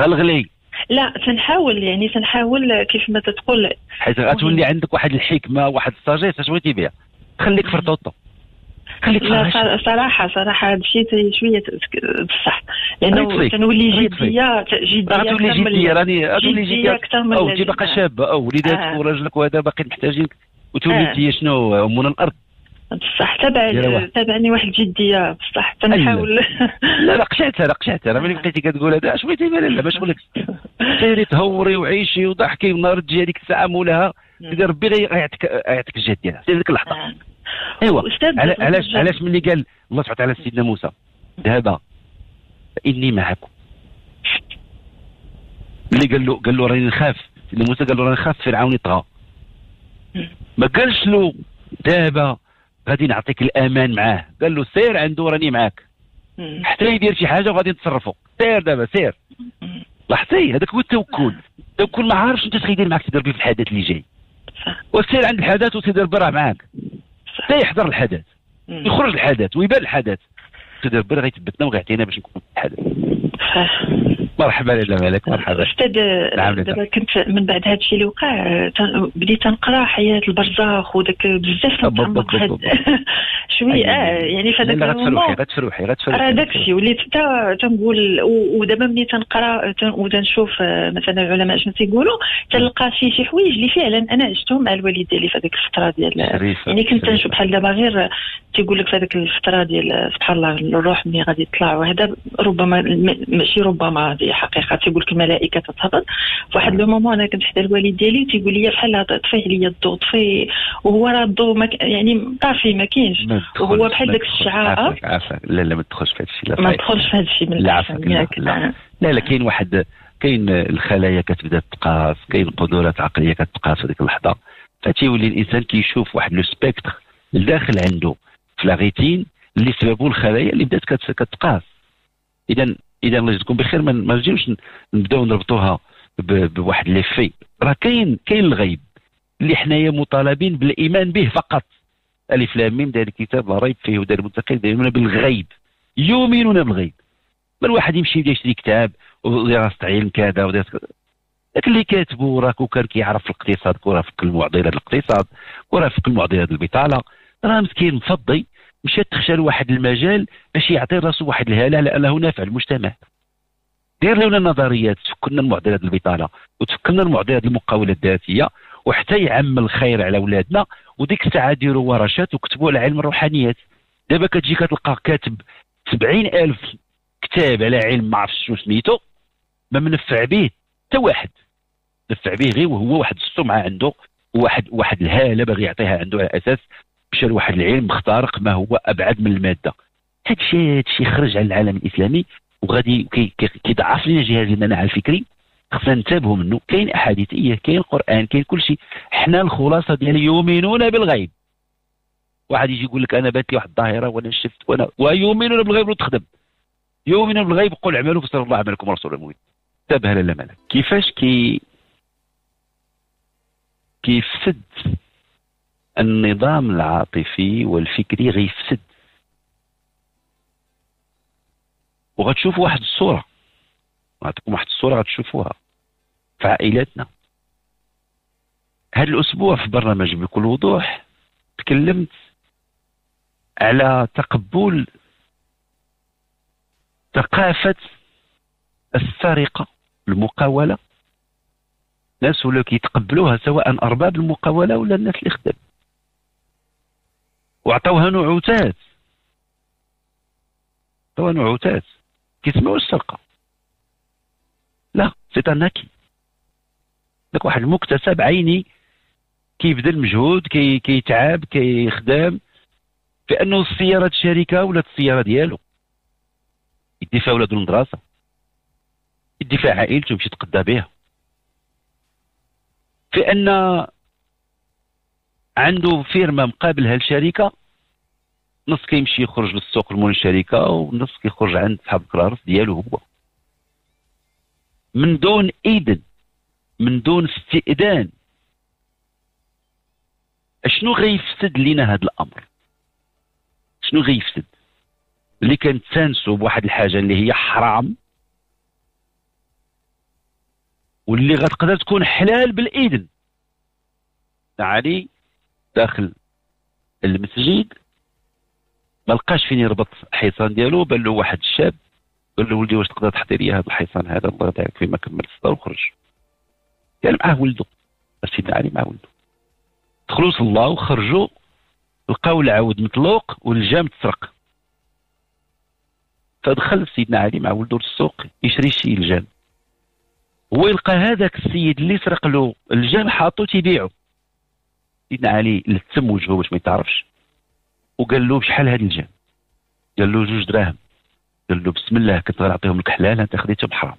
[SPEAKER 1] غلغلي.
[SPEAKER 4] لا تنحاول يعني تنحاول كيف ما تتقول
[SPEAKER 1] حيت غتولي عندك واحد الحكمة واحد الساجيس اش بغيتي بها خليك فرطوطه خليك
[SPEAKER 4] لا صراحة صراحة هذا الشيء شوية بصح
[SPEAKER 1] لأنه.
[SPEAKER 4] تنولي. جدية جدية
[SPEAKER 1] غتولي
[SPEAKER 4] جدية
[SPEAKER 1] راني غتولي جدية
[SPEAKER 4] أكثر من أو.
[SPEAKER 1] انت باقا شابة أو وليداتك
[SPEAKER 4] آه.
[SPEAKER 1] وراجلك وهذا باقي محتاجينك وتولي
[SPEAKER 4] آه.
[SPEAKER 1] انت شنو امون الأرض
[SPEAKER 4] بصح تبع
[SPEAKER 1] دير واحد.
[SPEAKER 4] تابعني واحد الجديه بصح تنحاول.
[SPEAKER 1] لا لا قشعتها لا قشعتها. راه ملي بقيتي كتقول هذا؟ أش بغيتي بها لا ما شغلك سيري تهوري وعيشي وضحكي ونهار تجي هذيك الساعة مولاها. سيدي ربي غي- غيعطيك غيعطيك الجهد ديالها سير ديك
[SPEAKER 4] اللحظة.
[SPEAKER 1] ايوا علاش. علاش ملي قال الله سبحانه وتعالى لسيدنا موسى ذهب فاني معكم. ملي قال له قال له راني نخاف. سيدنا موسى قال له راني نخاف فرعون يطغى. ما قالش له ذهب غادي نعطيك الأمان معاه. قال له سير عنده راني معاك. حتى يدير شي حاجة وغادي نتصرفوا سير دابا سير. لاحظتي هذاك هو التوكل. التوكل ما عارفش أنت شغيدير معاك سيدي ربي في الحدث اللي جاي. وسير عند الحدث وسيدي ربي راه معاك حتى يحضر الحدث. يخرج الحدث ويبان الحدث. سيدي ربي غيثبتنا وغيعطينا باش نكون في الحدث مرحبا لاله مالك مرحبا.
[SPEAKER 4] أستاذ
[SPEAKER 1] نعم،
[SPEAKER 4] دابا كنت من بعد هذا الشيء اللي وقع بديت تنقرأ حياة البرزخ وداك بزاف
[SPEAKER 1] طب-
[SPEAKER 4] تنتعمق
[SPEAKER 1] طب- طب-
[SPEAKER 4] في هاد- شوية آه يعني في هذاك المومون
[SPEAKER 1] غتفرحي غتفرحي
[SPEAKER 4] راه داك الشيء وليت حتى تنقول ودابا ملي تنقرأ تن- وتنشوف آه، مثلا العلماء شنو تيقولوا تلقى شي شي حوايج اللي فعلا أنا عشتهم مع الوالد ديالي في هذيك الفترة ديال يعني كنت
[SPEAKER 1] شريفة.
[SPEAKER 4] نشوف بحال دابا غير تيقول لك في هذيك الفترة ديال سبحان الله الروح ملي غادي يطلع وهذا ربما ماشي ربما هذه حقيقة تيقول لك الملائكة تتهبط في واحد le moment أنا كنت حدا الوالد ديالي وتيقول لي بحال طفي عليا الضوء طفي وهو راه الضوء ما ك- يعني طافي ما كاينش وهو
[SPEAKER 1] تدخلش-
[SPEAKER 4] بحال داك
[SPEAKER 1] تدخلش.
[SPEAKER 4] الشعاع.
[SPEAKER 1] عافاك عافاك لا لا ما تدخلش في هذا الشيء لا
[SPEAKER 4] ما. ندخلش في هذا الشيء من
[SPEAKER 1] لا
[SPEAKER 4] الأحسن
[SPEAKER 1] عفاك لا
[SPEAKER 4] ياك.
[SPEAKER 1] لا
[SPEAKER 4] آه.
[SPEAKER 1] لا لا كاين واحد كاين الخلايا كتبدا تقاس كاين قدرات عقلية كتقاس في ديك اللحظة فتيولي الإنسان كيشوف واحد le spectre الداخل عنده في la rétine اللي سببه الخلايا اللي بدات كت- كتقاس اذا اذا الله يجزيكم بخير. ما نجيوش نبداو نربطوها بواحد لي في. راه كاين كاين الغيب. اللي حنايا مطالبين بالإيمان به فقط. ألف لام ميم ذلك الكتاب لا ريب فيه هدى للمتقين يؤمنون بالغيب. يؤمنون بالغيب. ما الواحد يمشي يشري كتاب ودراسه علم كذا. لكن اللي كاتبه راه كون كان كيعرف الاقتصاد كون راه فك المعضلات الاقتصاد كون راه فك المعضلات البطالة. راه مسكين مفضي. مشى تخشى لواحد المجال باش يعطي راسو واحد الهاله على انه نافع للمجتمع دير لنا نظريات تفك لنا المعضلات البطالة وتفك لنا المعضلات المقاولة الذاتية وحتى يعم الخير على اولادنا وديك الساعة ديروا ورشات وكتبوا على علم الروحانيات. دابا كتجي كتلقى كاتب سبعين ألف كتاب على علم ما عرفتش شنو سميتو ما منفع به حتى واحد. نفع به غير وهو واحد السمعة عنده وواحد واحد الهالة باغي يعطيها عنده على أساس مشى لواحد العلم مخترق ما هو أبعد من المادة. هذا الشيء هذا الشيء خرج على العالم الإسلامي وغادي كي- كي- كيضعف لنا جهاز المناعه الفكري خصنا ننتبهوا منه. كاين أحاديثية كاين قرآن كاين كل شيء. حنا الخلاصة ديال يؤمنون بالغيب. واحد يجي يقول لك أنا بات لي واحد الظاهرة وأنا شفت وأنا ويؤمنون بالغيب وتخدم يؤمنون بالغيب قل اعملوا فسر الله عملكم ورسوله. المبين انتبه لا ملك كيفاش كي كيفسد النظام العاطفي والفكري غيفسد. وغتشوفوا واحد الصورة. نعطيكم واحد الصورة غتشوفوها. في عائلاتنا هذا الأسبوع في برنامج بكل وضوح تكلمت على تقبل ثقافة السرقة المقاولة. ناس ولاو كيتقبلوها سواء أرباب المقاولة ولا الناس اللي خدام وعطوها نعوتات عطوها نعوتات كيسمعوا السرقة. لا سي تناكي. داك واحد المكتسب عيني كيبذل مجهود كي كيتعب كيخدم في انه السيارة الشركة ولات السيارة ديالو. يدي فيها ولادو المدرسة يدي فيها عائلته يمشي يتقدى بها. في ان عنده فيرما مقابلها الشركة نص كيمشي يخرج للسوق المول الشركة ونص كيخرج عند صحاب الكرارس ديالو هو. من دون اذن من دون استئذان. شنو غيفسد لينا هذا الأمر؟ شنو غيفسد؟ اللي كنتسانسوا بواحد الحاجة اللي هي حرام؟ واللي غتقدر تكون حلال بالاذن علي داخل المسجد. ما لقاش فين يربط الحيطان ديالو بان له واحد الشاب قال له ولدي واش تقدر تحضر لي هذا الحيطان هذا؟ الله يبارك فيه ما كمل الصدر وخرج. كان معاه ولده سيدنا علي مع ولده. دخلوا صلاو وخرجوا لقاو العود مطلوق والجام تسرق. فدخل سيدنا علي مع ولده للسوق يشري شي الجام. هو يلقى هذاك السيد اللي سرق له الجام حاطو تيبيعو. سيدنا علي لتم وجهه باش ما يتعرفش. وقال له بشحال هذا الجام قال له جوج دراهم. قال له بسم الله كنت غنعطيهم لك حلال أنت خديتهم حرام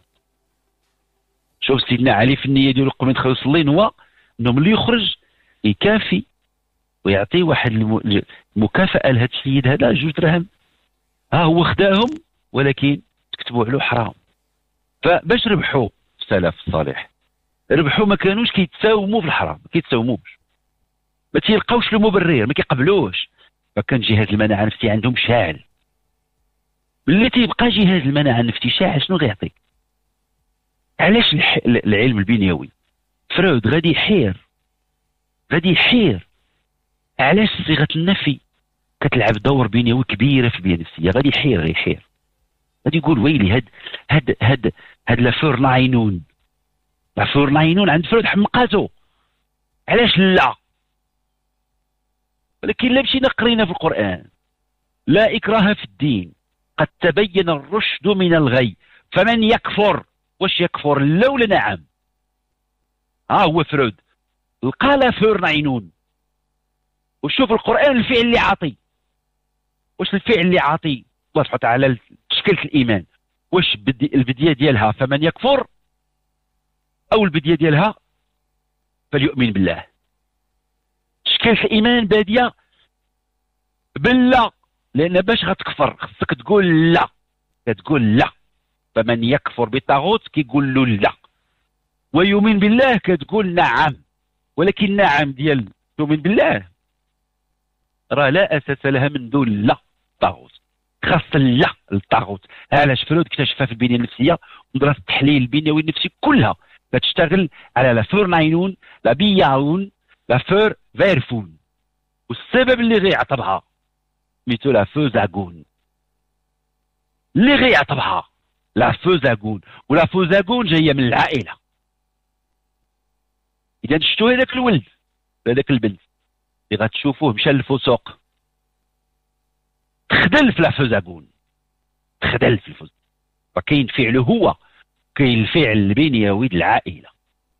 [SPEAKER 1] شوف سيدنا علي في النية ديالو قبل ما يدخل يصلي هو إنه ملي يخرج يكافي ويعطي واحد الم- المكافأة لهذا السيد هذا جوج دراهم. ها هو خداهم ولكن كتبوا عليه حرام. فباش ربحوا السلف الصالح ربحوا ما كانوش كيتساوموا في الحرام ما كيتساوموش. ما تيلقاوش له مبرر ما كيقبلوش. فكان جهاز المناعة النفسية عندهم شاعل. ملي تيبقى جهاز المناعة النفسي شاعل شنو غيعطيك؟ علاش. العلم البنيوي؟ فرويد غادي يحير. غادي يحير. علاش صيغة النفي كتلعب دور بنيوي كبيرة في البنيه النفسية؟ غادي يحير غادي يحير. غادي يقول ويلي هاد هاد هاد هاد la Verneinung. la Verneinung عند فرويد حمقاتو. علاش لا؟ ولكن لا مشينا قرينا في القرآن. لا إكراه في الدين. قد تبين الرشد من الغي. فمن يكفر؟ واش يكفر؟ لا ولا نعم ها هو فرويد. لقى la Verneinung وشوف القرآن الفعل اللي عاطي. واش الفعل اللي عاطي؟ الله سبحانه وتعالى تشكيله الإيمان. واش بدي البديه ديالها فمن يكفر؟ أو البديه ديالها فليؤمن بالله. تشكيله الايمان بادية. بلا لأن باش غتكفر خصك تقول لا. كتقول لا. فمن يكفر بالطاغوت كيقول له لا. ويؤمن بالله كتقول نعم. ولكن نعم ديال تؤمن بالله راه لا أساس لها من دون لا طاغوت. خاص لا الطاغوت. علاش فرويد اكتشفها في البنية النفسية ودراسه التحليل البنيوي النفسي كلها. كتشتغل على la Verneinung la Bejahung la Verwerfung والسبب اللي غيعطبها سميتو la Versagung اللي غيعطبها la Versagung و la Versagung جاية من العائله اذا شفتوا هذاك الولد هذاك البنت اللي غتشوفوه مشى للفسوق تخدل في لا فوزاغون تخدل في الفوز فكاين فعله هو كاين الفعل البنيوي العائله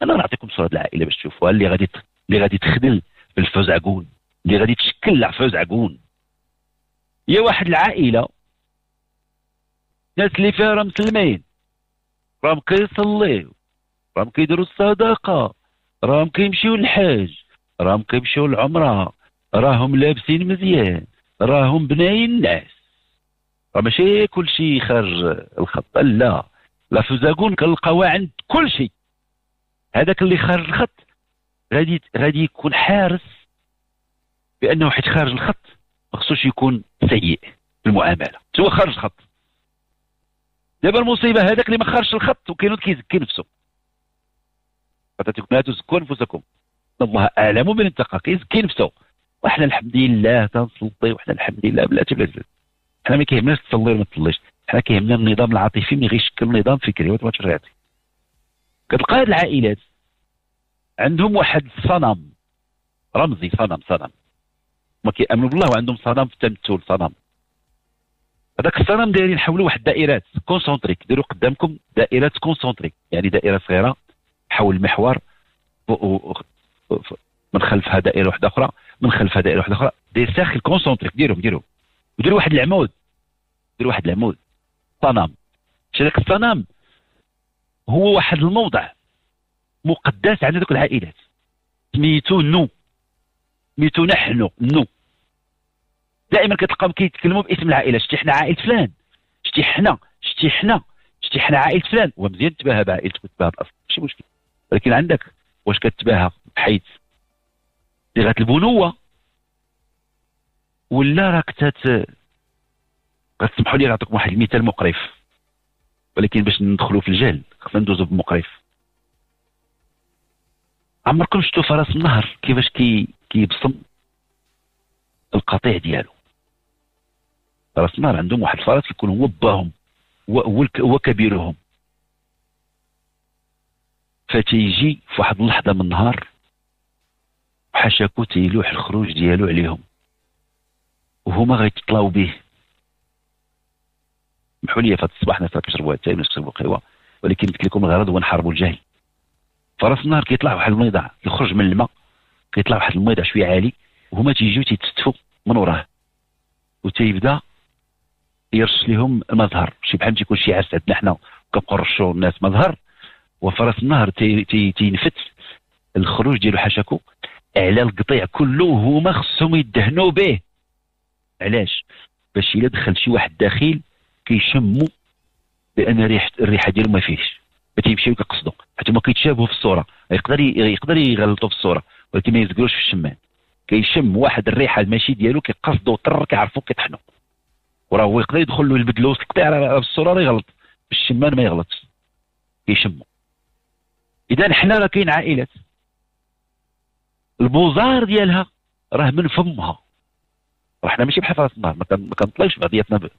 [SPEAKER 1] أنا نعطيكم صوره العائله باش تشوفوها اللي غادي اللي غادي تخدل في الفوزاغون اللي غادي تشكل فوزاغون هي واحد العائلة ناس اللي فيها راه مسلمين راهم كيصليو راهم كيديروا الصدقه راهم كيمشيو للحج راهم كيمشيو للعمرة راهم لابسين مزيان راهم بناين الناس. راه ماشي كل شيء خارج الخط لا لا فوزاغون كنلقاوها عند كل شيء هذاك اللي خارج الخط. غادي غادي يكون حارس بأنه حيت خارج الخط ما خصوش يكون سيء في المعاملة. هو خارج الخط. دابا المصيبة هذاك اللي ما خرجش الخط وكاين كيزكي نفسه. لا تزكوا انفسكم الله أعلم من اتقى كيزكي نفسه. وحنا الحمد لله تنصلي وحنا الحمد لله بلاتي بلاتي حنا ما كيهمناش تصلي ولا ما تصليش حنا كيهمنا النظام العاطفي ملي غيشكل نظام فكري وتشريعتي كتلقى هاد العائلات عندهم واحد الصنم رمزي صنم صنم. ما كيأمنوا بالله وعندهم صنم في التمثل صنم. هذاك الصنم دايرين حولوا واحد الدائرات concentriques ديروا قدامكم دائرات concentriques يعني دائرة صغيرة حول المحور من خلفها دائرة واحدة أخرى من خلفها دائرة واحدة أخرى. des cercles concentriques ديرهم ديرهم. وديروا واحد العمود. ديروا واحد العمود. صنم. هذاك الصنم هو واحد الموضع. مقدس عند ذوك العائلات. سميتو نو. سميتو نحن نو. دائما كتلقاهم كيتكلموا باسم العائلة. شتي حنا عائله فلان. شتي حنا شتي حنا. شتي حنا عائله فلان. ومزيان تباها بعائلتك وتباها بالاصل ماشي مشكل. ولكن عندك واش كتباها بحيث صيغه البنوه ولا راك تت غتسمحوا لي نعطيكم واحد المثال مقرف. ولكن باش ندخلوا في الجهل خصنا ندوزو بمقرف. عمركم شفتوا فرس النهر كيفاش كي كيبصم القطيع ديالو. راس النهر عندهم واحد الفرس يكون هو باهم هو كبيرهم. فتيجي في واحد اللحظة من النهار حشاكو تيلوح الخروج ديالو عليهم. وهما غيتطلاو به سمحوا لي فهاد الصباح ناس كتشربوا التاي وناس كتشربوا القهوة. ولكن قلت لكم الغرض هو نحاربوا الجهل. فراس النهار كيطلع واحد الميضع يخرج من الماء كيطلع واحد الميضع شوية عالي وهما تيجيو تيتستفوا من وراه. وتيبدا يرش لهم المظهر شي بحال تيكون شي عرس عندنا حنا كنبقاو نرشوا الناس مظهر وفرس النهر تي تي تينفت. الخروج ديالو حاشاكو. على القطيع كله هما خصهم يدهنوا به. علاش؟ باش إلا دخل شي واحد داخل كيشموا بأن ريحه الريحة ديالو ما فيهش. تيمشيو كيقصدوا حتى هما كيتشابهوا في الصورة. يقدر يقدر يغلطوا في الصورة. ولكن ما يزقلوش في الشمال. كيشم واحد الريحة الماشي ديالو كيقصدوا طر كيعرفوا كيطحنوا وراه هو يقدر يدخل له وسط القطيع في الصورة يغلط. الشمان ما يغلطش. كيشموا إذا حنا راه كاين عائلات. البوزار ديالها راه من فمها. راه حنا ماشي بحال راس النهار ما كنطليوش بعضياتنا ب...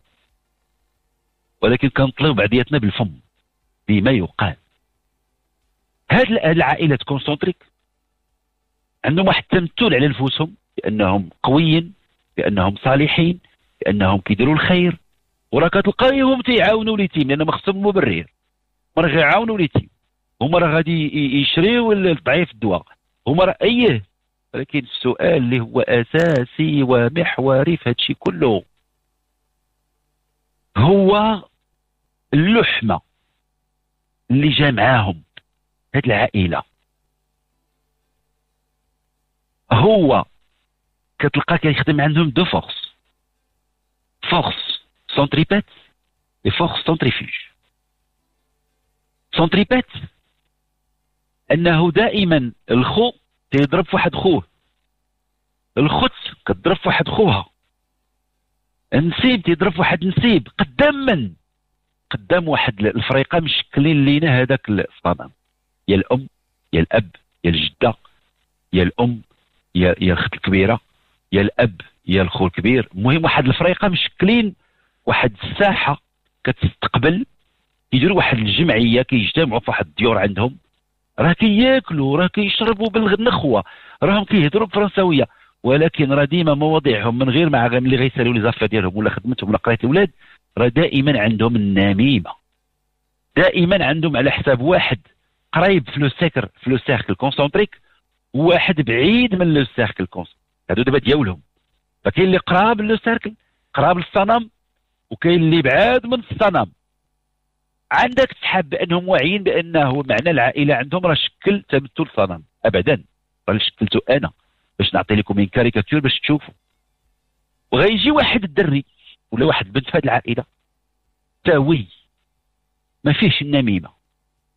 [SPEAKER 1] ولكن كنطليو بعضياتنا بالفم. بما يقال. هاد العائلات كونسونتريك عندهم واحد التمثل على نفوسهم بأنهم قويين بأنهم صالحين بأنهم كيديروا الخير. وراه كتلقايهم تيعاونوا اليتيم لأن خصهم مبرر ما راه غيعاونوا اليتيم هما راه غادي يشريو الضعيف الدواء. هما راه إيه ولكن السؤال اللي هو أساسي ومحوري في هادشي كله. هو اللحمة. اللي جا معاهم. هاد العائله هو كتلقى كيخدم عندهم deux forces forces centripètes les forces centrifuges centripètes أنه دائما الخو تيضرب في واحد خوه. الخت كتضرب في واحد خوها. النسيب تيضرب في واحد نسيب. قدام من قدام واحد الفريقه مشكلين لينا هذاك الصنم. يا الأم يا الأب يا الجدة يا الأم يا يا الخت الكبيرة يا الأب يا الخو الكبير. المهم واحد الفريقه مشكلين واحد الساحة كتستقبل يديروا واحد الجمعية كيجتمعوا في واحد الديور عندهم. راه كياكلوا راه كيشربوا بالنخوة راهم كيهضروا بالفرنساويه ولكن راه ديما مواضيعهم من غير ما اللي غيسالوا les affaires ديالهم ولا خدمتهم ولا قراية الأولاد دائما عندهم النميمة. دائما عندهم على حساب واحد قريب في le cercle في le cercle concentrique وواحد بعيد من le cercle concentrique هادو دابا ديالهم. فكاين اللي قراب le cercle قراب للصنم وكاين اللي بعاد من الصنم. عندك تحب بأنهم واعيين بأنه معنى العائلة عندهم راه شكل تمثل صنم. ابدا. راه شكلته أنا. باش نعطي لكم من كاريكاتور باش تشوفوا. وغيجي واحد الدري. ولا واحد البنت في هذه العائلة. تاوي. ما فيهش النميمة.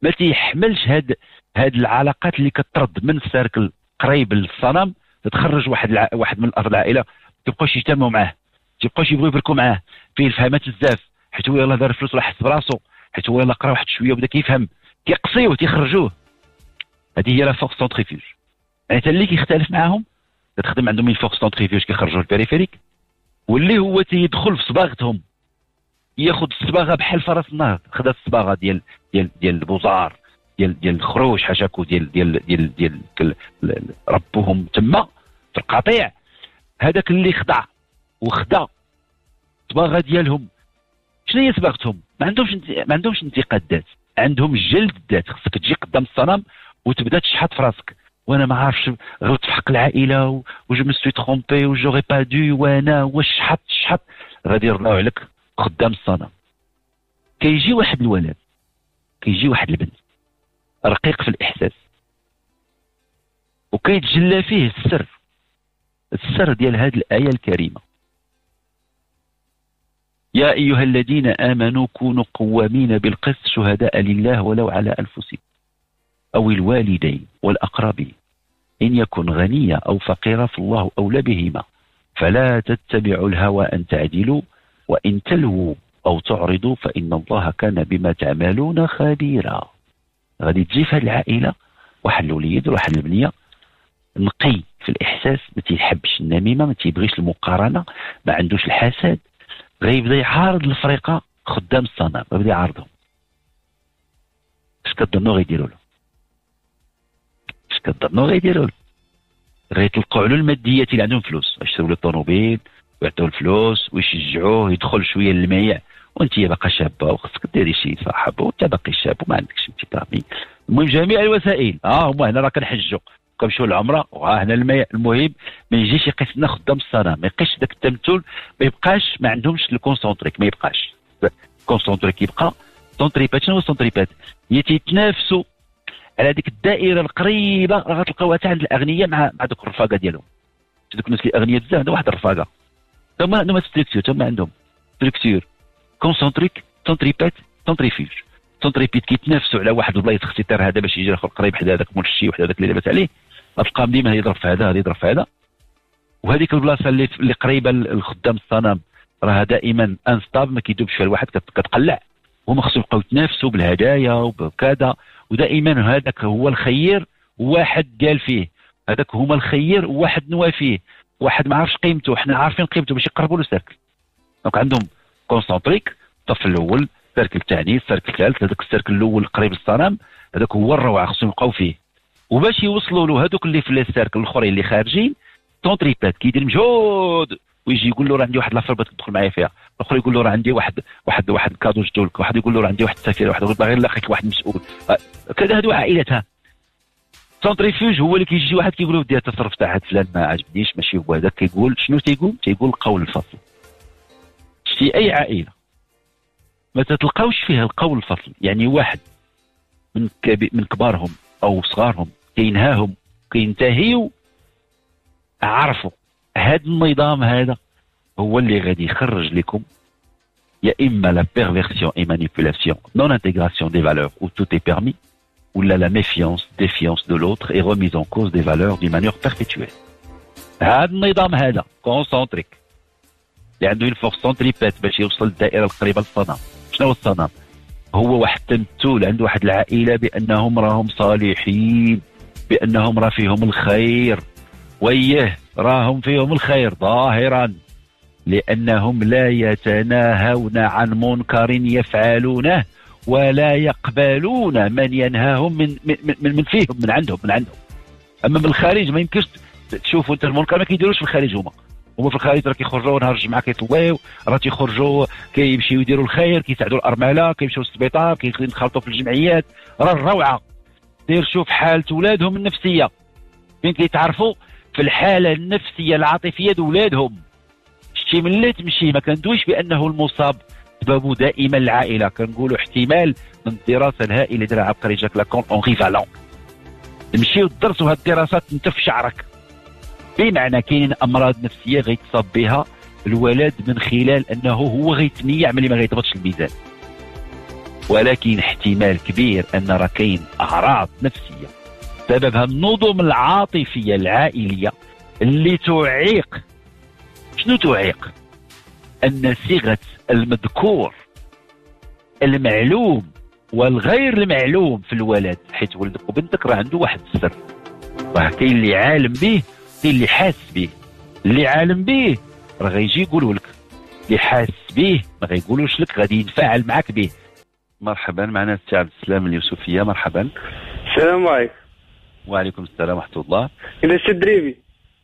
[SPEAKER 1] ما تيحملش هاد هاد العلاقات اللي كترد من السيركل قريب للصنم تتخرج واحد الع... واحد من الأرض العائلة تبقاوش يجتمعوا معاه تبقاوش يبغوا يبركوا معاه. فيه الفهمات بزاف. حيت هو يلاه دار فلوس راه حس براسو. حيت هو يلاه قرا واحد شوية وبدا كيفهم. كيقصيوه تيخرجوه. هذه هي la force centrifuge. يعني حتى اللي كيختلف معاهم كتخدم عندهم من force centrifuge كيخرجوا ال périphérique واللي هو تيدخل في صباغتهم. ياخذ الصباغة بحال فرس النهر. خدا الصباغة ديال ديال ديال البوزار ديال ديال الخروج حاشاكو ديال ديال ديال ديال, ديال ربوهم تما في القطيع. هذاك اللي خضع وخدا الصباغة ديالهم. شنو هي صباغتهم؟ ما عندهمش ما عندهمش انتقادات عندهم جلد الذات خصك تجي قدام الصنم وتبدا تشحط في راسك. وأنا ما عارفش غلطت في حق العائلة و je me suis trompé و j'aurais pas dû وأنا واش شحط شحط. غادي يرضاو عليك قدام الصنم. كيجي واحد الولد كيجي واحد البنت رقيق في الإحساس وكيتجلى فيه السر السر ديال هذه الآية الكريمة. يا أيها الذين آمنوا كونوا قوامين بالقسط شهداء لله ولو على أنفسكم. أو الوالدين والأقربين. إن يكن غنيا أو فقيرا فالله أولى بهما. فلا تتبعوا الهوى أن تعدلوا وإن تلووا أو تعرضوا فإن الله كان بما تعملون خبيرا. غادي تجي في هذه العائلة واحد الوليد واحد البنية نقي في الإحساس ما تيحبش النميمة ما تيبغيش المقارنة ما عندوش الحسد غيبدا يعارض الفريقة خدام الصنم غيبدا يعارضهم. اش كظنوا غيديروا له. كتظنوا غيديروا له غيطلقوا على الماديات اللي عندهم فلوس. يشروا له الطوموبيل ويعطوه الفلوس ويشجعوه يدخل شوية للميع وأنت باقا شابه وخصك ديري شي صاحب وأنت باقي شاب وما عندكش un petit ami المهم جميع الوسائل. آه هما هنا راه كنحجوا. كنمشيو للعمرة وها هنا الميع المهم ما يجيش يقيس لنا خدام الصلاه ما يقيش ذاك التمثل ما يبقاش ما عندهمش ال concentrique ما يبقاش. ال concentrique يبقى centripète شنو هو ال centripète هي تيتنافسوا على ديك الدائرة القريبة راه غتلقاوها حتى عند الاغنياء مع مع دوك الرفاقة ديالهم. دوك الناس أغنياء بزاف عندهم واحد الرفاقة. هما عندهم structure هما عندهم structure concentrique centripète centrifuge centripète كيتنافسوا على واحد البلايص خص يطير هذا باش يجي الآخر قريب حدا هذاك مول الشي وحدة هذاك اللي لاباس عليه. غتلقاهم ديما يضرب في هذا هذا يضرب في هذا. وهذيك البلاصة اللي اللي قريبة للخدام الصنم راها دائما instable ما كيدوبش فيها الواحد كتقلع. هما خصهم يبقاو يتنافسوا بالهدايا وبكذا ودائما هذاك هو الخير واحد قال فيه. هذاك هما الخير وواحد نوى فيه. واحد ما عرفش قيمته. حنا عارفين قيمته باش يقربوا له cercle donc عندهم concentrique الصف الأول ال cercle الثاني ال cercle الثالث. هذاك ال cercle الأول قريب للصنم. هذاك هو الروعة خصهم يبقاو فيه. وباش يوصلوا له هذوك اللي في ال cercle الأخرين اللي خارجين centripète كيدير مجهود. ويجي يقول له راه عندي واحد l'affaire بغيت تدخل معايا فيها. الآخر يقول له راه عندي واحد واحد واحد cadeau جدو لك واحد يقول له راه عندي واحد السفير واحد باغي نلاقيك واحد مسؤول. أه، كذا هذو عائلتها. سونتريفيوج هو اللي كيجي واحد كيقول له التصرف تاع هاد فلان ما عجبنيش ماشي هو هذاك. كيقول شنو تيقول؟ تيقول القول الفصل. شتي أي عائلة ما تتلقاوش فيها القول الفصل يعني واحد من من كبارهم أو صغارهم كينهاهم كينتهيوا عرفوا. هذا النظام هذا هو اللي غادي يخرج لكم يا إما la perversion et manipulation non intégration des valeurs où tout est permis ou la, la méfiance, défiance de l'autre et remise en cause des valeurs d'une manière perpétuelle. هذا النظام هذا concentrique اللي عنده ال force centripète باش يوصل للدائره القريبة للصنم شنو هو الصنم؟ هو واحد التمثل عنده واحد العائلة بأنهم راهم صالحين بأنهم راه فيهم الخير ويه راهم فيهم الخير ظاهرا لأنهم لا يتناهون عن منكر يفعلونه ولا يقبلون من ينهاهم من من, من, من فيهم من عندهم من عندهم. أما من الخارج ما يمكنش تشوفوا أنت المنكر ما كيديروش في الخارج هما. هما في الخارج راه كيخرجوا نهار الجمعة كيطويو راه تيخرجوا كيمشيو يديروا الخير كيساعدوا الأرملة كيمشيو للسبيطار كينخرطوا في الجمعيات. راه الروعة. دير شوف حالة ولادهم النفسية. فين كيتعرفوا؟ في الحالة النفسية العاطفية د ولادهم شتي ملي تمشي ما كندويش بأنه المصاب سببه دائما العائلة. كنقولوا احتمال من الدراسة الهائلة اللي دارها عبقري جاك لاكون اونغي فالون تمشيو تدرسوا هاد الدراسات انت في شعرك. بمعنى كاينين أمراض نفسية غيتصاب بها الولد من خلال أنه هو غيتميع ملي ما غيضبطش الميزان. ولكن احتمال كبير أن راه كاين أعراض نفسية. سببها النظم العاطفية العائلية اللي تعيق. شنو تعيق؟ أن صيغة المذكور المعلوم والغير المعلوم في الولد. حيت ولدك وبنتك راه عنده واحد السر. راه كاين اللي عالم به كاين اللي حاس به اللي عالم به راه غيجي يقولوا لك. اللي حاس به ما غيقولوش لك غادي ينفعل معك به مرحبا معنا السي عبد السلام اليوسفية مرحبا.
[SPEAKER 5] السلام عليكم.
[SPEAKER 1] وعليكم السلام ورحمة الله.
[SPEAKER 5] إذا الدريبي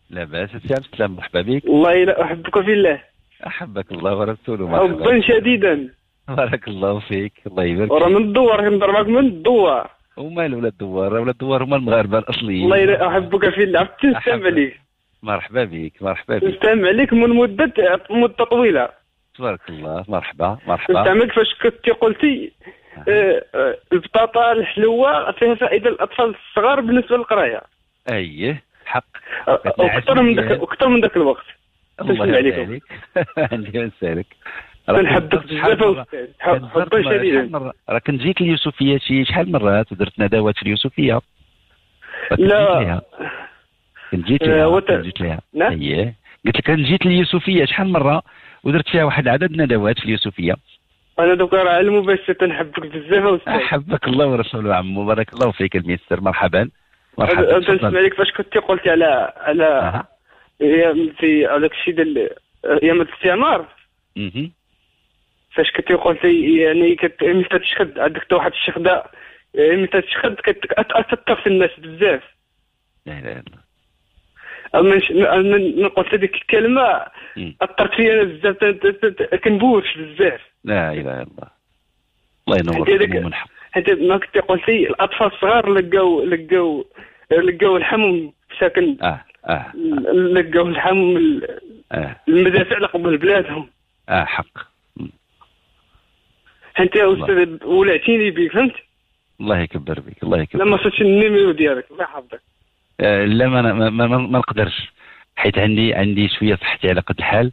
[SPEAKER 1] لا بأس السي عبد السلام مرحبا بك.
[SPEAKER 5] والله لا أحبك في الله.
[SPEAKER 1] أحبك الله ورسوله
[SPEAKER 5] حبا
[SPEAKER 1] مرحبا
[SPEAKER 5] شديدا.
[SPEAKER 1] بارك الله فيك الله يبارك
[SPEAKER 5] ورا
[SPEAKER 1] فيك.
[SPEAKER 5] من الدوار كنضرب معك من الدوار.
[SPEAKER 1] ومال ولاد الدوار ولاد الدوار هما المغاربة الأصليين.
[SPEAKER 5] والله لا أحبك في الله.
[SPEAKER 1] أحبك.
[SPEAKER 5] عليك.
[SPEAKER 1] مرحبا بك مرحبا بك.
[SPEAKER 5] نستمع عليك من مدة مدة طويلة.
[SPEAKER 1] تبارك الله مرحبا مرحبا.
[SPEAKER 5] نستعملك فاش كنت قلتي البطاطا الحلوة فيها فائدة للأطفال الصغار بالنسبة للقراية.
[SPEAKER 1] إيه حق.
[SPEAKER 5] آه، وأكثر من ذاك أكثر من ذاك الوقت.
[SPEAKER 1] الله. عليك عندي نسالك
[SPEAKER 5] كنحبك بزاف حبا شديدا
[SPEAKER 1] راه كنت جيت اليوسفيه شي شحال مرات ودرت ندوات في اليوسفيه
[SPEAKER 5] لا.
[SPEAKER 1] كنت جيت
[SPEAKER 5] آه،
[SPEAKER 1] ليها
[SPEAKER 5] وت-
[SPEAKER 1] كنت جيت ليها. اييه قلت لك كنت جيت اليوسفيه شحال مرة ودرت فيها واحد العدد ندوات في اليوسفيه
[SPEAKER 5] أنا دوك راه على المباشر نحبك بزاف
[SPEAKER 1] أحبك الله ورسوله عمو. بارك الله فيك الميسر مرحبا. مرحبا.
[SPEAKER 5] أنت نسمع. لك فاش كنت قلتي على على. أيام في هذاك الشيء ديال أيام الاستعمار. فاش كنت قلتي يعني كت متى تشخد؟ عندك واحد الشخدة متى تشخد؟ كتاثر في الناس بزاف.
[SPEAKER 1] لا إله إلا الله
[SPEAKER 5] اما ش- أما من قلت هذيك
[SPEAKER 1] الكلمة.
[SPEAKER 5] أثرت فيا أنا بزاف كنبوش بزاف.
[SPEAKER 1] لا إله إلا الله. الله ينور
[SPEAKER 5] حتى هذاك-
[SPEAKER 1] قلوب من حق
[SPEAKER 5] حتى ما كنت قلتي الأطفال الصغار لقاو لقاو لقاو الحمم ساكن
[SPEAKER 1] آه آه
[SPEAKER 5] لقاو الحمم ال-
[SPEAKER 1] آه.
[SPEAKER 5] المدافع لقبل بلادهم.
[SPEAKER 1] آه حق.
[SPEAKER 5] أنت يا أستاذ ولعتيني بك فهمت؟
[SPEAKER 1] الله يكبر بك الله يكبر
[SPEAKER 5] لما صرت النيميرو ديالك الله يحفظك.
[SPEAKER 1] آه، لا ما ما, ما, ما نقدرش. حيت عندي عندي شوية صحتي على قد الحال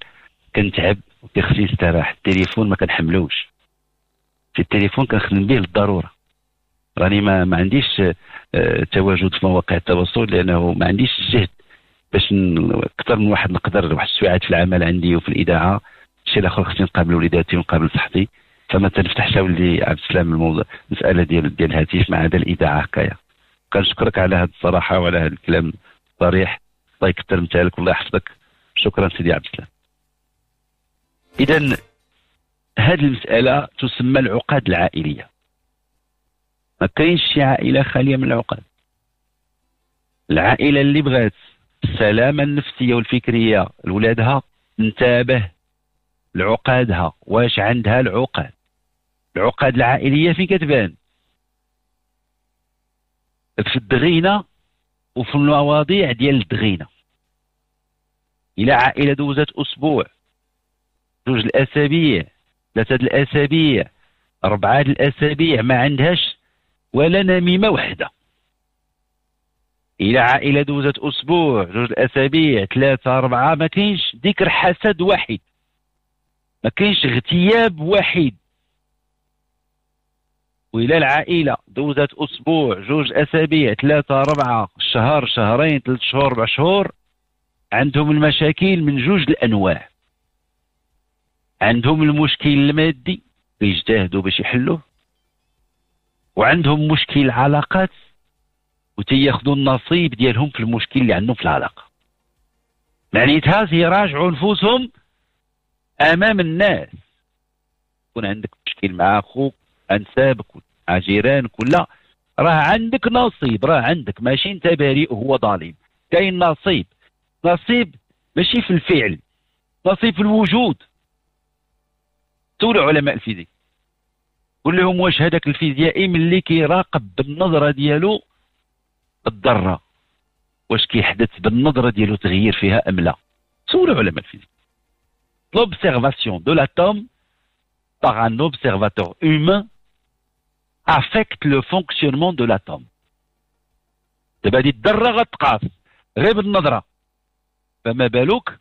[SPEAKER 1] كنتعب وكيخصني نستراح التليفون ما كنحملوش. في التليفون كنخدم به للضرورة. راني ما ما عنديش آه، تواجد في مواقع التواصل لأنه ما عنديش الجهد باش أكثر من واحد نقدر واحد الساعات في العمل عندي وفي الاذاعه الشيء الآخر خصني نقابل وليداتي ونقابل صحتي. فما تنفتحش ولدي عبد السلام الموضوع المساله ديال ديال الهاتف مع هذا الاذاعه هكايا. كنشكرك على هذه الصراحة وعلى هذا الكلام الصريح. الله يكثر مثالك والله يحفظك. شكرا سيدي عبد السلام. اذا هذه المسألة تسمى العقد العائلية. ما كاينش شي عائلة خالية من العقد. العائلة اللي بغات السلامة النفسية والفكرية لولادها انتبه لعقادها. واش عندها العقد العقد العائلية فين كتبان. في الدغينة وفي المواضيع ديال الدغينة. إلى عائلة دوزت أسبوع جوج الأسابيع ثلاثة الأسابيع أربعة الأسابيع ما عندهاش ولا نميمة وحدة. إلى عائلة دوزت أسبوع جوج اسابيع ثلاثة أربعة ما كاينش ذكر حسد واحد. ما كاينش اغتياب واحد. والى العائله دوزت أسبوع جوج أسابيع ثلاثة أربعة شهر شهرين ثلاث شهور أربع شهور عندهم المشاكل من جوج الأنواع. عندهم المشكل المادي كيجتهدوا باش يحلوه وعندهم مشكل العلاقات وتياخذوا النصيب ديالهم في المشكل اللي عندهم في العلاقة. معنيتها يراجعوا نفوسهم أمام الناس. يكون عندك مشكل مع أخوك أنسابك مع جيرانك ولا راه عندك نصيب راه عندك. ماشي أنت بريء وهو ظالم. كاين نصيب. نصيب ماشي في الفعل. نصيب في الوجود. سولوا علماء ال physique قول لهم واش هذاك الفيزيائي ملي كيراقب بالنظرة ديالو الذره واش كيحدث بالنظرة ديالو تغيير فيها أم لا. سولوا علماء الفيزيك l'observation de l'atome par un observateur humain affecte le fonctionnement de l'atome. دابا هذه الذره غتقاس غير بالنظره فما بالك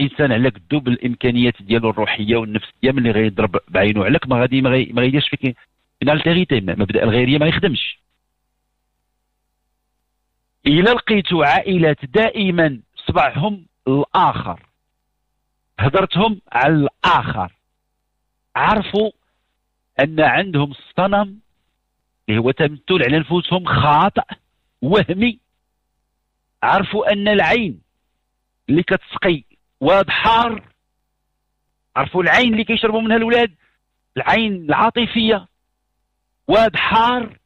[SPEAKER 1] انسان على قدو بالامكانيات ديالو الروحيه والنفسيه ملي غيضرب بعينو عليك ما غادي ما غي- غيديرش فيك من التيغيتي مبدا الغيريه ما يخدمش الا لقيتو عائلات دائما صبعهم الآخر هضرتهم على الآخر عرفوا ان عندهم الصنم اللي هو تمثل على نفوسهم خاطئ وهمي. عرفوا أن العين اللي كتسقي واد حار عرفوا العين اللي كيشربوا منها الولاد العين العاطفية واد حار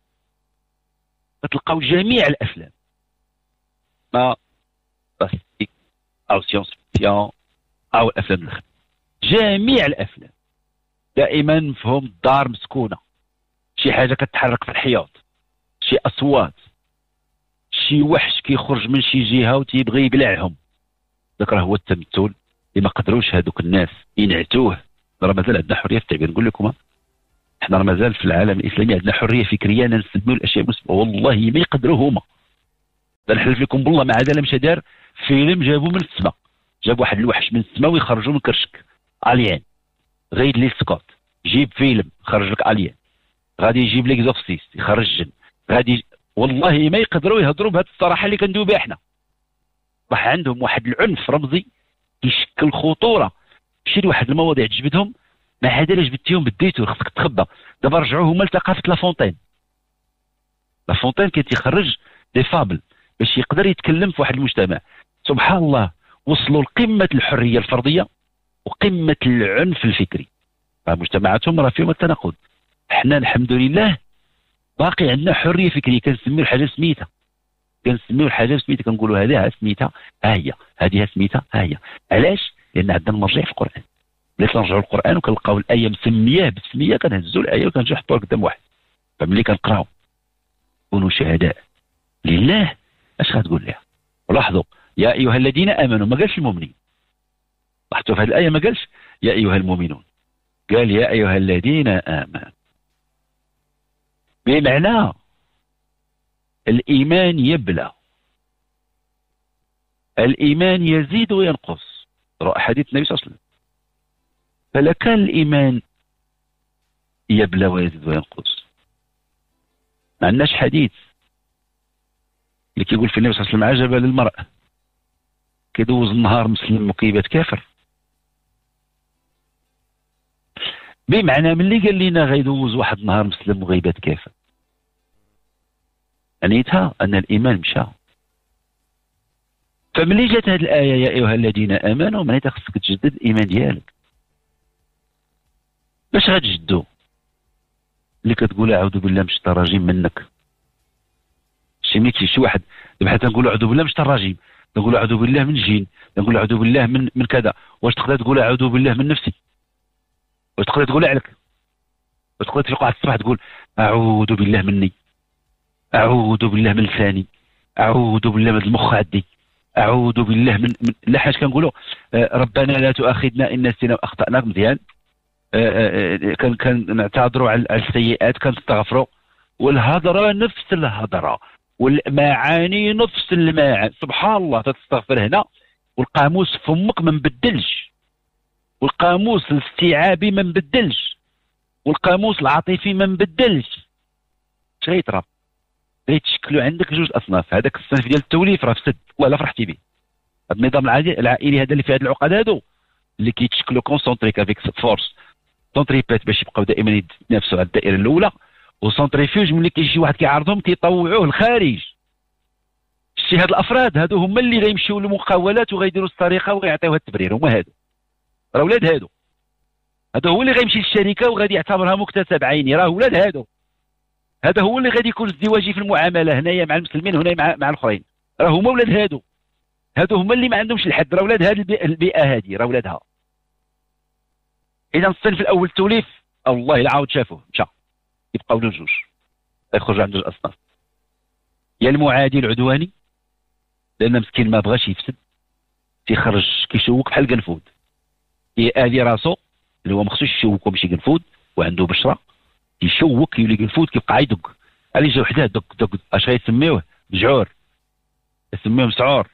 [SPEAKER 1] كتلقاو جميع الأفلام. fantastique أو science-fiction أو الأفلام الأخرى. جميع الأفلام دائما مفهوم الدار مسكونة. شي حاجة كتحرك في الحياط شي أصوات شي وحش كيخرج من شي جهة وتيبغي يبلعهم ذاك راه هو التمثل اللي ما قدروش هذوك الناس ينعتوه. راه مازال عندنا حرية في التعبير نقول لكم. إحنا راه مازال في العالم الإسلامي عندنا حرية فكرية أنا نسميو الأشياء مسمى والله ما يقدروا هما نحلف لكم بالله ما عاد مشى دار فيلم جابوا من السماء جاب واحد الوحش من السماء ويخرجوا من كرشك. Alien Ridley Scott. جيب فيلم خرج لك Alien غادي يجيب لك exorciste يخرج جن غادي والله ما يقدروا يهضروا بهذه الصراحة اللي كندوي بها إحنا. راح عندهم واحد العنف رمزي يشكل خطورة. مشي لواحد المواضيع تجبدهم ما عاد إلا جبدتيهم بديتو خصك تخبى. دابا رجعوا هما لثقافة La Fontaine La Fontaine كان تيخرج دي فابل باش يقدر يتكلم في واحد المجتمع. سبحان الله وصلوا لقمة الحرية الفردية وقمة العنف الفكري. فمجتمعاتهم راه فيهم التناقض. حنا الحمد لله باقي عندنا حرية فكريه كنسميو الحاجة سميتها. كنسميو الحاجة سميتها كنقولوا هذه سميتها ها هي هذه سميتها ها هي. علاش؟ لأن عندنا المرجع في القرآن. ملي كنرجعوا للقرآن وكنلقاو الآية مسمية بسميه كنهزوا الآية وكنجيو نحطوها قدام واحد. فملي كنقراو كونوا شهداء لله اش غتقول لها ولاحظوا يا أيها الذين آمنوا ما قالش المؤمنين. لاحظتوا في هذه الآية ما قالش يا أيها المؤمنون. قال يا أيها الذين آمنوا. بمعنى الإيمان يبلى. الإيمان يزيد وينقص. رأى حديث النبي صلى الله عليه وسلم. فلا كان الإيمان يبلى ويزيد وينقص. ما عندناش حديث اللي كيقول في النبي صلى الله عليه وسلم عجبا للمرء كيدوز النهار مسلم وكيبات كافر. بمعنى ملي قال لنا غيدوز واحد النهار مسلم وغيبات كافر معنيتها أن الإيمان مشى. فملي جات هذه الآية يا أيها الذين آمنوا؟ معناتها خصك تجدد الإيمان ديالك. باش غتجدو؟ اللي كتقول أعوذ بالله من الشيطان الرجيم منك. شي ملي شي واحد بحال تنقول أعوذ بالله من الشيطان الرجيم. نقول أعوذ بالله من الجن نقول أعوذ بالله من من كذا. واش تقدر تقول أعوذ بالله من نفسي واش تقدر تقول عليك. واش تقدر تفيق واحد الصباح تقول أعوذ بالله مني أعوذ بالله من لساني أعوذ بالله من المخ عندي أعوذ بالله من, من لا حاجة كنقولوا آه، ربنا لا تؤاخذنا إن نسينا واخطانا مزيان. آه، آه، كان كان نعتذروا على على السيئات كنستغفروا. والهضرة نفس الهضرة والمعاني نفس المعاني. سبحان الله تستغفر هنا والقاموس فمك ما مبدلش والقاموس الاستيعابي ما مبدلش والقاموس العاطفي ما مبدلش اش غيطرا غيتشكلوا عندك جوج أصناف هذاك الصنف ديال التوليف راه فسد والله فرحتي به هذا النظام العائلي هذا اللي فيه هذه العقد هادو اللي كيتشكلوا concentrique avec force centripète باش يبقاو دائما يتنافسوا على الدائرة الأولى و centrifuge ملي كيجي واحد كيعارضهم كيطوعوه الخارج. شتي هاد الأفراد هادو هما اللي غيمشيو للمقاولات وغيديروا السرقة وغيعطيوها التبرير هما هادو. راه ولاد هادو. هذا هو اللي غيمشي للشركة وغادي يعتبرها مكتسب عيني. راه ولاد هادو. هذا هو اللي غادي يكون ازدواجي في المعاملة هنايا مع المسلمين وهنا مع, مع الأخرين. راه هما ولاد هادو. هادو هما اللي ما عندهمش الحد. راه ولاد هذه البيئة هذه راه ولادها. إذا الصنف الأول توليف الله الا عاود شافوه. مشى. يبقاو له جوج. يخرج عنده الاصناف يا المعادي العدواني. لأن مسكين ما بغاش يفسد. تيخرج كيشوك بحال قنفود يالي راسو اللي هو ما خصوش يشوك ومشي قنفود وعنده بشرة. يشوك يولي قنفود كيبقى يدق علي جا وحده دق دق. أش غيسميوه مجعور يسميوه مسعور.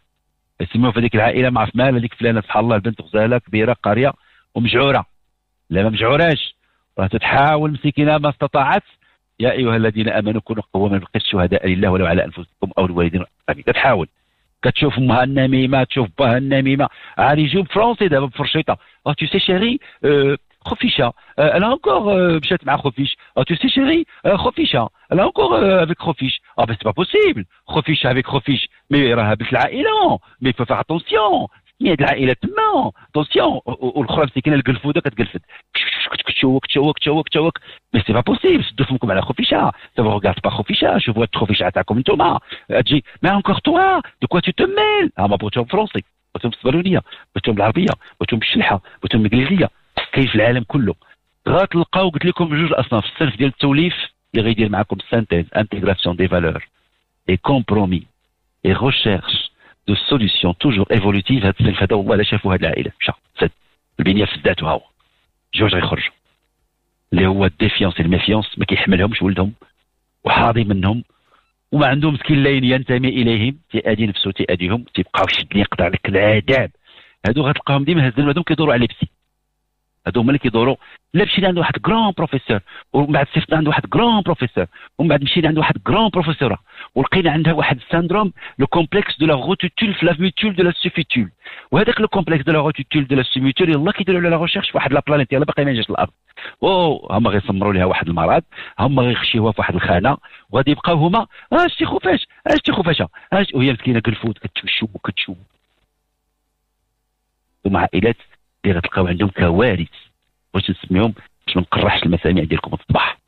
[SPEAKER 1] يسميوه في هذيك العائلة ما عرف مال هذيك فلانة سبحان الله البنت غزالة كبيرة قارية ومجعورة. لا ما مجعوراش. راه تتحاول مسكينة ما استطاعت يا أيها الذين آمنوا كونوا قواما بالقسط شهداء لله ولو على أنفسكم أو الوالدين. كتحاول كتشوف امها النميمه تشوف باها النميمه عاد يجيو بفرونسي دابا بفرشيطه اه tu sais chérie euh, خفيشه euh, elle a encore euh, مشات مع خفيش اه tu sais chérie euh, خفيشه elle a encore euh, avec خفيش اه بس با بوسيبل خفيشه avec خفيش مي راها بنت العائله مي فو فار اتونسيون هي هاد العائلة. تما اتونسيون والاخرى مسكينه القلفوده كتقلفد تشوك تشوك تشوك تشوك مي سي با بوسيبل سدوا فمكم على خفيشه سا فو ريغارد با خفيشه شوفوا هاد الخفيشه تاعكم نتوما تجي mais encore toi de quoi tu te mêles ها ما بغيتهم français بغيتهم بالصبرونيه بغيتهم بالعربيه بغيتهم بالشلحه بغيتهم بالانجليزيه كاين في العالم كله؟ غتلقاو قلت لكم جوج أصناف. الصنف ديال التوليف اللي غيدير معكم synthèse intégration des valeurs et compromis et recherche de solutions toujours évolutives هاد الصنف هذا والله لا شافوا هاد العائلة. مشى سد. البنية فدات ها هو جوج غيخرجوا اللي هو ال défiance ال méfiance ما كيحملهمش ولدهم وحاضي منهم وما عندهم مسكين لا ينتمي إليهم. تيأدي نفسه تيأديهم تيبقاو يشدني يقطع لك العذاب. هادو غتلقاهم ديما هازين هادو كيدوروا على psy هادو هما اللي كيدوروا لا مشينا عند واحد grand professeur ومن بعد صيفطنا عند واحد grand professeur ومن بعد مشينا عند واحد grande professeure ولقينا عندها واحد ال syndrome le complexe de la la mitole de la sovitole وهذاك le complexe de la rototole de la sovitole يلاه كيديروا على la recherche في واحد la planète يلاه باقي ما جاش الأرض. أو هما غيصمروا لها واحد المرض هما غيخشيوها في واحد الخانة وغادي يبقاو هما آه شتي خفاشه آه وهي مسكينة كالفوت كتمشو وكتشوف هما عائلات اللي غتلقاو عندهم كوارث. واش نسميهم باش ما نقرحش المسامع ديالكم الصباح.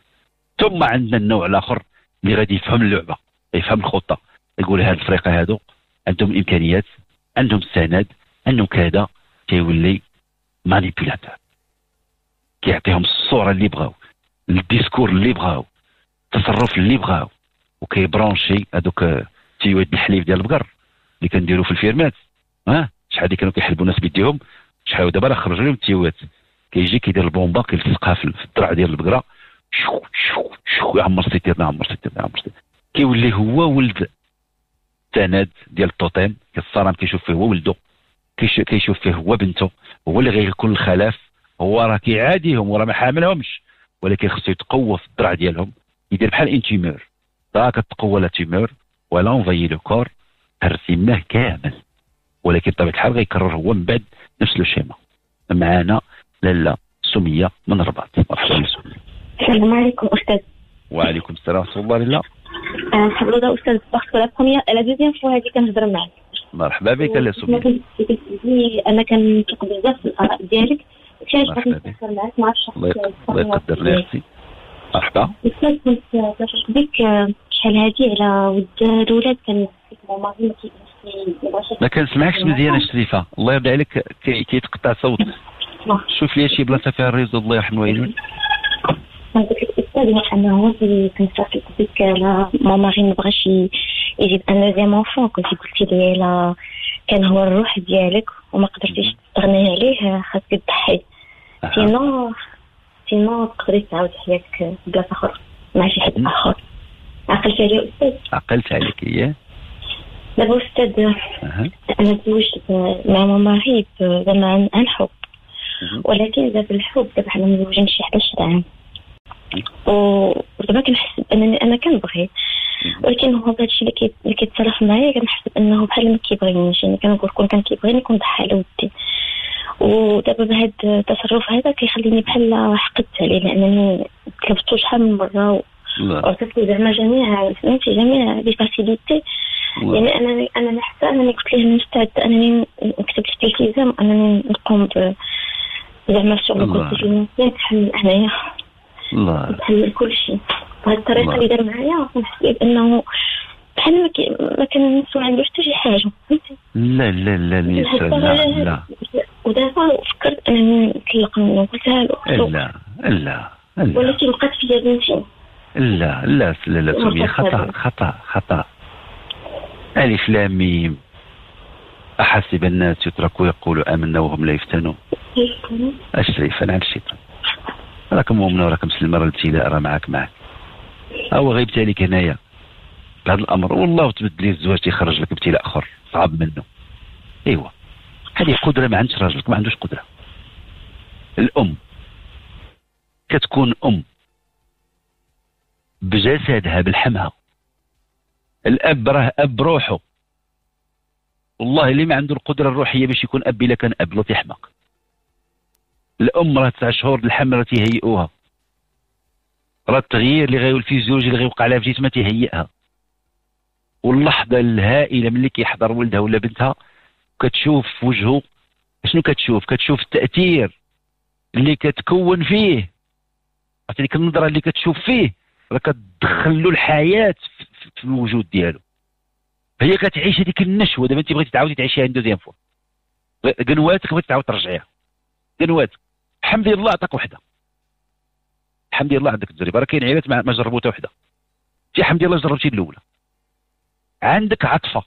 [SPEAKER 1] ثم عندنا النوع الآخر اللي غادي يفهم اللعبة يفهم الخطة. يقول هاد الفريقة هادو عندهم إمكانيات عندهم السند عندهم كذا. كيولي manipulateur كيعطيهم الصورة اللي بغاو ال discours اللي بغاو التصرف اللي بغاو. وكيبرونشي هذوك تيوات الحليب ديال البقر اللي كنديروا في الفيرمات. ها؟ شحال اللي كانوا كيحلبوا الناس بيديهم؟ شحال دابا راه خرجوا لهم التيوات. كيجي كيدير البومبا كيلصقها في الدرع ديال البقرة. شو شو شو يعمر سيتيرنا يعمر سيتيرنا يعمر سيتيرنا كيولي هو ولد السند ديال التوتيم الصرام كيشوف فيه هو ولده كيشوف فيه هو بنته هو اللي غيكون الخلاف هو راه كيعاديهم وراه ما حاملهمش. ولكن خصو يتقوى في الدرع ديالهم. يدير بحال ان تيمور راه كتقوى لا تيمور ولا انفايي لو كور رسمناه كامل. ولكن بطبيعة الحال غيكرر هو من بعد نفس لو شيما معانا لاله سمية من الرباط. مرحبا. سميه
[SPEAKER 6] السلام عليكم أستاذ.
[SPEAKER 1] وعليكم السلام. ورحمه الله لله.
[SPEAKER 6] حضرتك أستاذ. parce que la première la deuxième fois هذه كنهضر معك.
[SPEAKER 1] مرحبا بك لاله سمية.
[SPEAKER 6] أنا كنثق بزاف في الآراء ديالك. شي علاش
[SPEAKER 1] مرحبا
[SPEAKER 6] بغيت نتفكر معك؟ ما عرفتش
[SPEAKER 1] الله يق- الله يقدر ميرسي مرحبا.
[SPEAKER 6] أستاذ كنت كنشوف بك آه، شحال هادي على ود الولاد كان ماما ما كيبغيش
[SPEAKER 1] ما كنسمعكش مزيان شريفه الله يرضي عليك كي- كيتقطع صوت شوف لي شي بلاصه فيها ال réseau الله يرحم الوالدين
[SPEAKER 6] قلت لك أستاذ أنا هو اللي كنت ماما غير ما بغاش ي- يجيب un deuxième enfant كنت قلتي لي لا كان هو الروح ديالك وما قدرتيش تستغني عليه خاصك تضحي. sinon sinon تقدري تعاود حياتك بلاصه أخرى مع شي حد. اخر عقلت عليه أستاذ
[SPEAKER 1] عقلت عليك اياه
[SPEAKER 6] دابا
[SPEAKER 1] أستاذ.
[SPEAKER 6] أنا تزوجت مع ماما زعما عن عن حب. ولكن دابا الحب دابا حنا مزوجين شي 11 عام. ودابا كنحس بأنني أنا كنبغي. ولكن هو هادشي اللي كي- اللي كيتصرف معايا كنحس بأنه بحال ما كيبغينيش. يعني كنقول كون كان كيبغيني كنضحى على ودي. ودابا بهذا التصرف هذا كيخليني بحال حقدت عليه لأنني طلبتو شحال من
[SPEAKER 1] مرة
[SPEAKER 6] وعطيت زعما جميع فهمتي جميع les
[SPEAKER 1] facilités.
[SPEAKER 6] يعني أنا أنا حتى أنني قلت ليه مستعده أنني نكتب في الالتزام أنني نقوم ب زعما الشغل. كنت فينانسيا نتحمل انايا نتحمل كل شيء بهذه
[SPEAKER 1] الطريقة.
[SPEAKER 6] اللي دار معايا بيه بانه بحال ما كي- ما كان ما عندوش حتى شي حاجة. فهمتي
[SPEAKER 1] لا لا لا لا لا. لا
[SPEAKER 6] ودابا فكرت أنني نطلق منه قلتها له
[SPEAKER 1] لا لا لا
[SPEAKER 6] ولكن بقات فيا بنتي.
[SPEAKER 1] لا لا لا لا سوريا خطأ خطأ خطأ. ألف لام ميم. أحسب الناس يتركوا يقولوا آمنا وهم لا يفتنون. أشرف أنا على الشيطان راك مؤمنة وراك مسلمة راه الابتلاء راه معاك معاك هو غيبت عليك هنايا. بهذا الأمر والله تبدل لي الزواج تيخرج لك ابتلاء آخر. صعب منه. ايوا هذه قدرة ما عندش راجلك ما عندوش قدرة. الأم. كتكون أم. بجسدها بلحمها الأب راه أب روحه. والله اللي ما عنده القدرة الروحية باش يكون أب إلا كان أب لو تيحمق الأم راه تسع شهور الحمل راه تيهيئوها. راه التغيير اللي غيولي الفيزيولوجي اللي غيوقع لها في جسمها تيهيئها. واللحظة الهائلة ملي كيحضر ولدها ولا بنتها كتشوف وجهه. شنو كتشوف؟ كتشوف التأثير اللي كتكون فيه. عرفتي ديك النظرة اللي كتشوف فيه؟ راه كتدخل له الحياة في- الوجود ديالو. هي كتعيش هذيك النشوة دابا انت بغيتي تعاودي تعيشيها ان دوزيام فوا قنواتك بغيتي تعاود ترجعيها. قنواتك الحمد لله عطاك وحده. الحمد لله عندك التجربة. راه كاين عائلات ما جربوا حتى وحده. انت الحمد لله جربتي الأولى. عندك عطفة.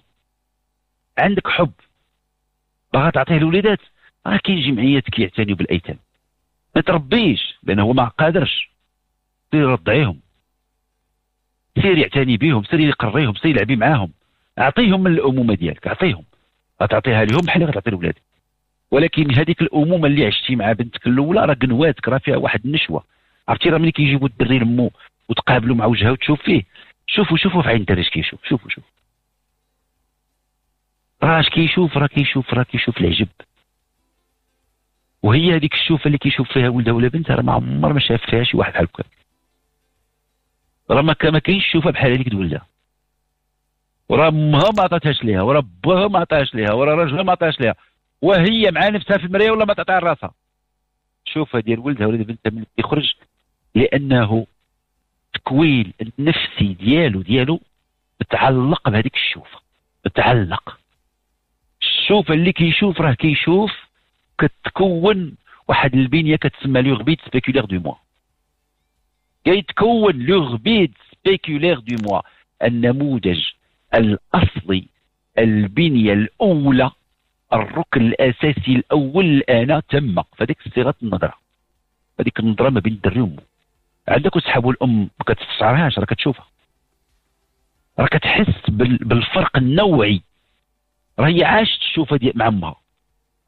[SPEAKER 1] عندك حب. باغا تعطيه الوليدات راه كاين جمعيات كيعتنيوا بالأيتام. ما تربيش لأن هو ما قادرش. يرضعيهم سير يعتني بهم سير يقريهم سير يلعبي معاهم. أعطيهم من الأمومة ديالك أعطيهم. غتعطيها لهم بحال غتعطي لولادك. ولكن هذيك الأمومة اللي عشتي مع بنتك الأولى راه قنواتك راه فيها واحد النشوة. عرفتي راه ملي كيجيبوا الدري لمو وتقابلوا مع وجهها وتشوف فيه شوفوا شوفوا في عين الدري اش كيشوف شوفوا شوفوا. راه اش كيشوف راه كيشوف راه كيشوف العجب. وهي هذيك الشوفة اللي كيشوف فيها ولدها ولا بنتها راه ما عمر ما شاف فيها شي واحد بحال هكا راه ما كا- ما كاينش شوفة بحال هذيك تولدها وراه امها ما عطاتهاش ليها وراه باها ما عطاهاش ليها وراه راجلها ما عطاهاش ليها. وهي مع نفسها في المرايه ولا ما تعطيها راسها؟ شوفها ديال ولدها ولا بنتها ملي يخرج لأنه التكوين النفسي ديالو ديالو متعلق بهذيك الشوفة متعلق. الشوفة اللي كيشوف راه كيشوف كتكون واحد البنية كتسمى l'Urbild spéculaire du moi كيتكون l'Urbild spéculaire du moi النموذج الأصلي البنية الأولى الركن الأساسي الأول الان تم. فديك صيغة النظرة. هذيك النظرة ما بين الدري وأمه. عندك وسحابو الأم ما كتستشعرهاش راه كتشوفها. راه كتحس بال- بالفرق النوعي. راه هي عاشت تشوفها مع أمها.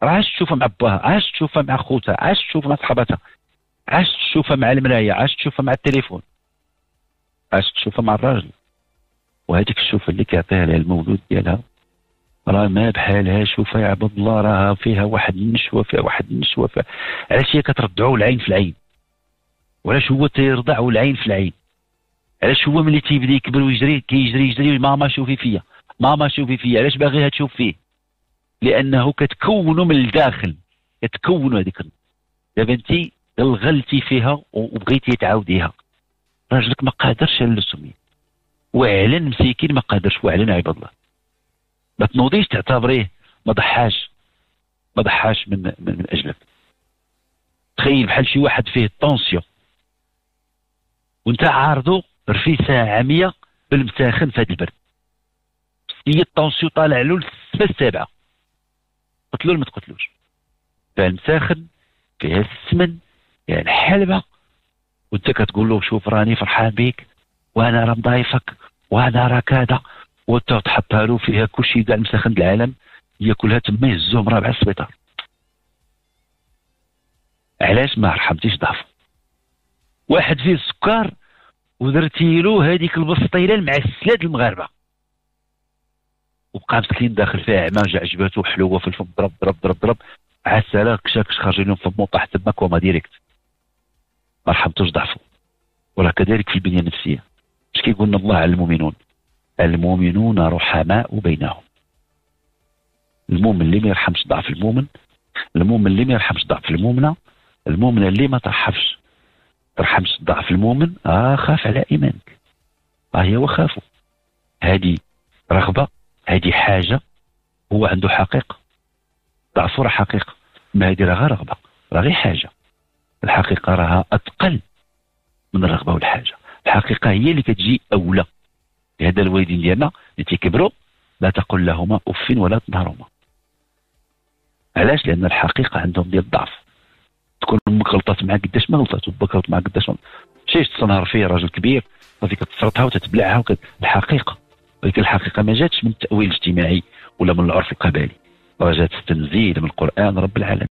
[SPEAKER 1] راه عاشت تشوفها مع باها عاشت تشوفها مع خوتها عاشت تشوفها مع صحاباتها. عاشت تشوفها مع المرايه عاشت تشوفها مع التليفون عاشت تشوفها مع الراجل. وهذيك الشوفة اللي كيعطيها لها المولود ديالها راه ما بحالها شوفها يا عبد الله راه فيها واحد النشوة فيها واحد النشوة فيها. علاش هي كترضعو العين في العين؟ وعلاش هو تيرضع والعين في العين؟ علاش هو ملي تيبدا يكبر ويجري كيجري يجري ماما شوفي فيا ماما شوفي فيا علاش باغيها تشوف فيه؟ لأنه كتكونوا من الداخل كتكونوا هذيك دابا انت غلغلتي فيها وبغيتي تعاوديها راجلك ما قادرش على السميه واعلن مسكين ما قادرش واعلن عباد الله. ما تنوضيش تعتبريه ما ضحاش. ما ضحاش من من, من أجلك. تخيل بحال شي واحد فيه طونسيون. وانت عارضه رفيسة عامية بالمساخن في هذا البرد. هي الطونسيون طالع له للسبه السابعة. قتلو ما تقتلوش؟ فيها المساخن فيها السمن فيها الحلبه وانت كتقول له شوف راني فرحان بيك وأنا راه مضايفك وأنا راه كذا. وانت تحطها له فيها كل شيء كاع مسخن العالم ياكلها تما يهزوهم راه السبيطار. علاش ما رحمتيش ضعفو واحد فيه السكر ودرتي له هذيك البسطيلة المعسله المغاربة. وبقى مسكين داخل فيها عماجه عجباتو حلوة في الفم ضرب ضرب ضرب ضرب. عساله كشاكش خرج لهم فمو طاح تما كوما ديريكت. ما رحمتوش ضعفو ولا كذلك في البنية النفسية. اش كيقول الله على المؤمنون؟ المؤمنون رحماء بينهم. المؤمن اللي ما يرحمش ضعف المؤمن المؤمن اللي ما يرحمش ضعف المؤمنة المؤمنه اللي ما ترحمش ترحمش ضعف المؤمن آه خاف على إيمانك. آه هي وخافوا هذه رغبة هذه حاجة هو عنده حقيقة. ضعفه راه حقيقة ما هذه راه رغبة راه غير حاجة. الحقيقة راها اثقل من الرغبه والحاجة. الحقيقة هي اللي كتجي اولى لهذا الوالدين ديالنا اللي تيكبروا لا تقل لهما أف ولا تنهرهما. علاش؟ لأن الحقيقة عندهم ديال الضعف. تكون أمك غلطات معك قداش ما غلطات وباك غلط معك قداش ما شيش تنهار فيه راجل كبير غادي كتسرطها وتتبلعها وكت... الحقيقة. ولكن الحقيقة ما جاتش من التأويل الاجتماعي ولا من العرف القبلي. راه جات التنزيل من القرآن رب العالمين.